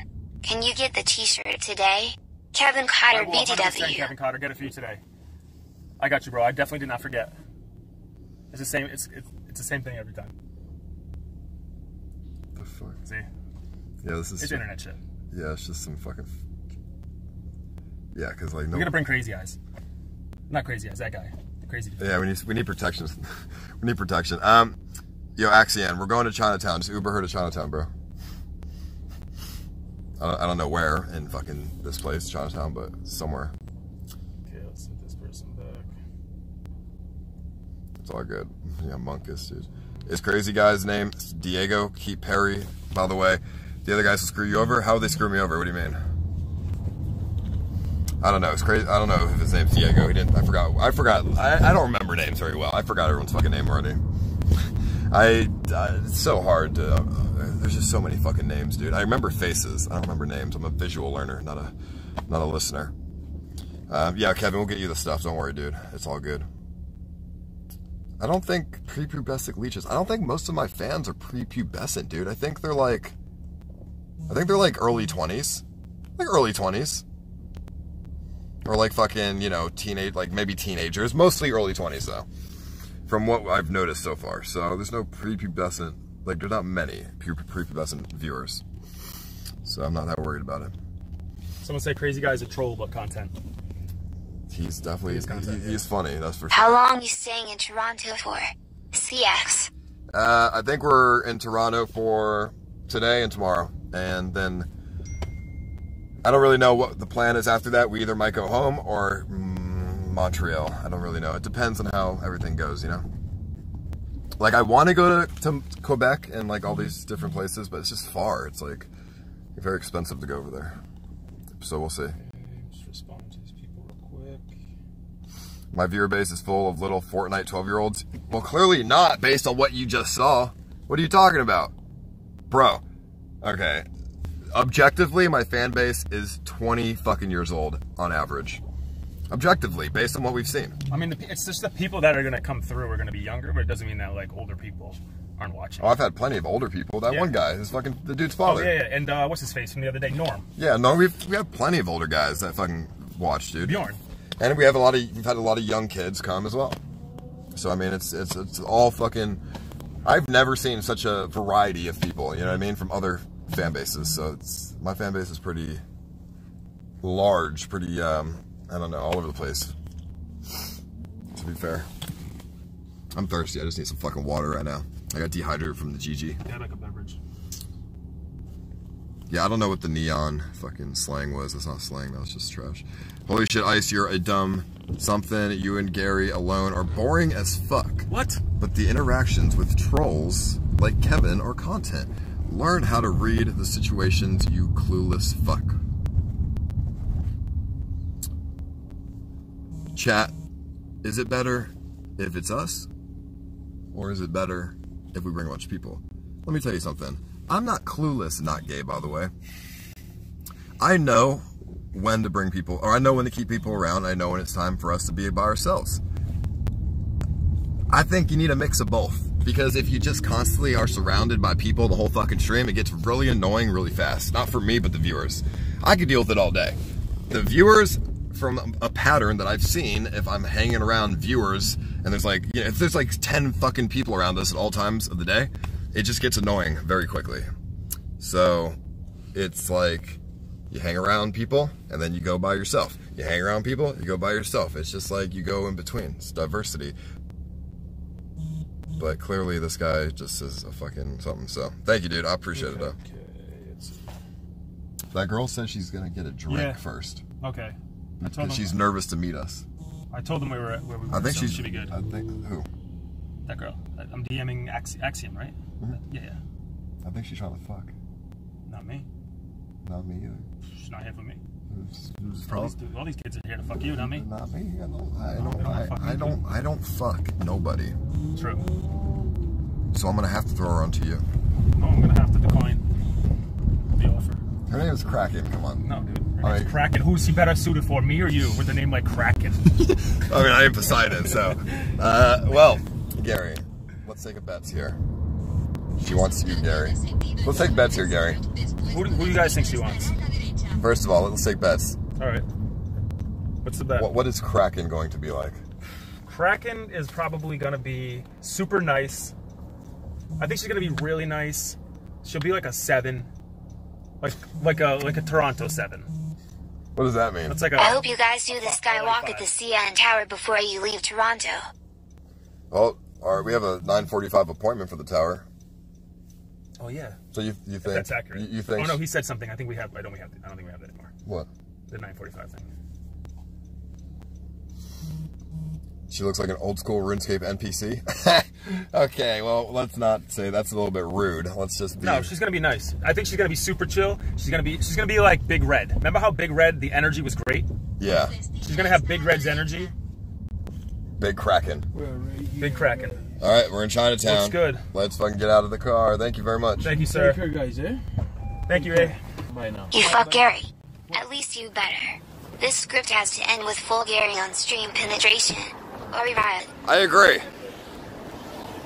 Can you get the t-shirt today? Kevin Cotter,
I will 100%
BTW.
Kevin Cotter, get it for you today. I got you, bro. I definitely did not forget. It's the same. It's it's, it's the same thing every time.
The fuck?
See,
Yeah, this is.
it's internet shit.
Yeah, it's just some fucking. Yeah, because like no.
We're gonna bring crazy eyes. Not crazy eyes. That guy. The crazy. Dude.
Yeah, we need we need protection. we need protection. Um, yo, Axian, we're going to Chinatown. Just Uber her to Chinatown, bro. I don't, I don't know where in fucking this place, Chinatown, but somewhere.
Okay, let's set this person back.
It's all good. Yeah, monkaS, dude. Is crazy guy's name It's Diego Keep Perry? By the way, the other guys will screw you over. How would they screw me over? What do you mean? I don't know. It's crazy. I don't know if his name's Diego. He didn't. I forgot. I forgot. I, I don't remember names very well. I forgot everyone's fucking name already. I. It's so hard to. Uh, there's just so many fucking names, dude. I remember faces. I don't remember names. I'm a visual learner, not a, not a listener. Um, yeah, Kevin, we'll get you the stuff. Don't worry, dude. It's all good. I don't think prepubescent leeches. I don't think most of my fans are prepubescent, dude. I think they're like, I think they're like early twenties, like early twenties, or like fucking you know teenage, like maybe teenagers. Mostly early twenties though, from what I've noticed so far. So there's no prepubescent, like there's not many prepubescent viewers. So I'm not that worried about it.
Someone say crazy guy's a troll, but content.
He's definitely
He's content,
he- he's funny. That's for sure.
How long you staying in Toronto for? CX.
Uh, I think we're in Toronto for today and tomorrow, and then I don't really know what the plan is after that. We either might go home or mm, Montreal. I don't really know. It depends on how everything goes, you know. Like I want to go to, to Quebec and like all these different places, but it's just far. It's like very expensive to go over there. So we'll see.
Just respond to these people real quick.
My viewer base is full of little Fortnite 12 year olds. Well, clearly not based on what you just saw. What are you talking about? Bro, okay. Objectively, my fan base is 20 fucking years old on average. Objectively, based on what we've seen.
I mean, it's just the people that are gonna come through are gonna be younger, but it doesn't mean that like older people aren't watching.
Oh, I've had plenty of older people. That
Yeah.
one guy, is fucking the dude's father.
Oh
father.
yeah, yeah. and uh, what's his face from the other day? Norm.
Yeah, no, we've we have plenty of older guys that fucking watch, dude.
Bjorn.
And we have a lot of we've had a lot of young kids come as well. So I mean, it's it's it's all fucking. I've never seen such a variety of people. You know what I mean from other fan bases. So it's my fan base is pretty large, pretty um I don't know, all over the place. To be fair, I'm thirsty. I just need some fucking water right now. I got dehydrated from the GG.
Yeah, like a beverage.
Yeah, I don't know what the neon fucking slang was. That's not slang, that was just trash. Holy shit, Ice, you're a dumb something. You and Gary alone are boring as fuck.
What?
But the interactions with trolls like Kevin are content. Learn how to read the situations, you clueless fuck. Chat, is it better if it's us? Or is it better if we bring a bunch of people? Let me tell you something. I'm not clueless, not gay, by the way. I know when to bring people, or I know when to keep people around. I know when it's time for us to be by ourselves. I think you need a mix of both. Because if you just constantly are surrounded by people the whole fucking stream, it gets really annoying really fast. Not for me, but the viewers. I could deal with it all day. The viewers, from a pattern that I've seen, if I'm hanging around viewers and there's like, you know, if there's like 10 fucking people around us at all times of the day, it just gets annoying very quickly. So it's like, You hang around people and then you go by yourself. You hang around people, you go by yourself. It's just like you go in between. It's diversity. But clearly this guy just is a fucking something. So thank you, dude. I appreciate it though. That girl said she's gonna get a drink
Yeah.
first.
Okay. I told
Because
him,
she's nervous to meet us.
I told them we were where we were.
I think
so
she's
it should be good.
I think who?
That girl. I- I'm DMing Ax- Axiom, right?
Mm-hmm.
Yeah, yeah.
I think she's trying to fuck.
Not me.
Not me either.
She's not here for me. All these, all these kids are here to fuck you, not me.
Not me. I don't. I don't.
don't
I,
fuck
I don't. I don't fuck nobody.
True.
So I'm gonna have to throw her onto you.
No, I'm gonna have to decline the offer.
Her name is Kraken. Come on.
No, dude. Her
All right.
Kraken. Who's he better suited for, me or you, with a name like Kraken?
I mean, I am Poseidon. So, uh, well, Gary, let's take a bets here. She wants you, Gary. Let's take bets here, Gary.
who, do, who do you guys think she wants?
First of all, let's take bets.
All right. What's the bet?
What, what is Kraken going to be like?
Kraken is probably gonna be super nice. I think she's gonna be really nice. She'll be like a seven, like like a like a Toronto seven.
What does that mean?
It's like
I
a
hope you guys do the skywalk at the CN Tower before you leave Toronto.
Oh, all right. We have a 9:45 appointment for the tower.
oh yeah.
So you you think
that's accurate.
You, you think?
Oh no, he said something. I think we have. I don't. We have. I don't think we have that anymore.
what?
The 9:45 thing.
She looks like an old school RuneScape NPC. okay, well, let's not say that's a little bit rude. Let's just be.
No, she's gonna be nice. I think she's gonna be super chill. She's gonna be. She's gonna be like Big Red. Remember how Big Red? The energy was great.
yeah,
She's gonna have Big Red's energy.
big Kraken.
Big Kraken.
All right, we're in Chinatown.
Looks good.
Let's fucking get out of the car. Thank you very much.
Thank you, sir.
Take care, guys, eh?
Thank you, Ray.
Bye now.
You fuck Gary. At least you better. This script has to end with full Gary on stream penetration. Or we riot.
I agree.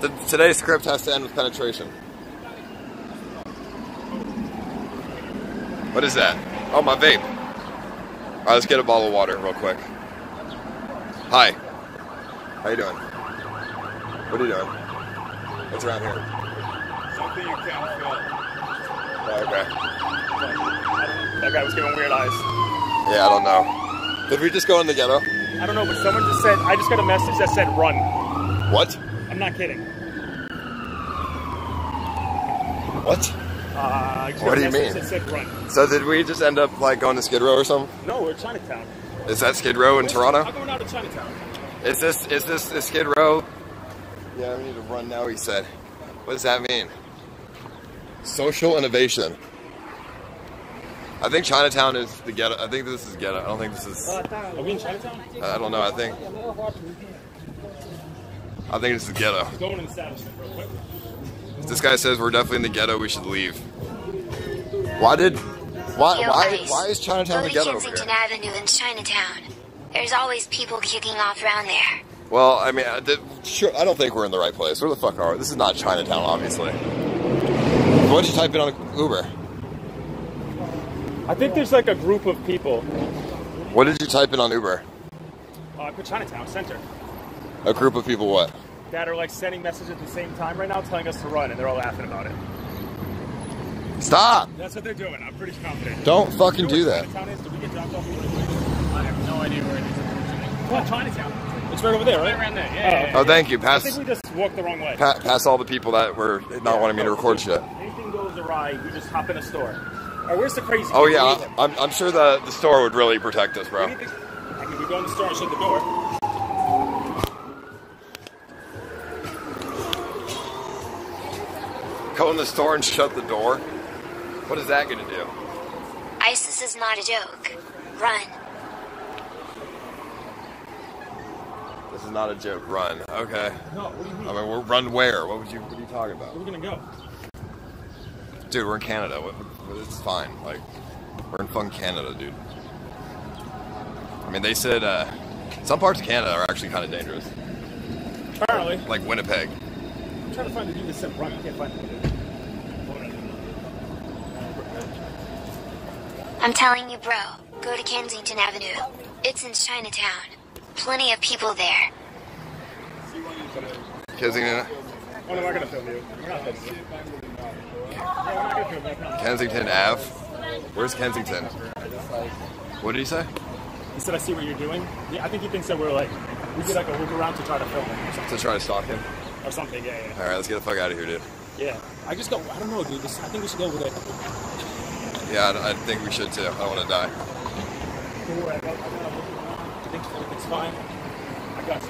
The, today's script has to end with penetration. What is that? Oh, my vape. All right, let's get a bottle of water real quick. Hi. How you doing? What are you doing? What's around here?
Something you can't feel.
Oh, okay.
That guy was giving weird eyes.
Yeah, I don't know. Did we just go in the ghetto?
I don't know, but someone just said. I just got a message that said run.
What?
I'm not kidding.
What?
Uh,
What do you mean?
That said run.
So did we just end up like going to Skid Row or something?
No, we're in Chinatown.
Is that Skid Row in Toronto?
I'm going out to Chinatown.
Is this is this the Skid Row? Yeah, we need to run now. He said. What does that mean? Social innovation. I think Chinatown is the ghetto. I think this is ghetto. I don't think this is.
Are we in Chinatown?
I don't know. I think. I think this is ghetto.
Going in the establishment real quick.
This guy says we're definitely in the ghetto, we should leave. Why did? Why?
Yo,
Why?
guys,
Why is Chinatown
Go
the
to
ghetto over
Kensington
here?
Avenue in Chinatown. There's always people kicking off around there.
Well, I mean, I, sure, I don't think we're in the right place. Where the fuck are we? This is not Chinatown, obviously. Why'd you type in on Uber?
I think there's like a group of people.
What did you type in on Uber?
Uh, I put Chinatown Center
A group of people what?
that are like sending messages at the same time right now, telling us to run, and they're all laughing about it.
Stop!
That's what they're doing. I'm pretty confident.
Don't fucking
You know
do
where
that.
Chinatown is? Did we get dropped off? I have no idea where it is. Come Chinatown. It's right over there, right? around there. Yeah.
Oh, oh thank you. Pass.
I think we just walked the wrong way.
pa- pass all the people that were not wanting me to record shit.
Anything goes awry, we just hop in a store. All right, where's the crazy?
Oh yeah,
We need him.
I'm, I'm sure the, the store would really protect us, bro.
I mean, we go in the store and shut the door.
Go in the store and shut the door. What is that gonna do?
ISIS is not a joke. Run.
This is not a joke. Run. Okay.
No, what do you mean?
I mean, we're run where? What would you? What are you talking about?
We're gonna go?
Dude, we're in Canada. What- what- It's fine. Like, we're in fun Canada, dude. I mean, they said uh, some parts of Canada are actually kind of dangerous,
Apparently.
like Winnipeg.
I'm trying to find the dude that said run. I can't find it.
I'm telling you, bro. Go to Kensington Avenue. It's in Chinatown. Plenty of people there.
Kensington,
Oh, no, we're gonna film you. We're not filming you. Yeah, we're not gonna film you. I promise.
Kensington Ave. Where's Kensington? What did he say?
He said, I see what you're doing. Yeah, I think he thinks that we're like, we did like a loop around to try to film him or something.
To try to stalk him?
Or something, yeah, yeah.
All right, let's get the fuck out of here, dude.
Yeah. I just go, I don't know, dude. This, I think we should go with it.
Yeah, I, I think we should too. I don't want to die.
Fine. I got you.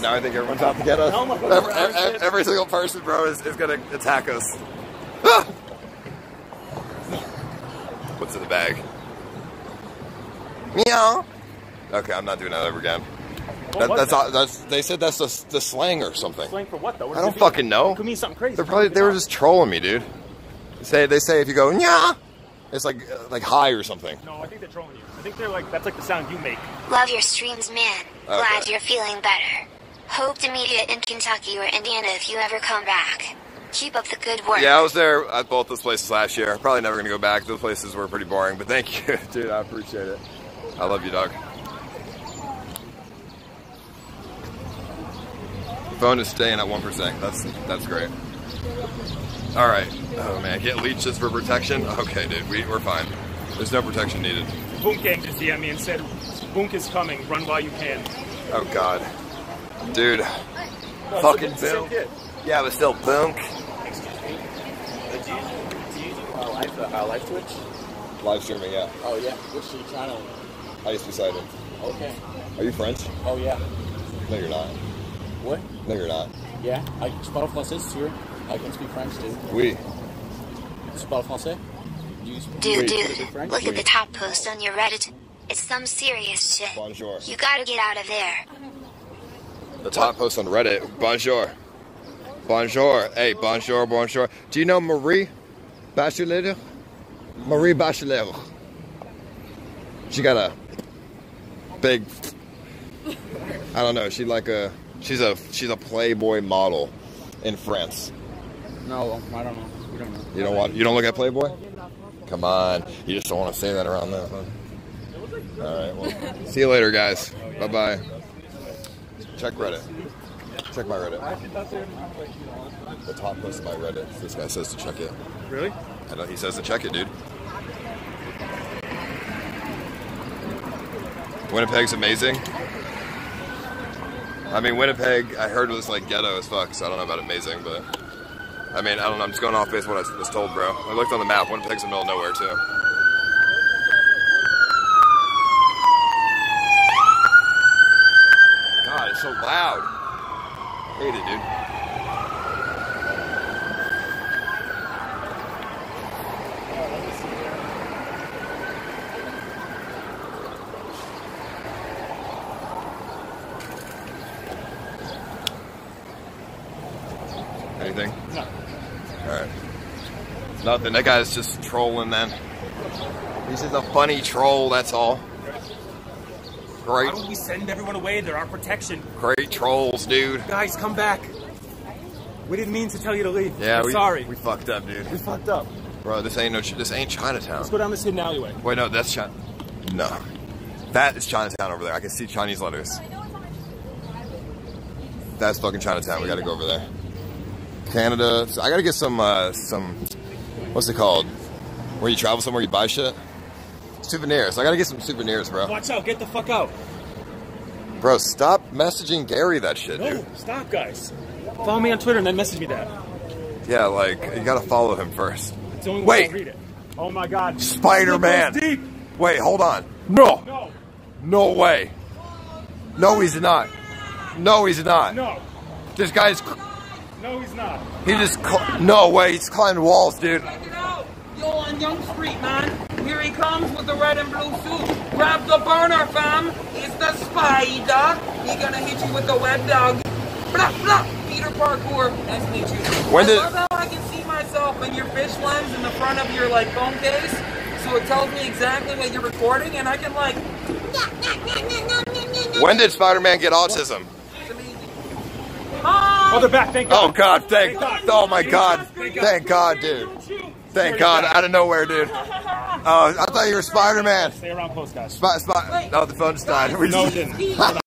Now I think everyone's out to get us. Every,
we're out of
every- every single person, bro, is, is gonna attack us. Ah! What's in the bag? Meow. Okay, I'm not doing that ever again.
What
That, that's,
that?
all- that's they said that's the, the slang or something.
Slang for what, though? What
I don't
it mean?
fucking know.
It could mean something crazy.
They're probably they were just trolling me, dude. They say they say if you go yeah, it's like uh, like high or something.
No, I think they're trolling you. I think they're like, that's like the sound you make.
Love your streams, man. Glad you're feeling better. Hope to meet you in Kentucky or Indiana if you ever come back. Keep up the good work.
Yeah, I was there at both those places last year. Probably never gonna go back. Those places were pretty boring, but thank you, dude. I appreciate it. I love you, dog. Phone is staying at one percent. That's that's great. All right. Oh man, get leeches for protection. Okay, dude, we, we're fine. There's no protection needed.
Boom Gang just DM'd me and said, Boonk is coming. Run while you can.
Oh god, dude.
No,
Fucking
it's the same
Boom.
kid.
Yeah, but still, boom.
Uh, live, uh, live Twitch?
Live streaming, yeah.
Oh yeah. What's your channel?
I used to be cited.
Okay.
Are you French?
Oh yeah.
No, you're not.
What?
No, you're not.
Yeah. I je parle français, c'est sûr. I can speak French too.
Oui.
Tu parles français? You
Dude, dude,
French?
look at the top post on your Reddit. It's some serious shit.
Bonjour.
You gotta get out of there.
The top post on Reddit. Bonjour. Bonjour. Hey, bonjour, bonjour. Do you know Marie Bachelot? Marie Bachelot. She got a big. I don't know. She like a. She's a she's a Playboy model in France.
No, I don't know. We don't know.
You don't want you don't look at Playboy? Come on. You just don't want to say that around them. Huh? All right. Well, see you later, guys. Bye bye. Check Reddit. Check my Reddit. The top post of my Reddit. This guy says to check it.
Really?
I know he says to check it, dude. Winnipeg's amazing. I mean, Winnipeg, I heard was like ghetto as fuck, so I don't know about amazing, but I mean, I don't know. I'm just going off based on what I was told, bro. I looked on the map. Winnipeg's in the middle of nowhere, too. God, it's so loud. Hate it, dude. Anything?
No.
Alright. Nothing. That guy's just trolling then. He's just a funny troll, that's all. Great,
Why don't we send everyone away? They're our protection.
great trolls, dude.
Guys, come back. We didn't mean to tell you to leave.
Yeah, we,
sorry.
we fucked up, dude.
We fucked up.
Bro, this ain't no, this ain't Chinatown.
Let's go down this hidden alleyway.
Wait, no, that's China. No, that is Chinatown over there. I can see Chinese letters. That's fucking Chinatown. We gotta go over there. Canada. So I gotta get some, uh, some. What's it called? Where you travel somewhere, you buy shit. Souvenirs. I gotta get some souvenirs, bro.
Watch out. Get the fuck out.
Bro, stop messaging Gary that shit,
No,
dude.
stop, guys. Follow me on Twitter and then message me that.
Yeah, like you gotta follow him first.
It's the only way
Wait,
I'll read it. Oh my god.
Spider Man.
It goes deep.
Wait, hold on. No.
No.
No way. No, he's not. No, he's not.
No.
This guy's.
No, he's not.
He just. No way. He's climbing walls, dude.
Yo, on Yonge Street, man. Here he comes with the red and blue suit. Grab the burner, fam. It's the spider. He gonna hit you with the web dog. Blah, blah. Peter Parkour. Nice to meet you.
When
I
did-
love how I can see myself in your fish lens in the front of your, like, phone case. So it tells me exactly what you're recording, and I can, like...
When did Spider Man get autism?
Oh, they're back. Thank
Oh
God.
God! Thank.
Thank God.
Oh my God!
Thank God.
Thank God, dude. Thank God! Out of nowhere, dude. Oh, I thought you were Spider Man.
Stay around close, guys.
Spot, spot. No, the phone just died. We
No,
just-
it didn't.